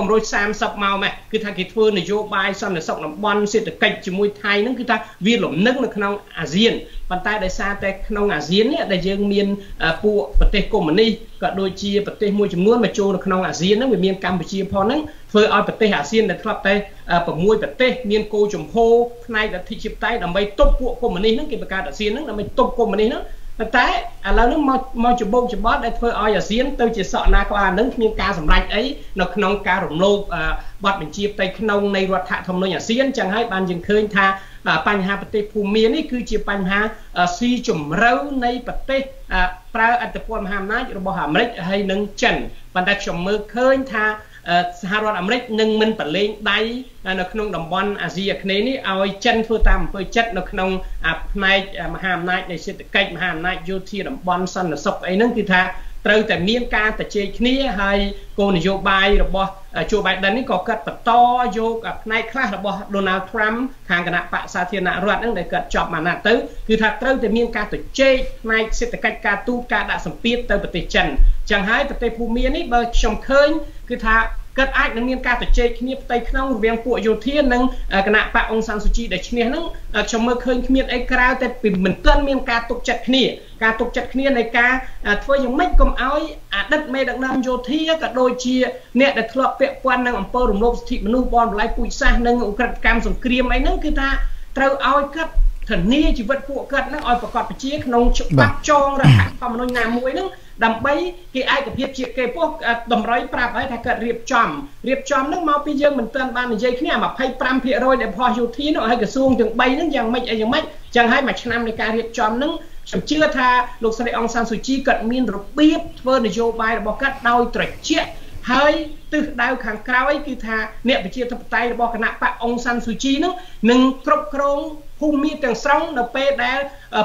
ម៉េះគឺថាគេធ្វើនយោបាយសន្តិសុខតំបន់សេដ្ឋកិច្ចជាមួយថៃហ្នឹងគឺថាវាលំនឹងនៅក្នុងអាស៊ានប៉ុន្តែដោយសារតែក្នុងអាស៊ាននេះដែលយើងមានពួកប្រទេសកុម្មុយនីសក៏ដូចជាប្រទេសមួយចំនួនមកចូលនៅក្នុងអាស៊ានហ្នឹងវាមានកម្ពុជាផងហ្នឹងធ្វើឲ្យប្រទេសអាស៊ានដែលធ្លាប់តែ6ប្រទេសមានគោលជំហរផ្នែកលទ្ធិជាតិតៃដើម្បីទប់ពួកកុម្មុយនីសហ្នឹងគេបង្កើតអាស៊ានហ្នឹងដើម្បីទប់កុម្មុយនីសហ្នឹង ប៉ុន្តែឥឡូវនេះមកមកច្បោកច្បត់ដែលធ្វើឲ្យអាស៊ានទៅជាសក់ណាក្បាលនឹងគ្មានការសម្រេចអីនៅក្នុងការរំលោភបទបញ្ជាផ្ទៃក្នុងនៃរដ្ឋធម្មនុញ្ញអាស៊ានចឹងហើយបានយើងឃើញថាបញ្ហាប្រទេសភូមានេះគឺជាបញ្ហាស៊ីជម្រៅនៃប្រទេសប្រើអធិបតេយ្យមហាអំណាចរបស់អាមេរិកហើយនិងចិនប៉ុន្តែខ្ញុំមើលឃើញថា សហរដ្ឋអាមេរិកនឹងមិនប្រឡែងដៃនៅក្នុងតំបន់អាស៊ីអាគ្នេយ៍នេះឲ្យចិនធ្វើតាមអំពើចិត្តនៅក្នុងផ្នែកមហាអំណាចនៃសេដ្ឋកិច្ចមហាអំណាចយោធាតំបន់សន្តិសុខអីហ្នឹងគឺថា ត្រូវតែមានការតជែកគ្នាហើយគោលនយោបាយរបស់ជូបៃដិននេះក៏គាត់បន្តយកផ្នែកខ្លះរបស់ Donald Trump ខាងគណៈបកសាធារណរដ្ឋហ្នឹងដែលគាត់ជាប់អាណត្តិទៅគឺថាត្រូវតែមានការតជែកផ្នែកសេដ្ឋកិច្ចការទូតការដាក់សម្ពាធទៅប្រទេសចិនចឹងហើយប្រទេសភូមានេះបើខ្ញុំឃើញគឺថា គាត់អាចនឹងមានការប្រជែកគ្នាផ្ទៃក្នុងរវាងពួកយោធានិងគណៈបកអ៊ុងសានស៊ូជីដែលឈ្នះហ្នឹងខ្ញុំមើលឃើញគ្មានអីក្រៅតែពីមិនទាន់មានការទុកចិត្តគ្នាការទុកចិត្តគ្នានៃការធ្វើយ៉ាងម៉េចកុំឲ្យអតីតមេដឹកនាំយោធាក៏ដូចជាអ្នកដែលធ្លាប់ពាក់ព័ន្ធនឹងអំពើរំលោភសិទ្ធិមនុស្សបនបល័យពូជសាសន៍និងអ ுக ្រិតកម្មសង្គ្រាមអីហ្នឹងគឺថាត្រូវឲ្យគាត់ ធានាជីវិតពួកគាត់ហ្នឹងឲ្យប្រកបប្រជាក្នុងច្បាប់ចងរដ្ឋធម្មនុញ្ញណាមួយហ្នឹងដើម្បីគេឯកភាពជាគេពោះតម្រុយប្រាប់ហើយថាគាត់រៀបចំរៀបចំនឹងមកពីយើងមិនទាន់បាននិយាយគ្នា25%ដែលផោះយោធានោះឲ្យក្រសួងទាំង3ហ្នឹងយ៉ាងម៉េចអីយ៉ាងម៉េចចឹងហើយមួយឆ្នាំនៃការរៀបចំហ្នឹងខ្ញុំជឿថាលោកស្រីអង្សានស៊ូជីគាត់មានរបៀបធ្វើនយោបាយរបស់គាត់ដោយត្រជាក់ ហើយទិសដៅខាងក្រោយគឺថាអ្នកប្រជាធិបតេយ្យរបស់គណៈបកអង្សានស៊ូជីនឹងនឹងគ្រប់គ្រងភូមិទាំងស្រុងនៅពេលដែល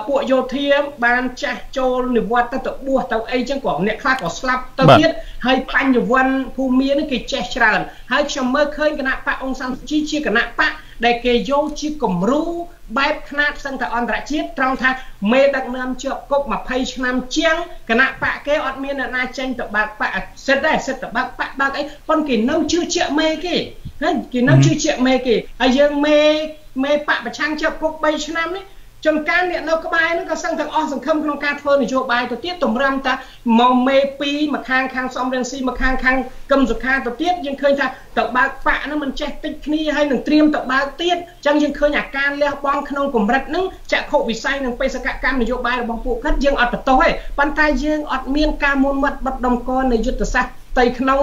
ពួកយោធាបានចាស់ចូលនិវត្តទៅទៅបួសទៅអីចឹងក៏អ្នកខ្លះក៏ស្លាប់ទៅទៀតហើយបញ្ញវន្តភូមិនេះគេចេះច្រើនហើយខ្ញុំមើលឃើញគណៈបកអង្គសានជីជាគណៈបកដែលគេយកជាគំរូ បែបខ្នាតផ្សឹងតែអន្តរជាតិត្រង់ថាមេដឹកនាំជាប់គុក20ឆ្នាំជាងគណៈបកគេអត់មានអ្នកណាចេញទៅបើកបកសិទ្ធដែរសិទ្ធទៅបើកបកបើកអីប៉ុន្តែគេនៅជឿជាក់មេគេហើយគេនៅជឿជាក់មេគេហើយយើងមេមេបកប្រឆាំងជាប់គុក3ឆ្នាំនេះ ចំការអ្នកនៅក្បែរហ្នឹងក៏សឹងទាំងអស់សង្ឃឹមក្នុងការធ្វើនយោបាយទៅទៀតតម្រាំតាមកមេ2មកខាងខាងសំរងស៊ីមកខាងខាងកឹមសុខាទៅទៀតយើងឃើញថាទៅបើកបាក់ហ្នឹងមិនចេះតិចគ្នាហើយនឹងត្រៀមទៅបើកទៀតអញ្ចឹងយើងឃើញអាការលះបង់ក្នុងកម្រិតហ្នឹងចក្ខុវិស័យនិងបេសកកម្មនយោបាយរបស់ពួកគាត់យើងអត់បន្ទោសទេប៉ុន្តែយើងអត់មានការមុនមាត់បិទដំកនៃយុទ្ធសាស្ត្រ ផ្ទៃក្នុង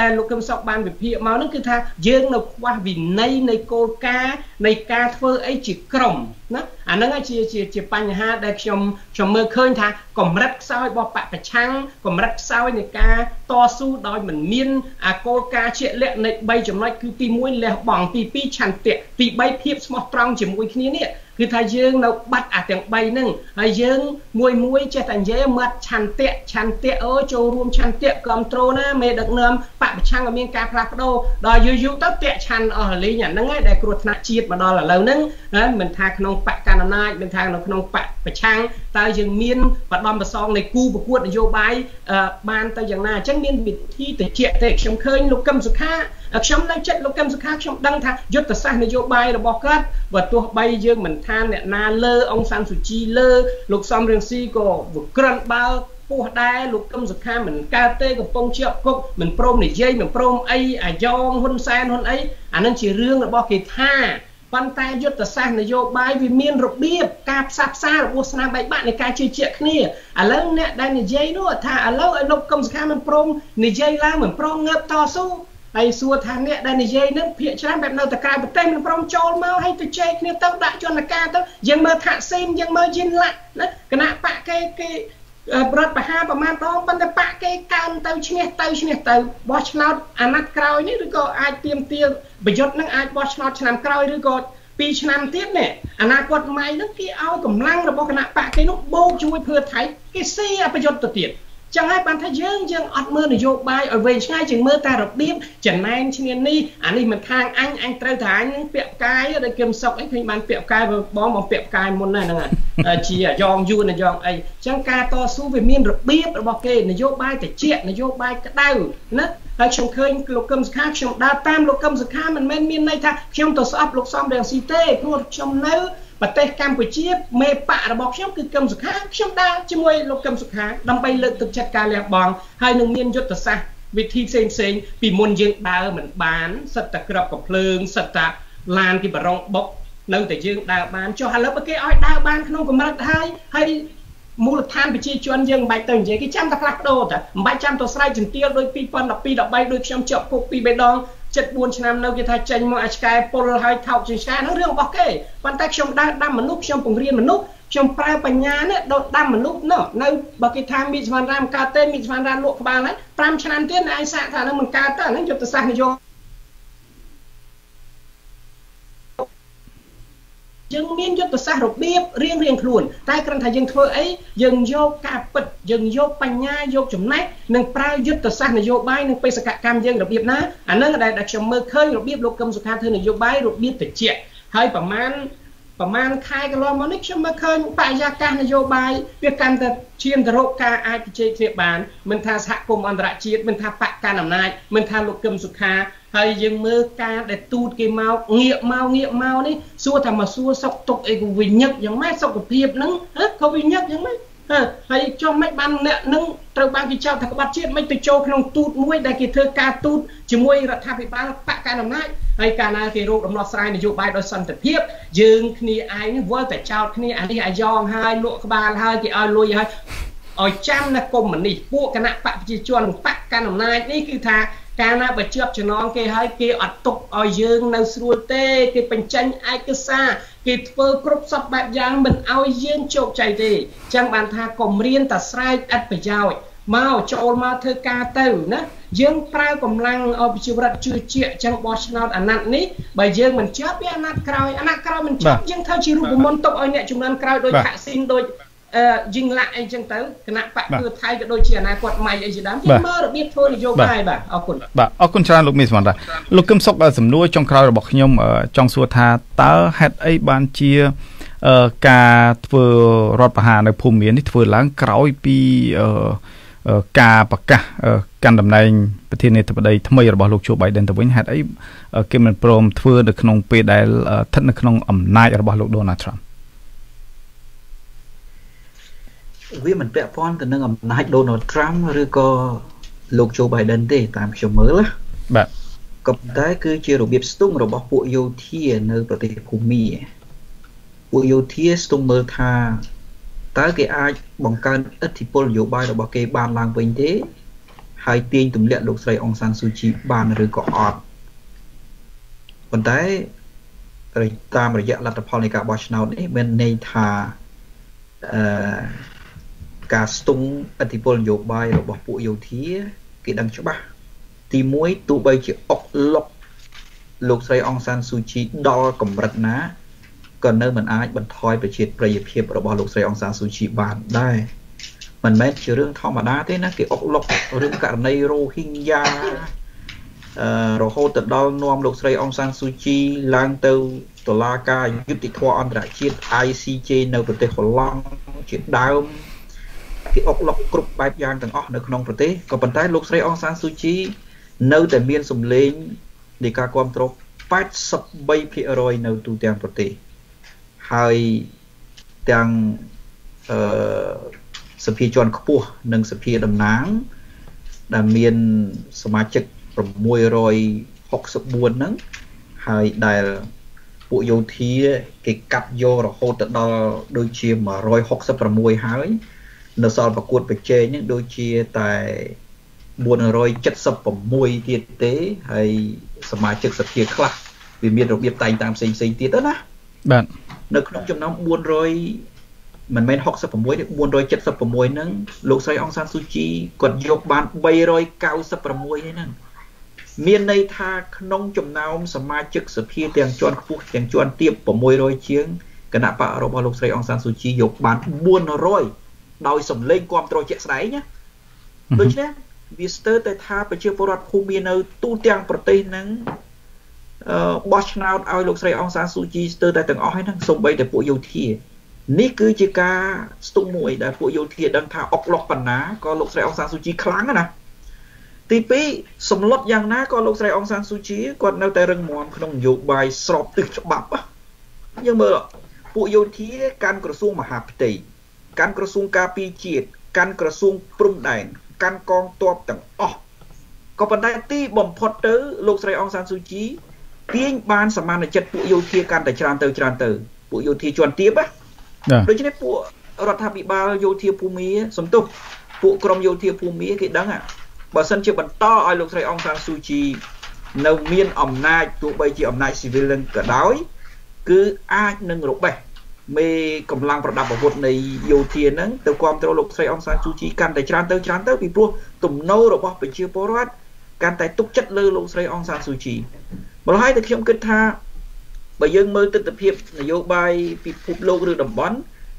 ដែលលោកកឹមសុខបានវិភាគមកនោះគឺថាយើងនៅខ្វះវិន័យនៃគោលការណ៍នៃការធ្វើអីជាក្រុមណាអាហ្នឹងជាជាជាបញ្ហាដែលខ្ញុំខ្ញុំមើលឃើញថាកម្រិតខ្សោយរបស់បពប្រឆាំងកម្រិតខ្សោយនៃការតស៊ូដោយមិនមានអាគោលការណ៍ជាក់លាក់នៃ3ចំណុចគឺទី1លះបង់ទី2ឆន្ទៈទី3ភាពស្មោះត្រង់ជាមួយគ្នានេះ គឺថាយើងនៅបាត់អាទាំង3ហ្នឹងហើយយើងមួយមួយចេះតែនិយាយមាត់ឆន្ទៈឆន្ទៈអូចូលរួមឆន្ទៈគ្រប់ត្រូលណាមេដឹកនាំបពប្រឆាំងឲ្យមានការផ្លាស់ប្ដូរដល់យូរយូរទៅតាក់ឆាន់អស់លីងអាហ្នឹងឯងដែលគ្រោះថ្នាក់ជាតិមកដល់ឥឡូវហ្នឹងមិនថាក្នុងបកកណ្ដាលអំណាចមិនថានៅក្នុងបកប្រឆាំង តើយើងមានបដំប្រសងនៃគូប្រកួតនយោបាយបានទៅយ៉ាងណាអញ្ចឹងមានវិធីតិចទេខ្ញុំឃើញលោកកឹមសុខាខ្ញុំនៅចិត្តលោកកឹមសុខាខ្ញុំដឹងថាយុទ្ធសាស្ត្រនយោបាយរបស់គាត់បើទោះបីយើងមិនថាអ្នកណាលើអង្សានស៊ូជីលើលោកសំរៀងស៊ីក៏វិក្រិនបើពោះដែរលោកកឹមសុខាមិនកើតទេកំពុងជាប់គុកមិនព្រមនិយាយមិនព្រមអីអាយ៉ងហ៊ុនសែនហ៊ុនអីអានឹងជារឿងរបស់គេថា ប៉ុន្តែយុទ្ធសាស្ត្រនយោបាយវាមានរបៀបការផ្សះផ្សារបួសស្នាមបែកបាក់នៃការជឿជាក់គ្នាឥឡូវអ្នកដែលនិយាយនោះថាឥឡូវឲ្យលោកកឹមសុខាមិនព្រមនិយាយឡើងមិនព្រមងើបតស៊ូហើយសួរថាអ្នកដែលនិយាយនឹងភាកច្រើនបែបនៅតែក្រៅប្រទេសមិនព្រមចូលមកហើយទៅជែកគ្នាទៅដាក់ជនការទៅយើងមើលថាក់ស៊ីនយើងមើលយិនឡាក់ណាគណៈបកគេគេ ប្រត់បហាប្រមាណដងប៉ុន្តែបាក់គេកើនទៅឈ្នះទៅឈ្នះទៅបោះឆ្នោតអាណត្តិក្រោយនេះឬក៏អាចទៀមទាប្រយុទ្ធនឹងអាចបោះឆ្នោតឆ្នាំក្រោយឬក៏2ឆ្នាំទៀតនេះអនាគតម៉ៃនឹងគេឲ្យកម្លាំងរបស់គណៈបកគេនោះបូកជួយភឿថៃគេស៊ីអប្រយុទ្ធទៅទៀត ចឹងហើយបានថាយើងយើងអត់មើលនយោបាយឲ្យវែងឆ្ងាយជាងមើលតែរបៀបចំណែនឈ្នាននេះអានេះមិនខាងអញអញត្រូវតែអញនឹងពាក់ផ្កាយដូចគឹមសុកអីឃើញបានពាក់ផ្កាយបងបងពាក់ផ្កាយមុនណាហ្នឹងជាយ៉ងយួនយ៉ងអីចឹងការតស៊ូវាមានរបៀបរបស់គេនយោបាយតិចនយោបាយក្តៅណាហើយខ្ញុំឃើញលោកកឹមសុខាខ្ញុំដើរតាមលោកកឹមសុខាមិនមែនមានន័យថាខ្ញុំទៅស្អប់លោកសំរងស៊ីទេព្រោះខ្ញុំនៅ ប្រទេសកម្ពុជាមេបករបស់ខ្ញុំគឺកឹមសុខាខ្ញុំដើរជាមួយលោកកឹមសុខាដើម្បីលើកទឹកចិត្តការលះបង់ហើយនឹងមានយុទ្ធសាស្ត្រវិធីផ្សេងផ្សេងពីមុនយើងដើរមិនបានសិតតែក្របកំភ្លើងសិតតែឡានគេបរងបុកនៅតែយើងដើរបានចុះឥឡូវបើគេឲ្យដើរបានក្នុងកម្រិតហើយហើយមូលដ្ឋានប្រជាជនយើងមិនបាច់ទៅនិយាយគេចាំតែផ្លាស់ប្ដូរតែមិនបាច់ចាំទៅស្រែកចន្ទាលដូច2012 13ដូចខ្ញុំជាប់គុកពីបេដង 74ឆ្នាំនៅគេថាចេញមកអាឆ្កែពុលហើយថោកជាឆ្កែហ្នឹងរឿងរបស់គេប៉ុន្តែខ្ញុំដើរដាំមនុស្សខ្ញុំពង្រៀនមនុស្សខ្ញុំប្រើបញ្ញានេះដល់ដាំមនុស្សនោះនៅបើគេថាមីស្វានរ៉ាមកើតទេមីស្វានរ៉ាមលក់ក្បាលហើយ5ឆ្នាំទៀតឯងសាកថាហ្នឹងមិនកើតទេហ្នឹងយុទ្ធសាស្ត្រនយោបាយ យើងមានយុទ្ធសាស្ត្ររបៀបរៀងរៀងខ្លួនតែគ្រាន់ថាយើងធ្វើអីយើងយកការពិតយើងយកបញ្ញាយកចំណេះនិងប្រើយុទ្ធសាស្ត្រនយោបាយនិងបេសកកម្មយើងរបៀបណាអានឹងដែលខ្ញុំមើលឃើញរបៀបលោកកឹមសុខាធ្វើនយោបាយរបៀបតិចហើយប្រមាណប្រហែលខែកន្លងមកនេះខ្ញុំមើលឃើញបរិយាកាសនយោបាយវាកាន់តែឈានទៅរកការអាចជជែកគ្នាបានមិនថាសហគមន៍អន្តរជាតិមិនថាបកកាន់អំណាចមិនថាលោកកឹមសុខា ហើយយើងមើលការដែលទូតគេមកងាកមកងាកមកនេះសួរថាមកសួរសុខទុក្ខអីក៏វិញឹកយ៉ាងម៉េចសុខភាពហ្នឹងក៏វិញឹកយ៉ាងម៉េចហើយចុះមិនបានអ្នកនឹងត្រូវបានគេចោទថាក្បត់ជាតិមិនទៅចូលក្នុងទូតមួយដែលគេធ្វើការទូតជាមួយរដ្ឋាភិបាលបកកណ្ដាលអំណាចហើយកាលណាគេរកដំណោះស្រាយនយោបាយដោយសន្តិភាពយើងគ្នាឯងនេះវល់តែចោទគ្នាអានេះអាយ៉ងហើយលក់ក្បាលហើយគេឲ្យលុយហើយឲ្យចាំណាកុំមុនីពួកគណៈបកប្រជាជនបកកណ្ដាលអំណាចនេះគឺថា កាលណាបើជាប់ចំណងគេហើយគេអត់ទុកឲ្យយើងនៅស្រួលទេគេបញ្ចេញឯកសារគេធ្វើគ្រប់សពបែបយ៉ាងមិនឲ្យយើងជោគជ័យទេចឹងបានថាកុំរៀនតែស្រែកឥតប្រយោជន៍មកចូលមកធ្វើការទៅណាយើងប្រើកម្លាំងអបជីវរដ្ឋជឿជាក់ចឹងបោះឆ្នោតអាណត្តិនេះបើយើងមិនជាប់វាអាណត្តិក្រោយអាណត្តិក្រោយមិនជាប់យើងធ្វើជារូបមន្តទុកឲ្យអ្នកជំនាន់ក្រោយដោយផាក់ស៊ីនដោយ យីងឡាក់អីចឹងទៅគណៈបកគឺថៃក៏ដូចជាអនាគតម៉ៃអីជាដើមគេមើលរបៀបធ្វើនយោបាយបាទអរគុណបាទអរគុណច្រើនលោកមីសមន្តរាលោកកឹមសុខសំណួរចុងក្រោយរបស់ខ្ញុំចង់សួរថាតើហេតុអីបានជាការធ្វើរដ្ឋប្រហារនៅភូមិមាននេះធ្វើឡើងក្រោយពីការប្រកាសកាន់តំណែងប្រធានាធិបតីថ្មីរបស់លោកជូបៃដិនទៅវិញហេតុអីគេមិនព្រមធ្វើនៅក្នុងពេលដែលស្ថិតនៅក្នុងអំណាចរបស់លោកដូណាល់ត្រាំ វាមិនពាក់ព័ន្ធទៅនឹងអំណាច Donald Trump ឬក៏លោក Joe Biden ទេតាមខ្ញុំមើលណាបាទក៏ប៉ុន្តែគឺជារបៀបស្ទង់របស់ពួកយោធានៅប្រទេសភូមាពួកយោធាស្ទង់មើលថាតើគេអាចបង្កើនឥទ្ធិពលនយោបាយរបស់គេបានឡើងវិញទេ ហើយទាញទម្លាក់លោកស្រីអង្សានស៊ូជីបានឬក៏អត់ប៉ុន្តែតាមរយៈលទ្ធផលនៃការបោះឆ្នោតនេះមានន័យថាអឺ ការស្ទង់អធិបុលនយោបាយរបស់ពួកយោធា គេដឹងច្បាស់ទី1ទោះបីជាអុកលុកលោកស្រីអង្សានស៊ូជីដល់កម្រិតណាក៏នៅមិនអាចបន្ថយប្រជាប្រិយភាពរបស់លោកស្រីអង្សានស៊ូជីបានដែរមិនមែនជារឿងធម្មតាទេណាគេអុកលុករឿងករណីរ៉ូហីងយ៉ាអឺរហូតទៅដល់នាំលោកស្រីអង្សានស៊ូជីឡើងទៅតុលាការយុតិធធអន្តរជាតិ ICJ នៅប្រទេសហូឡង់ជាដើម គេអុកឡុកគ្រប់បែបយ៉ាងទាំងអស់នៅក្នុងប្រទេសក៏ប៉ុន្តែលោកស្រីអង្សានស៊ូជីនៅតែមានសម្លេងនៃការគ្រប់គ្រង83%នៅទូទាំងប្រទេសហើយទាំងអឺសភាជាន់ខ្ពស់និងសភាតំណាង ដែលមានសមាជិក664ហ្នឹងហើយដែលពួកយោធាគេកាត់យករហូតទៅដល់ដូចជា166ហើយ នៅសល់ប្រកួតប្រជែងហ្នឹងដូចជាតែ476ទៀតទេហើយសមាជិកសភាខ្លះវាមានរបៀបតែងតាមផ្សេងផ្សេងទៀតទៅណាបាទនៅក្នុងចំណោម400មិនមែន66ទេ476ហ្នឹងលោកស្រីអង្សានស៊ូជីគាត់យកបាន396ហ្នឹងមានន័យថាក្នុងចំណោមសមាជិកសភាទាំងជាន់ខ្ពស់ទាំងជាន់ទាប600ជាងគណៈបករបស់លោកស្រីអង្សានស៊ូជីយកបាន400 ដោយសម្លេងគ្រប់គ្រងជាក់ស្ដែងណាដូច្នេះវាស្ទើរតែថាប្រជាពលរដ្ឋភូមិនៅទូទាំងប្រទេសហ្នឹងអឺបោះឆ្នោតឲ្យលោកស្រីអង្សានស៊ូជីស្ទើរតែទាំងអស់ហ្នឹងសូម្បីតែពួកយោធានេះគឺជាការស្ទុះមួយដែលពួកយោធាដឹងថាអុកឡុកបណ្ណាក៏លោកស្រីអង្សានស៊ូជីខ្លាំងណាទី2សម្លុតយ៉ាងណាក៏លោកស្រីអង្សានស៊ូជីគាត់នៅតែរឹងមាំក្នុងនយោបាយស្របទិសច្បាប់យើងមើលពួកយោធាកាន់ក្រសួងមហាផ្ទៃ កាន់ក្រសួងការពារជាតិកាន់ក្រសួងព្រំដែនកាន់កងទ័ពទាំងអស់ក៏ប៉ុន្តែទីបំផុតទៅលោកស្រីអង្សានស៊ូជីទាញបានសមានចិត្តពួកយោធាកាន់តែច្រើនទៅច្រើនទៅពួកយោធាជាន់ទាបណាដូច្នេះពួករដ្ឋាភិបាលយោធាភូមិសំទុះពួកក្រមយោធាភូមិគេដឹងបើសិនជាបន្តឲ្យលោកស្រីអង្សានស៊ូជីនៅមានអំណាចទោះបីជាអំណាចស៊ីវិលនឹងក៏ដោយ គឺអាចនឹងរបេះ មេកម្លាំងប្រដាប់អាវុធនៃយោធាហ្នឹងទៅគ្រប់គ្រងលោកស្រីអង្សានជូជីកាន់តែច្រើនទៅច្រើនទៅពីព្រោះទំនោររបស់ប្រជាពលរដ្ឋកាន់តែទុកចិត្តលើលោកស្រីអង្សានស៊ូជីម្ល៉េះហើយតែខ្ញុំគិតថាបើយើងមើលទស្សនវិជ្ជានយោបាយពិភពលោកឬតំបន់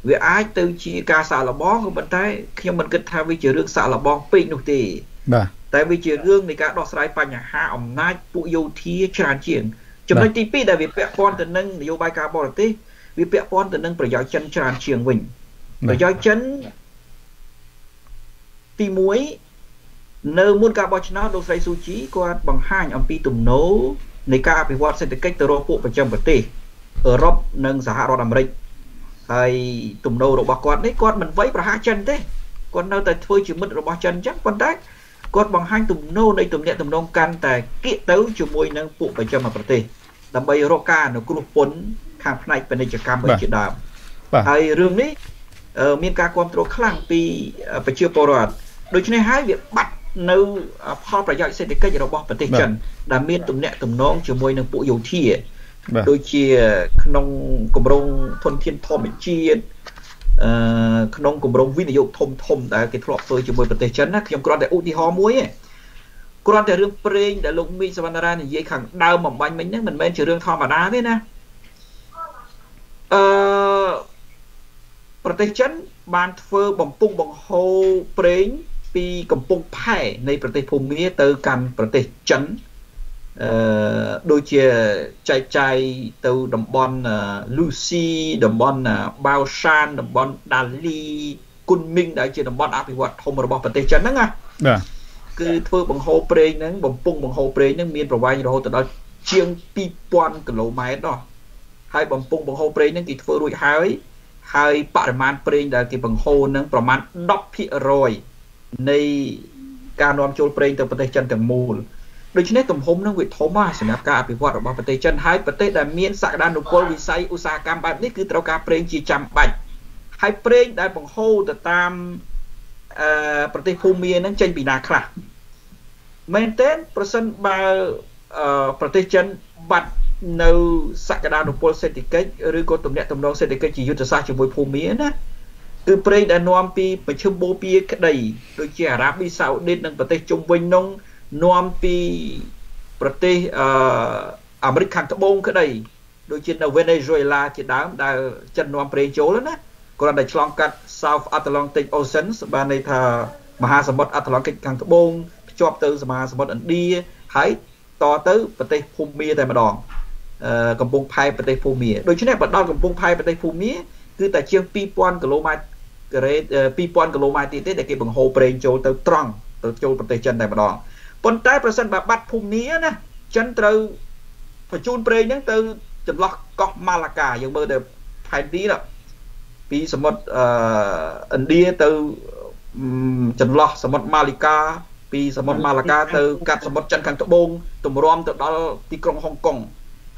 វាអាចទៅជាការសាកល្បងក៏ប៉ុន្តែខ្ញុំមិនគិតថាវាជារឿងសាកល្បងពេកនោះទេបាទតែវាជារឿងនៃការដោះស្រាយបញ្ហាអំណាចពួកយោធាច្រើនជាងចំណុចទី2ដែលវាពាក់ព័ន្ធទៅនឹងនយោបាយការបរទេស វាពាក់ព័ន្ធទៅនឹងប្រយោជន៍ចិនច្រើនជាងវិញប្រយោជន៍ចិនទី1នៅមុនការបោះឆ្នោតលោកស្រីស៊ូជីគាត់បង្ហាញអំពីទំនោរនៃការអភិវឌ្ឍសេដ្ឋកិច្ចទៅរកពួកប្រចាំប្រទេសអឺរ៉ុបនិងសហរដ្ឋអាមេរិកហើយទំនោររបស់គាត់នេះគាត់មិនវ័យប្រហារចិនទេគាត់នៅតែធ្វើជាមិត្តរបស់ចិនអញ្ចឹងប៉ុន្តែគាត់បង្ហាញទំនោរនៃទំនាក់ទំនងកាន់តែគៀកទៅជាមួយនឹងពួកប្រចាំប្រទេសដើម្បីរកការអនុគ្រោះពន្ធ ខាងផ្នែកពាណិជ្ជកម្មជាដើមហើយរឿងនេះមានការគ្រប់គ្រងខ្លាំងពីប្រជាពលរដ្ឋដូច្នេះហើយវាបាត់នៅផលប្រយោជន៍សេដ្ឋកិច្ចរបស់ប្រទេសចិនដែលមានទំនាក់ទំនងជាមួយនឹងពួកយោធាដូចជាក្នុងគម្រោងធនធានធម្មជាតិអឺក្នុងគម្រោងវិនិយោគធំធំដែលគេធ្លាប់ធ្វើជាមួយប្រទេសចិនណាខ្ញុំគ្រាន់តែឧទាហរណ៍មួយឯងគ្រាន់តែរឿងប្រេងដែលលោកមីសវណ្ណារានិយាយខាងដើមបំបញ្ញមិញហ្នឹងមិនមែនជារឿងធម្មតាទេណា អឺប្រទេសចិនបានធ្វើបំពុងបង្ហូរប្រេងពីកំពង់ផែនៃប្រទេសភូមាទៅកាន់ប្រទេសចិនអឺដូចជាចែកចាយទៅតំបន់លូស៊ីតំបន់បាវសានតំបន់ដាលីគុនមីងដែលជាតំបន់អភិវឌ្ឍធំរបស់ប្រទេសចិនហ្នឹងណាបាទគឺធ្វើបង្ហូរប្រេងហ្នឹងបំពង់បង្ហូរប្រេងហ្នឹងមានប្រវែងរហូតដល់ជាង2000គីឡូម៉ែត្រដល់ ហើយបំពង់បង្ហូរប្រេងហ្នឹងគេធ្វើរួចហើយហើយបរិមាណប្រេងដែលគេបង្ហូរហ្នឹងប្រមាណ10%នៃការនាំចូលប្រេងទៅប្រទេសចិនទាំងមូលដូច្នេះទំហំនឹងវាធំណាស់សម្រាប់ការអភិវឌ្ឍរបស់ប្រទេសចិនហើយប្រទេសដែលមានសក្តានុពលវិស័យឧស្សាហកម្មបែបនេះគឺត្រូវការប្រេងជាចាំបាច់ហើយប្រេងដែលបង្ហូរទៅតាមអឺប្រទេសភូមានឹងចេញពីណាខ្លះមែនទែនប្រសិនបើប្រទេសចិនបាត់ នៅសក្តានុពលសេដ្ឋកិច្ចឬក៏ទំនាក់ទំនងសេដ្ឋកិច្ចជាយុទ្ធសាស្ត្រជាមួយភូមាណាគឺប្រេងដែលនាំពីមជ្ឈមបូព៌ាក្តីដូចជាអារ៉ាប៊ីសាអូឌីតនិងប្រទេសជុំវិញនោះនាំពីប្រទេសអឺអាមេរិកខាងត្បូងក្តីដូចជានៅ Venezuela ជាដើមដែលចិននាំប្រេងចូលណាគ្រាន់តែឆ្លងកាត់ South Atlantic Ocean បានន័យថាមហាសមុទ្រ Atlantic ខាងត្បូងភ្ជាប់ទៅមហាសមុទ្រឥណ្ឌាហើយតទៅប្រទេសភូមាតែម្ដង កំពង់ផែប្រទេសភូមាដូច្នេះបើដល់កំពង់ផែប្រទេសភូមាគឺតែជាង2000គីឡូម៉ែត្រការ៉េ2000គីឡូម៉ែត្រទៀតទេដែលគេបង្ហូរប្រេងចូលទៅត្រង់ទៅចូលប្រទេសចិនតែម្ដងប៉ុន្តែប្រសិនបើបាត់ភូមាណាចិនត្រូវបញ្ជូនប្រេងហ្នឹងទៅចន្លោះកោះម៉ាឡាកាយើងមើលទៅផែនទីណាពីសមុទ្រអឺឥណ្ឌាទៅចន្លោះសមុទ្រម៉ាលីកាពីសមុទ្រម៉ាឡាកាទៅកាត់សមុទ្រចិនខាងត្បូងទម្រាំទៅដល់ទីក្រុងហុងកុង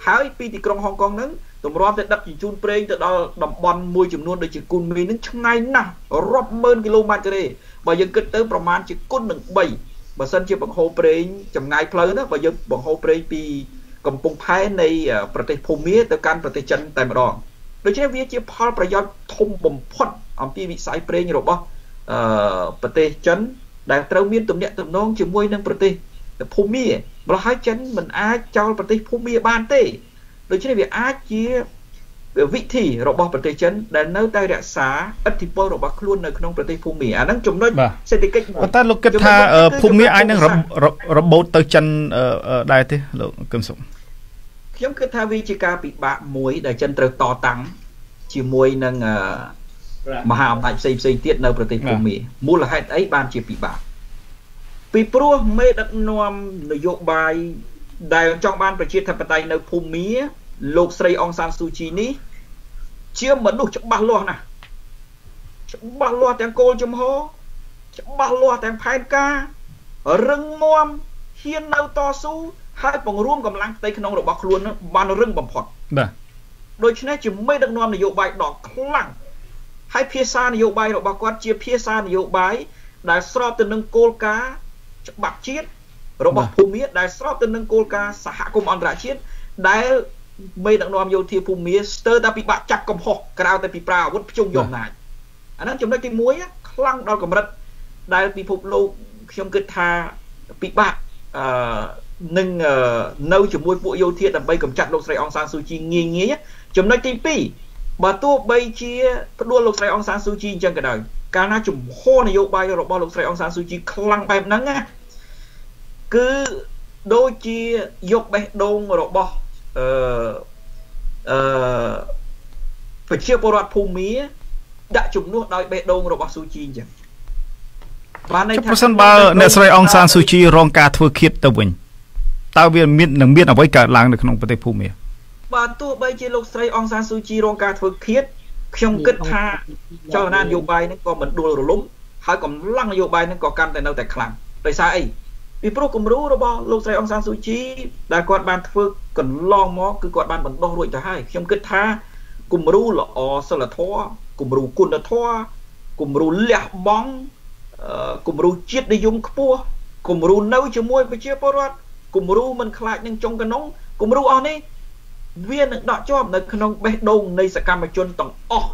ហើយពីទីក្រុងហុងកុងហ្នឹងទម្រាំទៅដឹកជញ្ជូនប្រេងទៅដល់តំបន់មួយចំនួនដូចជាគុនមីនឹងឆ្ងាយណាស់រាប់ម៉ឺនគីឡូម៉ែត្រការ៉េបើយើងគិតទៅប្រមាណជាគុណនឹង3បើសិនជាបង្ហូរប្រេងចម្ងាយផ្លូវណាបើយើងបង្ហូរប្រេងពីកំពង់ផែនៃប្រទេសភូមាទៅកាន់ប្រទេសចិនតែម្ដងដូច្នេះវាជាផលប្រយោជន៍ធំបំផុតអំពីវិស័យប្រេងរបស់អឺប្រទេសចិនដែលត្រូវមានទំនាក់ទំនងជាមួយនឹងប្រទេសភូមា ម្ល៉េះហើយចិនមិនអាចចោលប្រទេសភូមាបានទេដូច្នេះវាអាចជាវិធីរបស់ប្រទេសចិនដែលនៅតែរក្សាឥទ្ធិពលរបស់ខ្លួននៅក្នុងប្រទេសភូមាអាហ្នឹងចំណុចសេដ្ឋកិច្ចប៉ុន្តែលោកគិតថាភូមាអាចនឹងរបូតទៅចិនដែរទេលោកកឹមសុខខ្ញុំគិតថាវាជាការពិបាកមួយដែលចិនត្រូវតតាំងជាមួយនឹងមហាអំណាចផ្សេងផ្សេងទៀតនៅប្រទេសភូមាមូលហេតុអីបានជាពិបាក ពីព្រោះមេដឹកនាំនយោបាយដែលចង់បានប្រជាធិបតេយ្យនៅភូមាលោកស្រីអងសានស៊ូជីនេះជាមនុស្សច្បាស់លាស់ណាស់ច្បាស់លាស់ទាំងគោលជំហរច្បាស់លាស់ទាំងផែនការរឹងមាំហ៊ាននៅតស៊ូហើយបង្រួមកម្លាំងផ្ទៃក្នុងរបស់ខ្លួនបានរឹងបំផុតបាទដូច្នេះជាមេដឹកនាំនយោបាយដ៏ខ្លាំងហើយភាសានយោបាយរបស់គាត់ជាភាសានយោបាយដែលស្របទៅនឹងគោលការណ៍ ច្បាប់ជាតិរបស់ភូមិដែលស្របទៅនឹងគោលការណ៍សហគមន៍អន្តរជាតិដែលមេដឹកនាំយោធាភូមិស្ទើរតែពិបាកចាប់កំហុសក្រៅតែពីប្រើអាវុធភ្ជុំយកអំណាចអាហ្នឹងចំណុចទី1ខ្លាំងដល់កម្រិតដែលពិភពលោកខ្ញុំគិតថាពិបាកអឺនឹងនៅជាមួយពួកយោធាដើម្បីកម្ចាត់លោកស្រីអងសានស៊ូជីងាយងាយចំណុចទី2បើទោះបីជាផ្ដួលលោកស្រីអងសានស៊ូជីអញ្ចឹងក៏ដោយកាលណាជំហរនយោបាយរបស់លោកស្រីអងសានស៊ូជីខ្លាំងបែបហ្នឹងណា គឺដូចជាយកបេះដូងរបស់អឺអឺប្រជាពលរដ្ឋភូមាដាក់ជំនួសដោយបេះដូងរបស់ស៊ូជីអញ្ចឹងបានន័យថាប្រសិនបើអ្នកស្រីអងសានស៊ូជីរងការធ្វើឃាតទៅវិញតើវាមាននឹងមានអ្វីកើតឡើងនៅក្នុងប្រទេសភូមាបាទទោះបីជាលោកស្រីអងសានស៊ូជីរងការធ្វើឃាតខ្ញុំគិតថាចលនានយោបាយនេះក៏មិនដួលរលំហើយកម្លាំងនយោបាយនេះក៏កាន់តែនៅតែខ្លាំងដោយសារអី ពីព្រោះគំរូរបស់លោកស្រីអង្សានស៊ូជីដែលគាត់បានធ្វើកន្លងមកគឺគាត់បានបណ្ដោះរួចទៅហើយខ្ញុំគិតថាគំរូល្អសិលធម៌គំរូគុណធម៌គំរូលះបង់គំរូជាតិនិយមខ្ពស់គំរូនៅជាមួយប្រជាពលរដ្ឋគំរូមិនខ្លាចនឹងចុងកណុងគំរូអស់នេះវានឹងដកជាប់នៅក្នុងបេះដូងនៃសកម្មជនទាំងអស់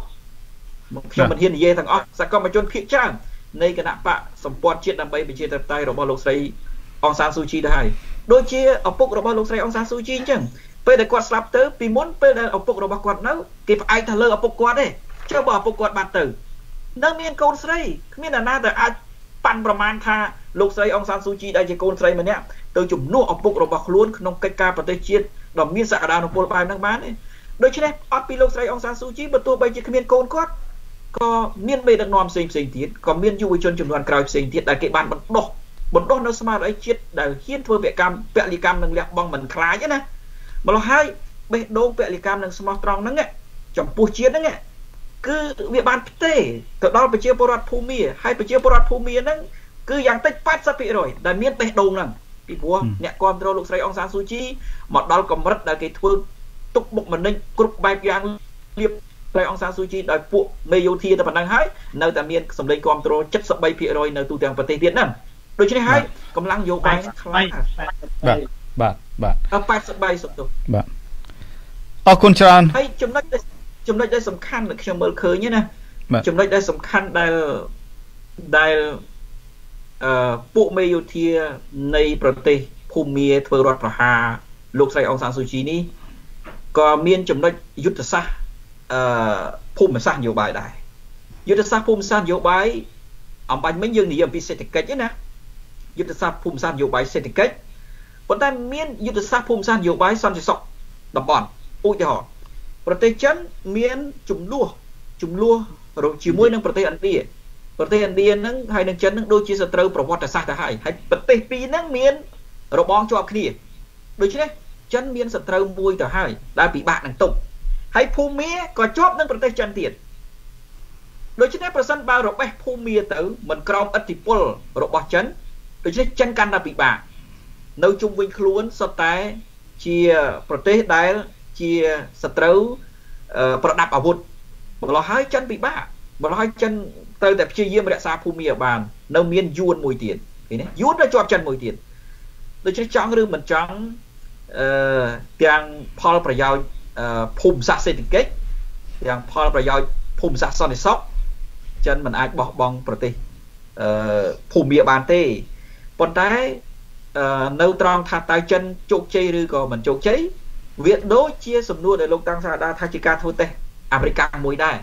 ខ្ញុំមិនហ៊ាននិយាយទាំងអស់សកម្មជនភាគច្រើននៃគណៈបកសម្ព័ន្ធជាតិដើម្បីប្រជាធិបតេយ្យរបស់លោកស្រី អងសានស៊ូជីទៅហើយដូចជាឪពុករបស់លោកស្រីអងសានស៊ូជីអញ្ចឹងពេលដែលគាត់ស្លាប់ទៅពីមុនពេលដែលឪពុករបស់គាត់នៅគេផ្អែកទៅលើឪពុកគាត់ទេចុះបើឪពុកគាត់បាត់ទៅនៅមានកូនស្រីគ្មានអ្នកណាដែលអាចប៉ាន់ប្រមាណថាលោកស្រីអងសានស៊ូជីដែលជាកូនស្រីម្នាក់ទៅជំនួសឪពុករបស់ខ្លួនក្នុងកិច្ចការប្រទេសជាតិដ៏មានសក្តានុពលបែបហ្នឹងបានទេដូច្នេះអត់ពីលោកស្រីអងសានស៊ូជីបើទោះបីជាគ្មានកូនគាត់ក៏មានមេដឹកនាំផ្សេងផ្សេងទៀតក៏មានយុវជនចំនួនក្រោយផ្សេងទៀតដែលគេបានបណ្ដុះ បណ្ដុះនៅស្មារតីជាតិដែលហ៊ានធ្វើពលកម្មពលកម្មនិងលះបង់មិនខ្លាចណាម្ល៉េះហើយបេះដូងពលកម្មនិងស្មោះត្រង់ហ្នឹងចំពោះជាតិហ្នឹងគឺវាបានផ្ទេទៅដល់ប្រជាពលរដ្ឋភូមិហើយប្រជាពលរដ្ឋភូមិហ្នឹងគឺយ៉ាងតិច80%ដែលមានបេះដូងហ្នឹងពីព្រោះអ្នកគ្រប់គ្រងលោកស្រីអង្សានស៊ូជីមកដល់កម្រិតដែលគេធ្វើទុកបុកម្នេញគ្រប់បែបយ៉ាងលៀបស្រីអង្សានស៊ូជីដោយពួកមេយោធាតែប៉ុណ្ណឹងហើយនៅតែមានសម្លេងគ្រប់គ្រង73%នៅទូទាំងប្រទេសទៀតហ្នឹង ដូច្នេះហើយកម្លាំងយោបាយខ្លាំងបាទបាទបាទ83សុំទោសបាទអរគុណច្រើនហើយចំណុចចំណុចដែលសំខាន់ដែលខ្ញុំមើលឃើញណាចំណុចដែលសំខាន់ដែលដែលអឺពួកមេយោធានៃប្រទេសភូមាធ្វើរដ្ឋប្រហារលោកស្រីអងសានស៊ូជីនេះក៏មានចំណុចយុទ្ធសាស្ត្រអឺភូមិសាស្ត្រនយោបាយដែរយុទ្ធសាស្ត្រភូមិសាស្ត្រនយោបាយអំបញ្ញមិញយើងនិយាយអំពីសេដ្ឋកិច្ចណា យុទ្ធសាស្ត្រភូមិសាស្ត្រនយោបាយសេដ្ឋកិច្ចប៉ុន្តែមានយុទ្ធសាស្ត្រភូមិសាស្ត្រនយោបាយសន្តិសុខតំបន់ឧទាហរណ៍ប្រទេសចិនមានចំនួនចំនួនជាមួយនឹងប្រទេសឥណ្ឌាប្រទេសឥណ្ឌាហ្នឹងហើយនឹងចិនហ្នឹងដូចជាសត្រូវប្រវត្តិសាស្ត្រទៅហើយហើយប្រទេសពីរហ្នឹងមានរបងជាប់គ្នាដូច្នេះចិនមានសត្រូវមួយទៅហើយដែលពិបាកនឹងទប់ហើយភូមាក៏ជាប់នឹងប្រទេសចិនទៀតដូច្នេះប្រសិនបើរបេះភូមាទៅមិនក្រោមឥទ្ធិពលរបស់ចិន ដូច្នេះចិនកាន់តែពិបាកនៅជុំវិញខ្លួនសុទ្ធតែជាប្រទេសដែលជាសត្រូវប្រដាប់អាវុធម្ល៉េះហើយចិនពិបាកម្ល៉េះហើយចិនត្រូវតែព្យាយាមរក្សាភូមិឲ្យបាន នៅមានយួនមួយទៀតឃើញទេយួននៅជាប់ចិនមួយទៀតដូច្នេះចង់ឬមិនចង់អឺទាំងផលប្រយោជន៍ភូមិសាស្ត្រសេដ្ឋកិច្ចទាំងផលប្រយោជន៍ភូមិសាស្ត្រសន្តិសុខចិនមិនអាចបោះបង់ប្រទេសអឺភូមិបានទេ ប៉ុន្តែនៅត្រង់ថាតើចិនជោគជ័យឬក៏មិនជោគជ័យវាដូចជាសំណួរដែលលោកតាំងសាដាថាជាការធ្វើតេស្តអាមេរិកមួយដែរ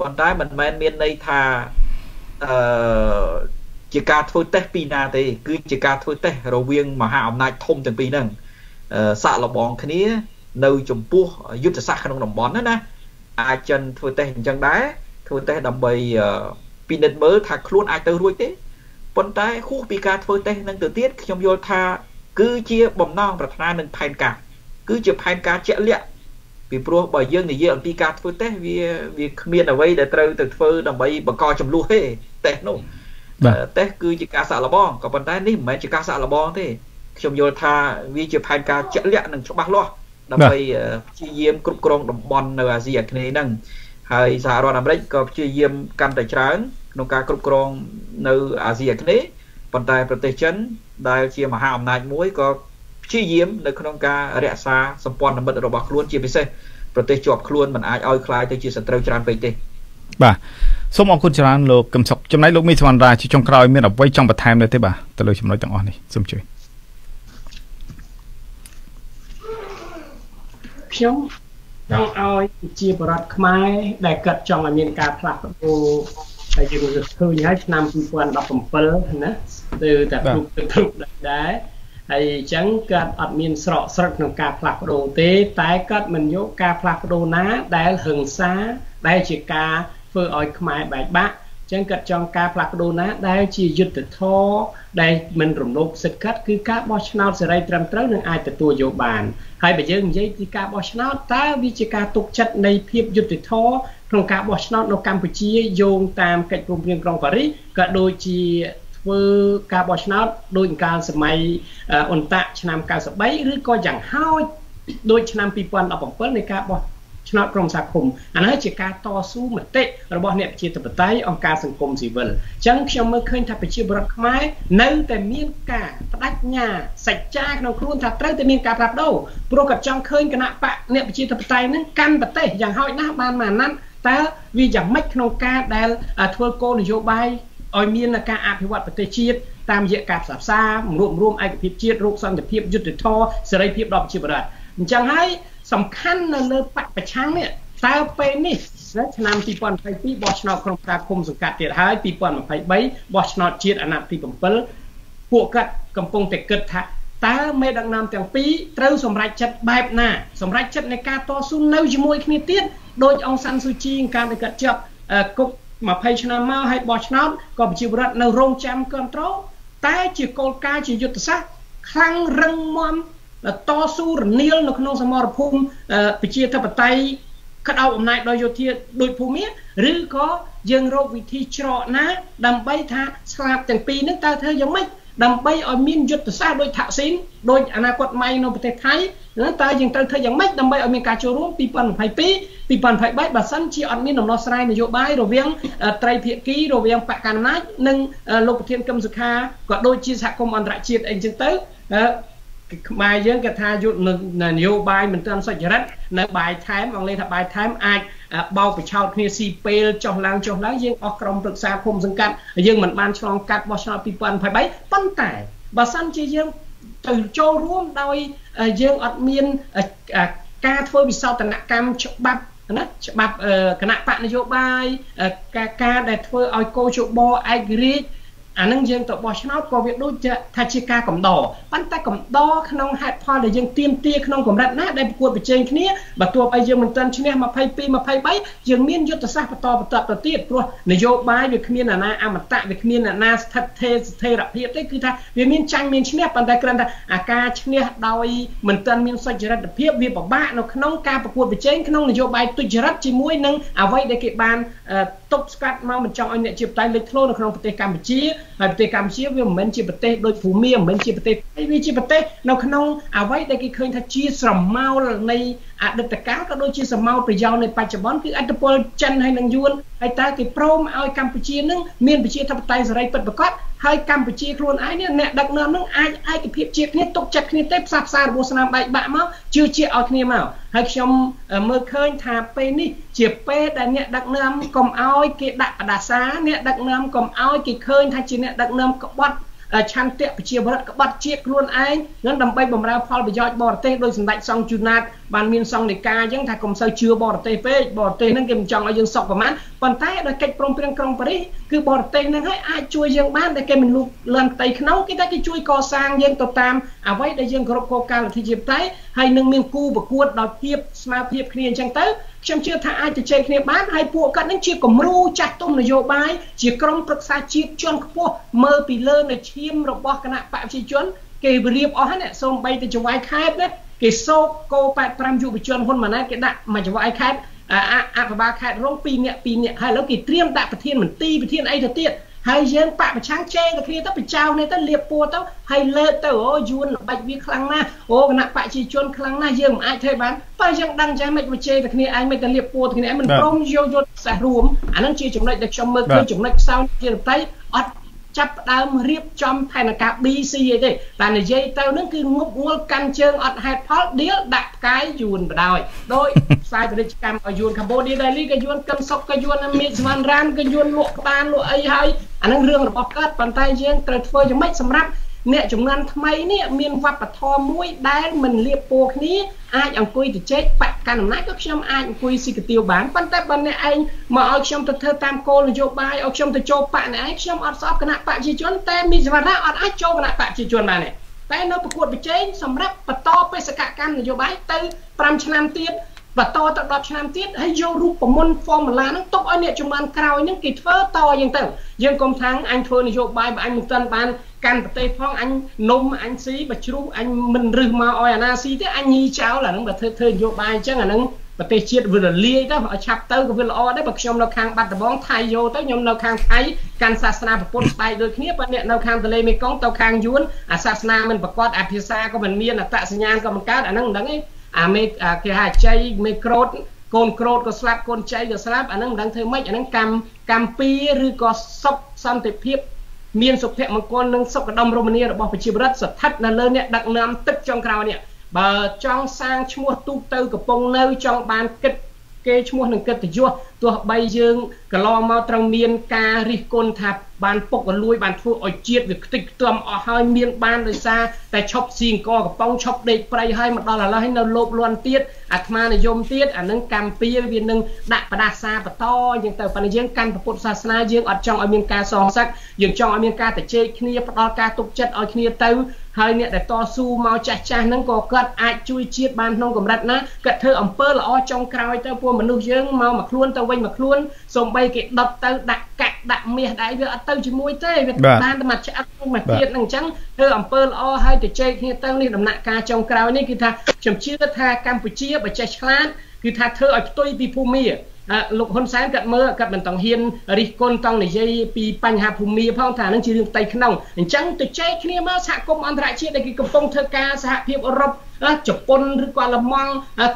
ប៉ុន្តែមិនមែនមានន័យថាអឺជាការធ្វើតេស្តពីណាទេ គឺជាការធ្វើតេស្តរវាងមហាអំណាចធំទាំងពីរហ្នឹងសាក់លបងគ្នា នៅចំពោះយុទ្ធសាស្ត្រក្នុងតំបន់ណាណាអាចចិនធ្វើតេស្តអញ្ចឹងដែរធ្វើតេស្តដើម្បីពិនិត្យមើលថាខ្លួនអាចទៅរួចទេ ប៉ុន្តែហួសពីការធ្វើតេស្តនឹងទៅទៀតខ្ញុំយល់ថា គឺជាបំណងប្រាថ្នានឹងផែនការគឺជាផែនការជាក់លាក់ពីព្រោះបើយើងនិយាយអំពីការធ្វើតេស្តវាវាគ្មានអ្វីដែលត្រូវទៅធ្វើដើម្បីបង្កចំនួនទេតេស្តនោះតេស្តគឺជាការសាក់លបងក៏ប៉ុន្តែនេះមិនមែនជាការសាក់លបងទេខ្ញុំយល់ថាវាជាផែនការជាក់លាក់និងច្បាស់លាស់ដើម្បីព្យាយាមគ្រប់គ្រងតំបន់នៅអាស៊ីអាគ្នេយ៍ហ្នឹងហើយសហរដ្ឋអាមេរិកក៏ព្យាយាមកាន់តែច្រើន ក្នុងការគ្រប់គ្រងនៅអាស៊ីអាគ្នេយ៍ប៉ុន្តែប្រទេសចិនដែលជាមហាអំណាចមួយក៏ព្យាយាមនៅក្នុងការរក្សាសម្ព័ន្ធមិត្តរបស់ខ្លួនជាពិសេសប្រទេសជាប់ខ្លួនមិនអាចឲ្យคลายទៅជាសត្រូវច្រើនពេកទេបាទសូមអរគុណច្រើនលោកកឹមសុខចំណែកលោកមីសវណ្ណរាជាចុងក្រោយមានអ្វីចង់បន្ថែមnữaទេបាទទៅលើចំណុចទាំងអស់នេះសូមជួយខ្ញុំចង់ឲ្យជាបរដ្ឋខ្មែរដែលកាត់ចង់ឲ្យមានការផ្លាស់ប្ដូរ តែយើងឃើញហើយឆ្នាំ2017ណាទៅតែគ្រប់ទឹកគ្រប់ដែរហើយអញ្ចឹងគាត់អត់មានស្រកស្រឹកក្នុងការផ្លាស់ប្ដូរទេ តែគាត់មិនយកការផ្លាស់ប្ដូរណាដែលហឹង្សាដែលជាការធ្វើឲ្យខ្មែរបែកបាក់ចឹងគាត់ចង់ការផ្លាស់ប្ដូរណាដែលជាយុទ្ធធរដែលមិនរំលោភសិទ្ធិកាត់គឺការបោះឆ្នោតសេរីត្រឹមត្រូវនឹងអាចទទួលយកបានហើយបើយើងនិយាយពីការបោះឆ្នោតតើវាជាការទុកចិត្តនៃភាពយុត្តិធម៌ ក្នុងការបោះឆ្នោតនៅកម្ពុជាយោងតាមកិច្ចព្រមព្រៀងក្រុងប៉ារីសក៏ដូចជាធ្វើការបោះឆ្នោតដូចកាលសម័យអ៊ុនតាក់ឆ្នាំ93ឬក៏យ៉ាងហោចដូចឆ្នាំ2017នៃការបោះឆ្នោតក្រុមសហគមន៍អានេះជាការតស៊ូមតិរបស់អ្នកប្រជាធិបតេយ្យអង្គការសង្គមស៊ីវិលអញ្ចឹងខ្ញុំមើលឃើញថាប្រជាពលរដ្ឋខ្មែរនៅតែមានការបដិញ្ញាសច្ចាក្នុងខ្លួនថាត្រូវតែមានការផ្លាស់ប្ដូរព្រោះគាត់ចង់ឃើញគណៈបកអ្នកប្រជាធិបតេយ្យនឹងកាន់ប្រទេសយ៉ាងហោចណាស់បានមួយអាណត្តិ តើវាយ៉ាងម៉េចក្នុងការដែលធ្វើគោលនយោបាយឲ្យមានការអភិវឌ្ឍប្រទេសជាតិតាមរយៈការផ្សះផ្សារួមរួមឯកភាពជាតិរោគសន្តិភាពយុទ្ធធរសេរីភាពដល់ប្រជាពលរដ្ឋអញ្ចឹងហើយសំខាន់នៅលើបពប្រឆាំងនេះតើពេលនេះឆ្នាំ2022បោះឆ្នោតក្រុមការគុំសង្កាត់ទៀតហើយ2023បោះឆ្នោតជាតិអាណត្តិទី7ពួកគាត់កំពុងតែគិតថា តើមេដឹកនាំទាំងពីរត្រូវសម្រេចចិត្តបែបណាសម្រេចចិត្តនៃការតស៊ូនៅជាមួយគ្នាទៀតដោយអង្សានស៊ូជីការដែលគាត់ជាប់គុក20ឆ្នាំមកហើយបោះឆ្នោតក៏ប្រជាពលរដ្ឋនៅរងចាំគ្រប់គ្រងតែជាគោលការណ៍ជាយុទ្ធសាស្ត្រខ្លាំងរឹងមាំតស៊ូរនាលនៅក្នុងសមរភូមិប្រជាធិបតេយ្យក្តៅអំណាចដោយយោធាដោយភូមិឬក៏យើងរកវិធីច្រកណា ដើម្បីថាស្លាប់ទាំងពីរនេះតើធ្វើយ៉ាងម៉េច ដើម្បីឲ្យមានយុទ្ធសាស្ត្រដោយថាក់ស៊ីនដោយអនាគតម៉ៃនៅប្រទេសថៃតើយើងត្រូវធ្វើយ៉ាងម៉េចដើម្បីឲ្យមានការចូលរួម2022 2023បើសិនជាអត់មានដំណោះស្រាយនយោបាយរវាងត្រីភាគីរវាងបកកណ្ដាលអំណាចនិងលោកប្រធានកឹមសុខាក៏ដូចជាសហគមន៍អន្តរជាតិអីចឹងទៅខ្មែរយើងគេថាយុទ្ធនយោបាយមិនទាន់សុចរិតនៅបាយថែមអង់គ្លេសថាបាយថែមអាច បោកបញ្ឆោតគ្នាស៊ីពេលចុះឡើងចុះឡើងយើងអស់ក្រុមប្រឹក្សាគុំសង្កាត់យើងមិនបានឆ្លងកាត់បោះឆ្នោត2023ប៉ុន្តែបើសិនជាយើងទៅចូលរួមដោយយើងអត់មានការធ្វើវិសោធនកម្មច្បាប់ណាច្បាប់គណៈបកនយោបាយការការដែលធ្វើឲ្យកោជបឯករាជ្យ អានឹងយើងទៅបោះឆ្នោតក៏វាដូចថាជាការកំដរប៉ុន្តែកំដរក្នុងហេតុផលដែលយើងទៀមទាក្នុងកម្រិតណាដែលប្រកួតប្រជែងគ្នាបើទោះបីយើងមិនទាន់ឈ្នះ22 23យើងមានយុទ្ធសាស្ត្របន្តបន្តទៅទៀតព្រោះនយោបាយវាគ្មានអាណាអមតៈវាគ្មានអាណាស្ថិតថេរស្ថិរភាពទេគឺថាវាមានចាញ់មានឈ្នះប៉ុន្តែគ្រាន់តែអាការឈ្នះដោយមិនទាន់មានសុចរិតភាពវាពិបាកនៅក្នុងការប្រកួតប្រជែងក្នុងនយោបាយទុច្ចរិតជាមួយនឹងអ្វីដែលគេបានទប់ស្កាត់មកមិនចង់ឲ្យអ្នកជាបតៃលេចធ្លោនៅក្នុងប្រទេសកម្ពុជាហើយប្រទេសកម្ពុជាវាមិនមែនជាប្រទេសដូចភូមាមិនមែនជាប្រទេសវាជាប្រទេសនៅក្នុងអ្វីដែលគេឃើញថាជាស្រមោលនៃអតីតកាលក៏ដូចជាសមោលប្រយោជន៍នៃបច្ចុប្បន្នគឺអត្តពលចិនហើយនឹងយួន ហើយតើគេព្រមឲ្យកម្ពុជានឹងមានប្រជាធិបតេយ្យសេរីពិតប្រាកដហើយកម្ពុជាខ្លួនឯងនេះអ្នកដឹកនាំនឹងអាចឯកភាពជាគ្នាទុកចិត្តគ្នាទេផ្សះផ្សារបួស្នាមបែកបាក់មកជឿជាឲ្យគ្នាមកហើយខ្ញុំមើលឃើញថាពេលនេះជាពេលដែលអ្នកដឹកនាំកុំឲ្យគេដាក់បដាសាអ្នកដឹកនាំកុំឲ្យគេឃើញថាជាអ្នកដឹកនាំក្បត់ ឆន្ទៈប្រជាពលរដ្ឋក្បត់ជាតិខ្លួនឯងនឹងដើម្បីបម្រើផលប្រយោជន៍បរទេសដោយសម្ដេចសង្ឃជូណាតបានមានសង្ឃនិកាអញ្ចឹងថាកុំសូវជឿបរទេសពេកបរទេសហ្នឹងគេមិនចង់ឲ្យយើងសុខប្រមាណប៉ុន្តែដោយកិច្ចព្រមព្រៀងក្រុងប៉ារីសគឺបរទេសហ្នឹងហើយអាចជួយយើងបានតែគេមិនលូកលាន់ផ្ទៃក្នុងគេតែគេជួយកសាងយើងទៅតាមអ្វីដែលយើងគោរពគោលការណ៍លទ្ធិជាតិតែហើយនឹងមានគូប្រកួតដោយភាពស្មារតីគ្នាអញ្ចឹងទៅ ខ្ញុំជឿថាអាចជជែកគ្នាបានហើយពួកគាត់នឹងជាគំរូចាស់ទុំនយោបាយជាក្រុមប្រឹក្សាជាតិជាន់ខ្ពស់មើលពីលើនៅឈាមរបស់គណៈបកប្រជាជន គេរៀបអស់ហ្នឹងសូម្បីតែចង្វាយខេតណាគេសោកគោ85យុវជនហ៊ុនម៉ាណែតគេដាក់មួយចង្វាយខេតអភិបាលខេតរង2នាក់2នាក់ហើយឥឡូវគេត្រៀមដាក់ប្រធានមន្ត្រីប្រធានអីទៅទៀត ហើយយើងបកប្រឆាំងជេរទៅគ្នាទៅបចៅនេះទៅលៀបពួរទៅហើយលើកទៅអូយួនល្បិចវាខ្លាំងណាស់អូគណៈបជាជនខ្លាំងណាស់យើងមិនអាចធ្វើបានបើយើងដឹងចាស់មិនមកជេរទៅគ្នាឯងមិនទៅលៀបពួរទៅគ្នាឯងមិនព្រមយកយុទ្ធសាស្ត្ររួមអានឹងជាចំណុចដែលខ្ញុំមើលឃើញចំណុចខ្សោយជាតៃអត់ ចាប់ផ្ដើមរៀបចំផែនការ BC អីទេតែនិយាយទៅនឹងគឺងប់ងល់កាន់ជើងអត់ហេតុផលដៀលដាក់ផ្កាយយួនបដ ாய் ដោយផ្សាយពាណិជ្ជកម្មឲ្យយួនកម្ពុជាដែរលីក៏យួនកឹមសុកក៏យួនមេឃសវណ្ណរានក៏យួនលក់ក្បានលក់អីហើយអានឹងរឿងរបស់គាត់ប៉ុន្តែយើងត្រូវធ្វើយ៉ាងម៉េចសម្រាប់ អ្នកចំនួនថ្មីនេះមានវប្បធម៌មួយដែលមិនលៀបពោគ្នាអាចអង្គុយទៅជែកបកកណ្ដាលអំណាចក៏ខ្ញុំអាចអង្គុយស៊ីកាទៀវបានប៉ុន្តែបើអ្នកឯងមកឲ្យខ្ញុំទៅធ្វើតាមគោលនយោបាយឲ្យខ្ញុំទៅចូលបកអ្នកឯងខ្ញុំអត់ស្អប់គណៈបកប្រជាជនតែមានសវត្ថៈអត់អាចចូលគណៈបកប្រជាជនបានទេតែនៅប្រកួតប្រជែងសម្រាប់បន្តបេសកកម្មនយោបាយទៅ5ឆ្នាំទៀត បន្តទៅ10ឆ្នាំទៀតហើយយករូបមន្ត formula ហ្នឹងទុកឲ្យអ្នកជំនាន់ក្រោយហ្នឹងគេធ្វើតយ៉ាងទៅយើងកុំថាំងអញធ្វើនយោបាយបើអញមិនទាន់បានកាន់ប្រទេសផងអញនំអញស៊ីបើជ្រុះអញមិនរឹសមកឲ្យអាណាស៊ីទេអញញីចោលអាហ្នឹងបើធ្វើធ្វើនយោបាយអញ្ចឹងអាហ្នឹងប្រទេសជាតិវារលាយទៅឲ្យឆាប់ទៅក៏វាល្អដែរបើខ្ញុំនៅខាងបាត់ដំបងថៃយកទៅខ្ញុំនៅខាងថៃកាន់សាសនាពុទ្ធស្បែកដូចគ្នាបើអ្នកនៅខាងទន្លេមេគង្គទៅខាងយួនអាសាសនាមិនប្រកបអាភាសាក៏មិនមានអត្តសញ្ញាណក៏មិនកើតអាហ្នឹងមិនដឹងទេ អាមេគេហៅចៃមេក្រូតកូនក្រូតក៏ស្លាប់កូនចៃក៏ស្លាប់អាហ្នឹងមិនដឹងធ្វើម៉េចអាហ្នឹងកម្មកម្មពីឬក៏សុខសន្តិភាពមានសុភមង្គលនិងសុខដុមរមនារបស់ប្រជាពលរដ្ឋស្ថិតនៅលើអ្នកដឹកនាំទឹកចុងក្រោយនេះបើចង់សាងឈ្មោះទូកទៅកំពង់នៅចង់បានគិតគេឈ្មោះនឹងកិត្តិយស ទោះបីយើងកន្លងមកត្រូវមានការរិះគន់ថាបានពុករលួយបានធ្វើឲ្យជាតិវាខ្ទេចខ្ទាំអស់ហើយមានបានដោយសារតែឈប់ស៊ីអង្គកំប៉ុងឈប់ដេកប្រៃហើយមកដល់ឥឡូវហើយនៅលោភលន់ទៀតអាត្មានិយមទៀតអានឹងកម្មពៀវានឹងដាក់បដាសាបន្តអញ្ចឹងទៅប៉ុន្តែយើងកាន់ពុទ្ធសាសនាយើងអត់ចង់ឲ្យមានការសងសឹកយើងចង់ឲ្យមានការតជែកគ្នាផ្ដល់ការទុកចិត្តឲ្យគ្នាទៅហើយអ្នកដែលតស៊ូមកចាស់ចាស់ហ្នឹងក៏គាត់អាចជួយជាតិបានក្នុងកម្រិតណាគាត់ធ្វើអំពើល្អចុងក្រោយទៅពួកមនុស្សយើងមកមកខ្លួនទៅវិញមកខ្លួនសូម្បីគេដុតទៅដាក់កាក់ដាក់មាសដែរវាអត់ទៅជាមួយទេវាបានតែមកឆ្អឹកមកទៀតហ្នឹងអញ្ចឹងធ្វើអំពើល្អហើយទៅជែកគ្នាទៅនេះដំណាក់កាលចុងក្រោយនេះគឺថាខ្ញុំជឿថាកម្ពុជាបើចេះឆ្លាតគឺថាធ្វើឲ្យផ្ទុយពីភូមិ លោកហ៊ុនសែនគាត់មើលគាត់មិនតង់ហ៊ានរិះគន់តង់និយាយពីបញ្ហាភូមិផងថានឹងជារឿងផ្ទៃក្នុងអញ្ចឹងទៅចែកគ្នាមកសហគមន៍អន្តរជាតិដែលគេកំពុងធ្វើការសហភាពអឺរ៉ុបជប៉ុនឬក៏អាល្លឺម៉ង់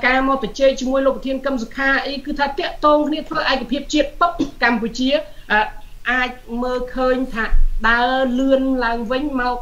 ការមកទៅជែកជាមួយលោកប្រធានកឹមសុខាអីគឺថាតាក់ទងគ្នាធ្វើឯកភាពជាតិពុកកម្ពុជាអាចមើលឃើញថាដើរលឿនឡើងវិញមក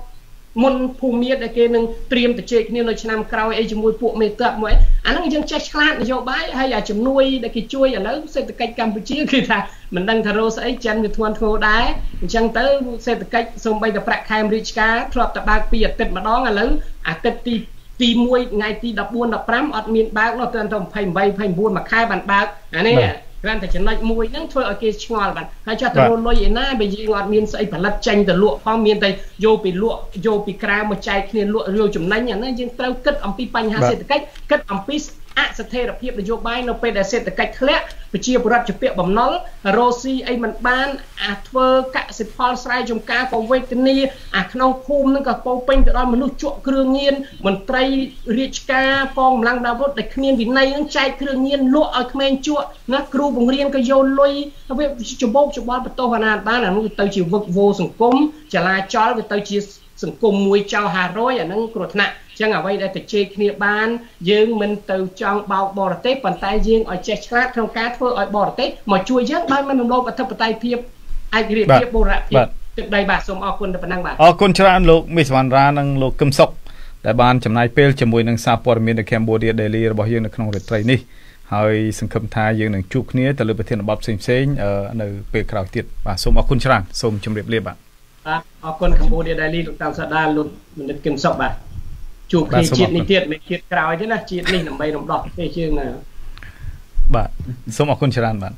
មុនភូមិដែលគេនឹងត្រៀមទៅជែកគ្នានៅឆ្នាំក្រោយអីជាមួយពួកមេតបមួយអាហ្នឹងយើងចេះឆ្លាតនយោបាយហើយអាជំនួយដែលគេជួយឥឡូវសេដ្ឋកិច្ចកម្ពុជាគឺថាមិនដឹងថារោស្អីចិនវាធ្ងន់ធ្ងរដែរអញ្ចឹងទៅសេដ្ឋកិច្ចសូម្បីតែប្រាក់ខែមរាជការធ្លាប់តែបើកពីអាទិត្យម្ដងឥឡូវអាទិត្យទីទី1ថ្ងៃទី14 15អត់មានបើកនោះទៅ28 29មួយខែបានបើកអានេះ គ្រាន់តែចំណុចមួយហ្នឹងធ្វើឲ្យគេឆ្ងល់បាទហើយចោះទៅរលុយឯណាបើយើងអត់មានស្អីផលិតចេញទៅលក់ផងមានតែយកពីលក់យកពីក្រៅមកចែកគ្នាលក់រាវចំណេញអាហ្នឹងយើងត្រូវគិតអំពីបញ្ហាសេដ្ឋកិច្ចគិតអំពីអស្ថិរភាពនយោបាយនៅពេលដែលសេដ្ឋកិច្ចធ្លាក់ប្រជាពលរដ្ឋជាពាក់បំណុលរស់ស៊ីអីមិនបានអាធ្វើកសិផលស្រែចម្ការក៏វេទនាអាក្នុងភូមិនឹងក៏ពោពេញទៅដល់មនុស្សជក់គ្រឿងញៀនមន្ត្រីរាជការកងកម្លាំងដាវុធដែលគ្មានវិន័យនឹងចែកគ្រឿងញៀនលក់ឲ្យក្មេងជក់ណាគ្រូបង្រៀនក៏យកលុយវាច្បោកច្បល់បន្ទោសអាណាបានអានោះទៅជាវឹកវោសង្គមចលាចលវាទៅជាសង្គមមួយចៅ500អាហ្នឹងគ្រោះថ្នាក់ ចឹងអ្វីដែលទៅជេរគ្នាបាន យើងមិនទៅចង់បោកបរទេសប៉ុន្តែយើងឲ្យចេះឆ្លាតក្នុងការធ្វើឲ្យបរទេសមកជួយយើងដោយមិនរំលោភអធិបតេយ្យភាពឯករាជ្យភាពបូរណភាពទឹកដីបាទសូមអរគុណតែប៉ុណ្ណឹងបាទអរគុណច្រើនលោកមីសវណ្ណរានិងលោកកឹមសុខដែលបានចំណាយពេលជាមួយនឹងសារព័ត៌មាននៅ Cambodia Daily របស់យើងនៅក្នុងរាត្រីនេះហើយសង្ឃឹមថាយើងនឹងជួបគ្នាទៅលើប្រធានបទផ្សេងៗនៅពេលក្រោយទៀតបាទសូមអរគុណច្រើនសូមជម្រាបលាបាទបាទអរគុណ Cambodia Daily លោកតាមសាដាលោកមនិតគឹមសុខបាទ ជួបគ្នាជាតិនេះទៀតមិនជាតិក្រោយទេណាជាតិនេះដើម្បីរំដោះប្រទេសយើងណាបាទសូមអរគុណច្រើនបាទ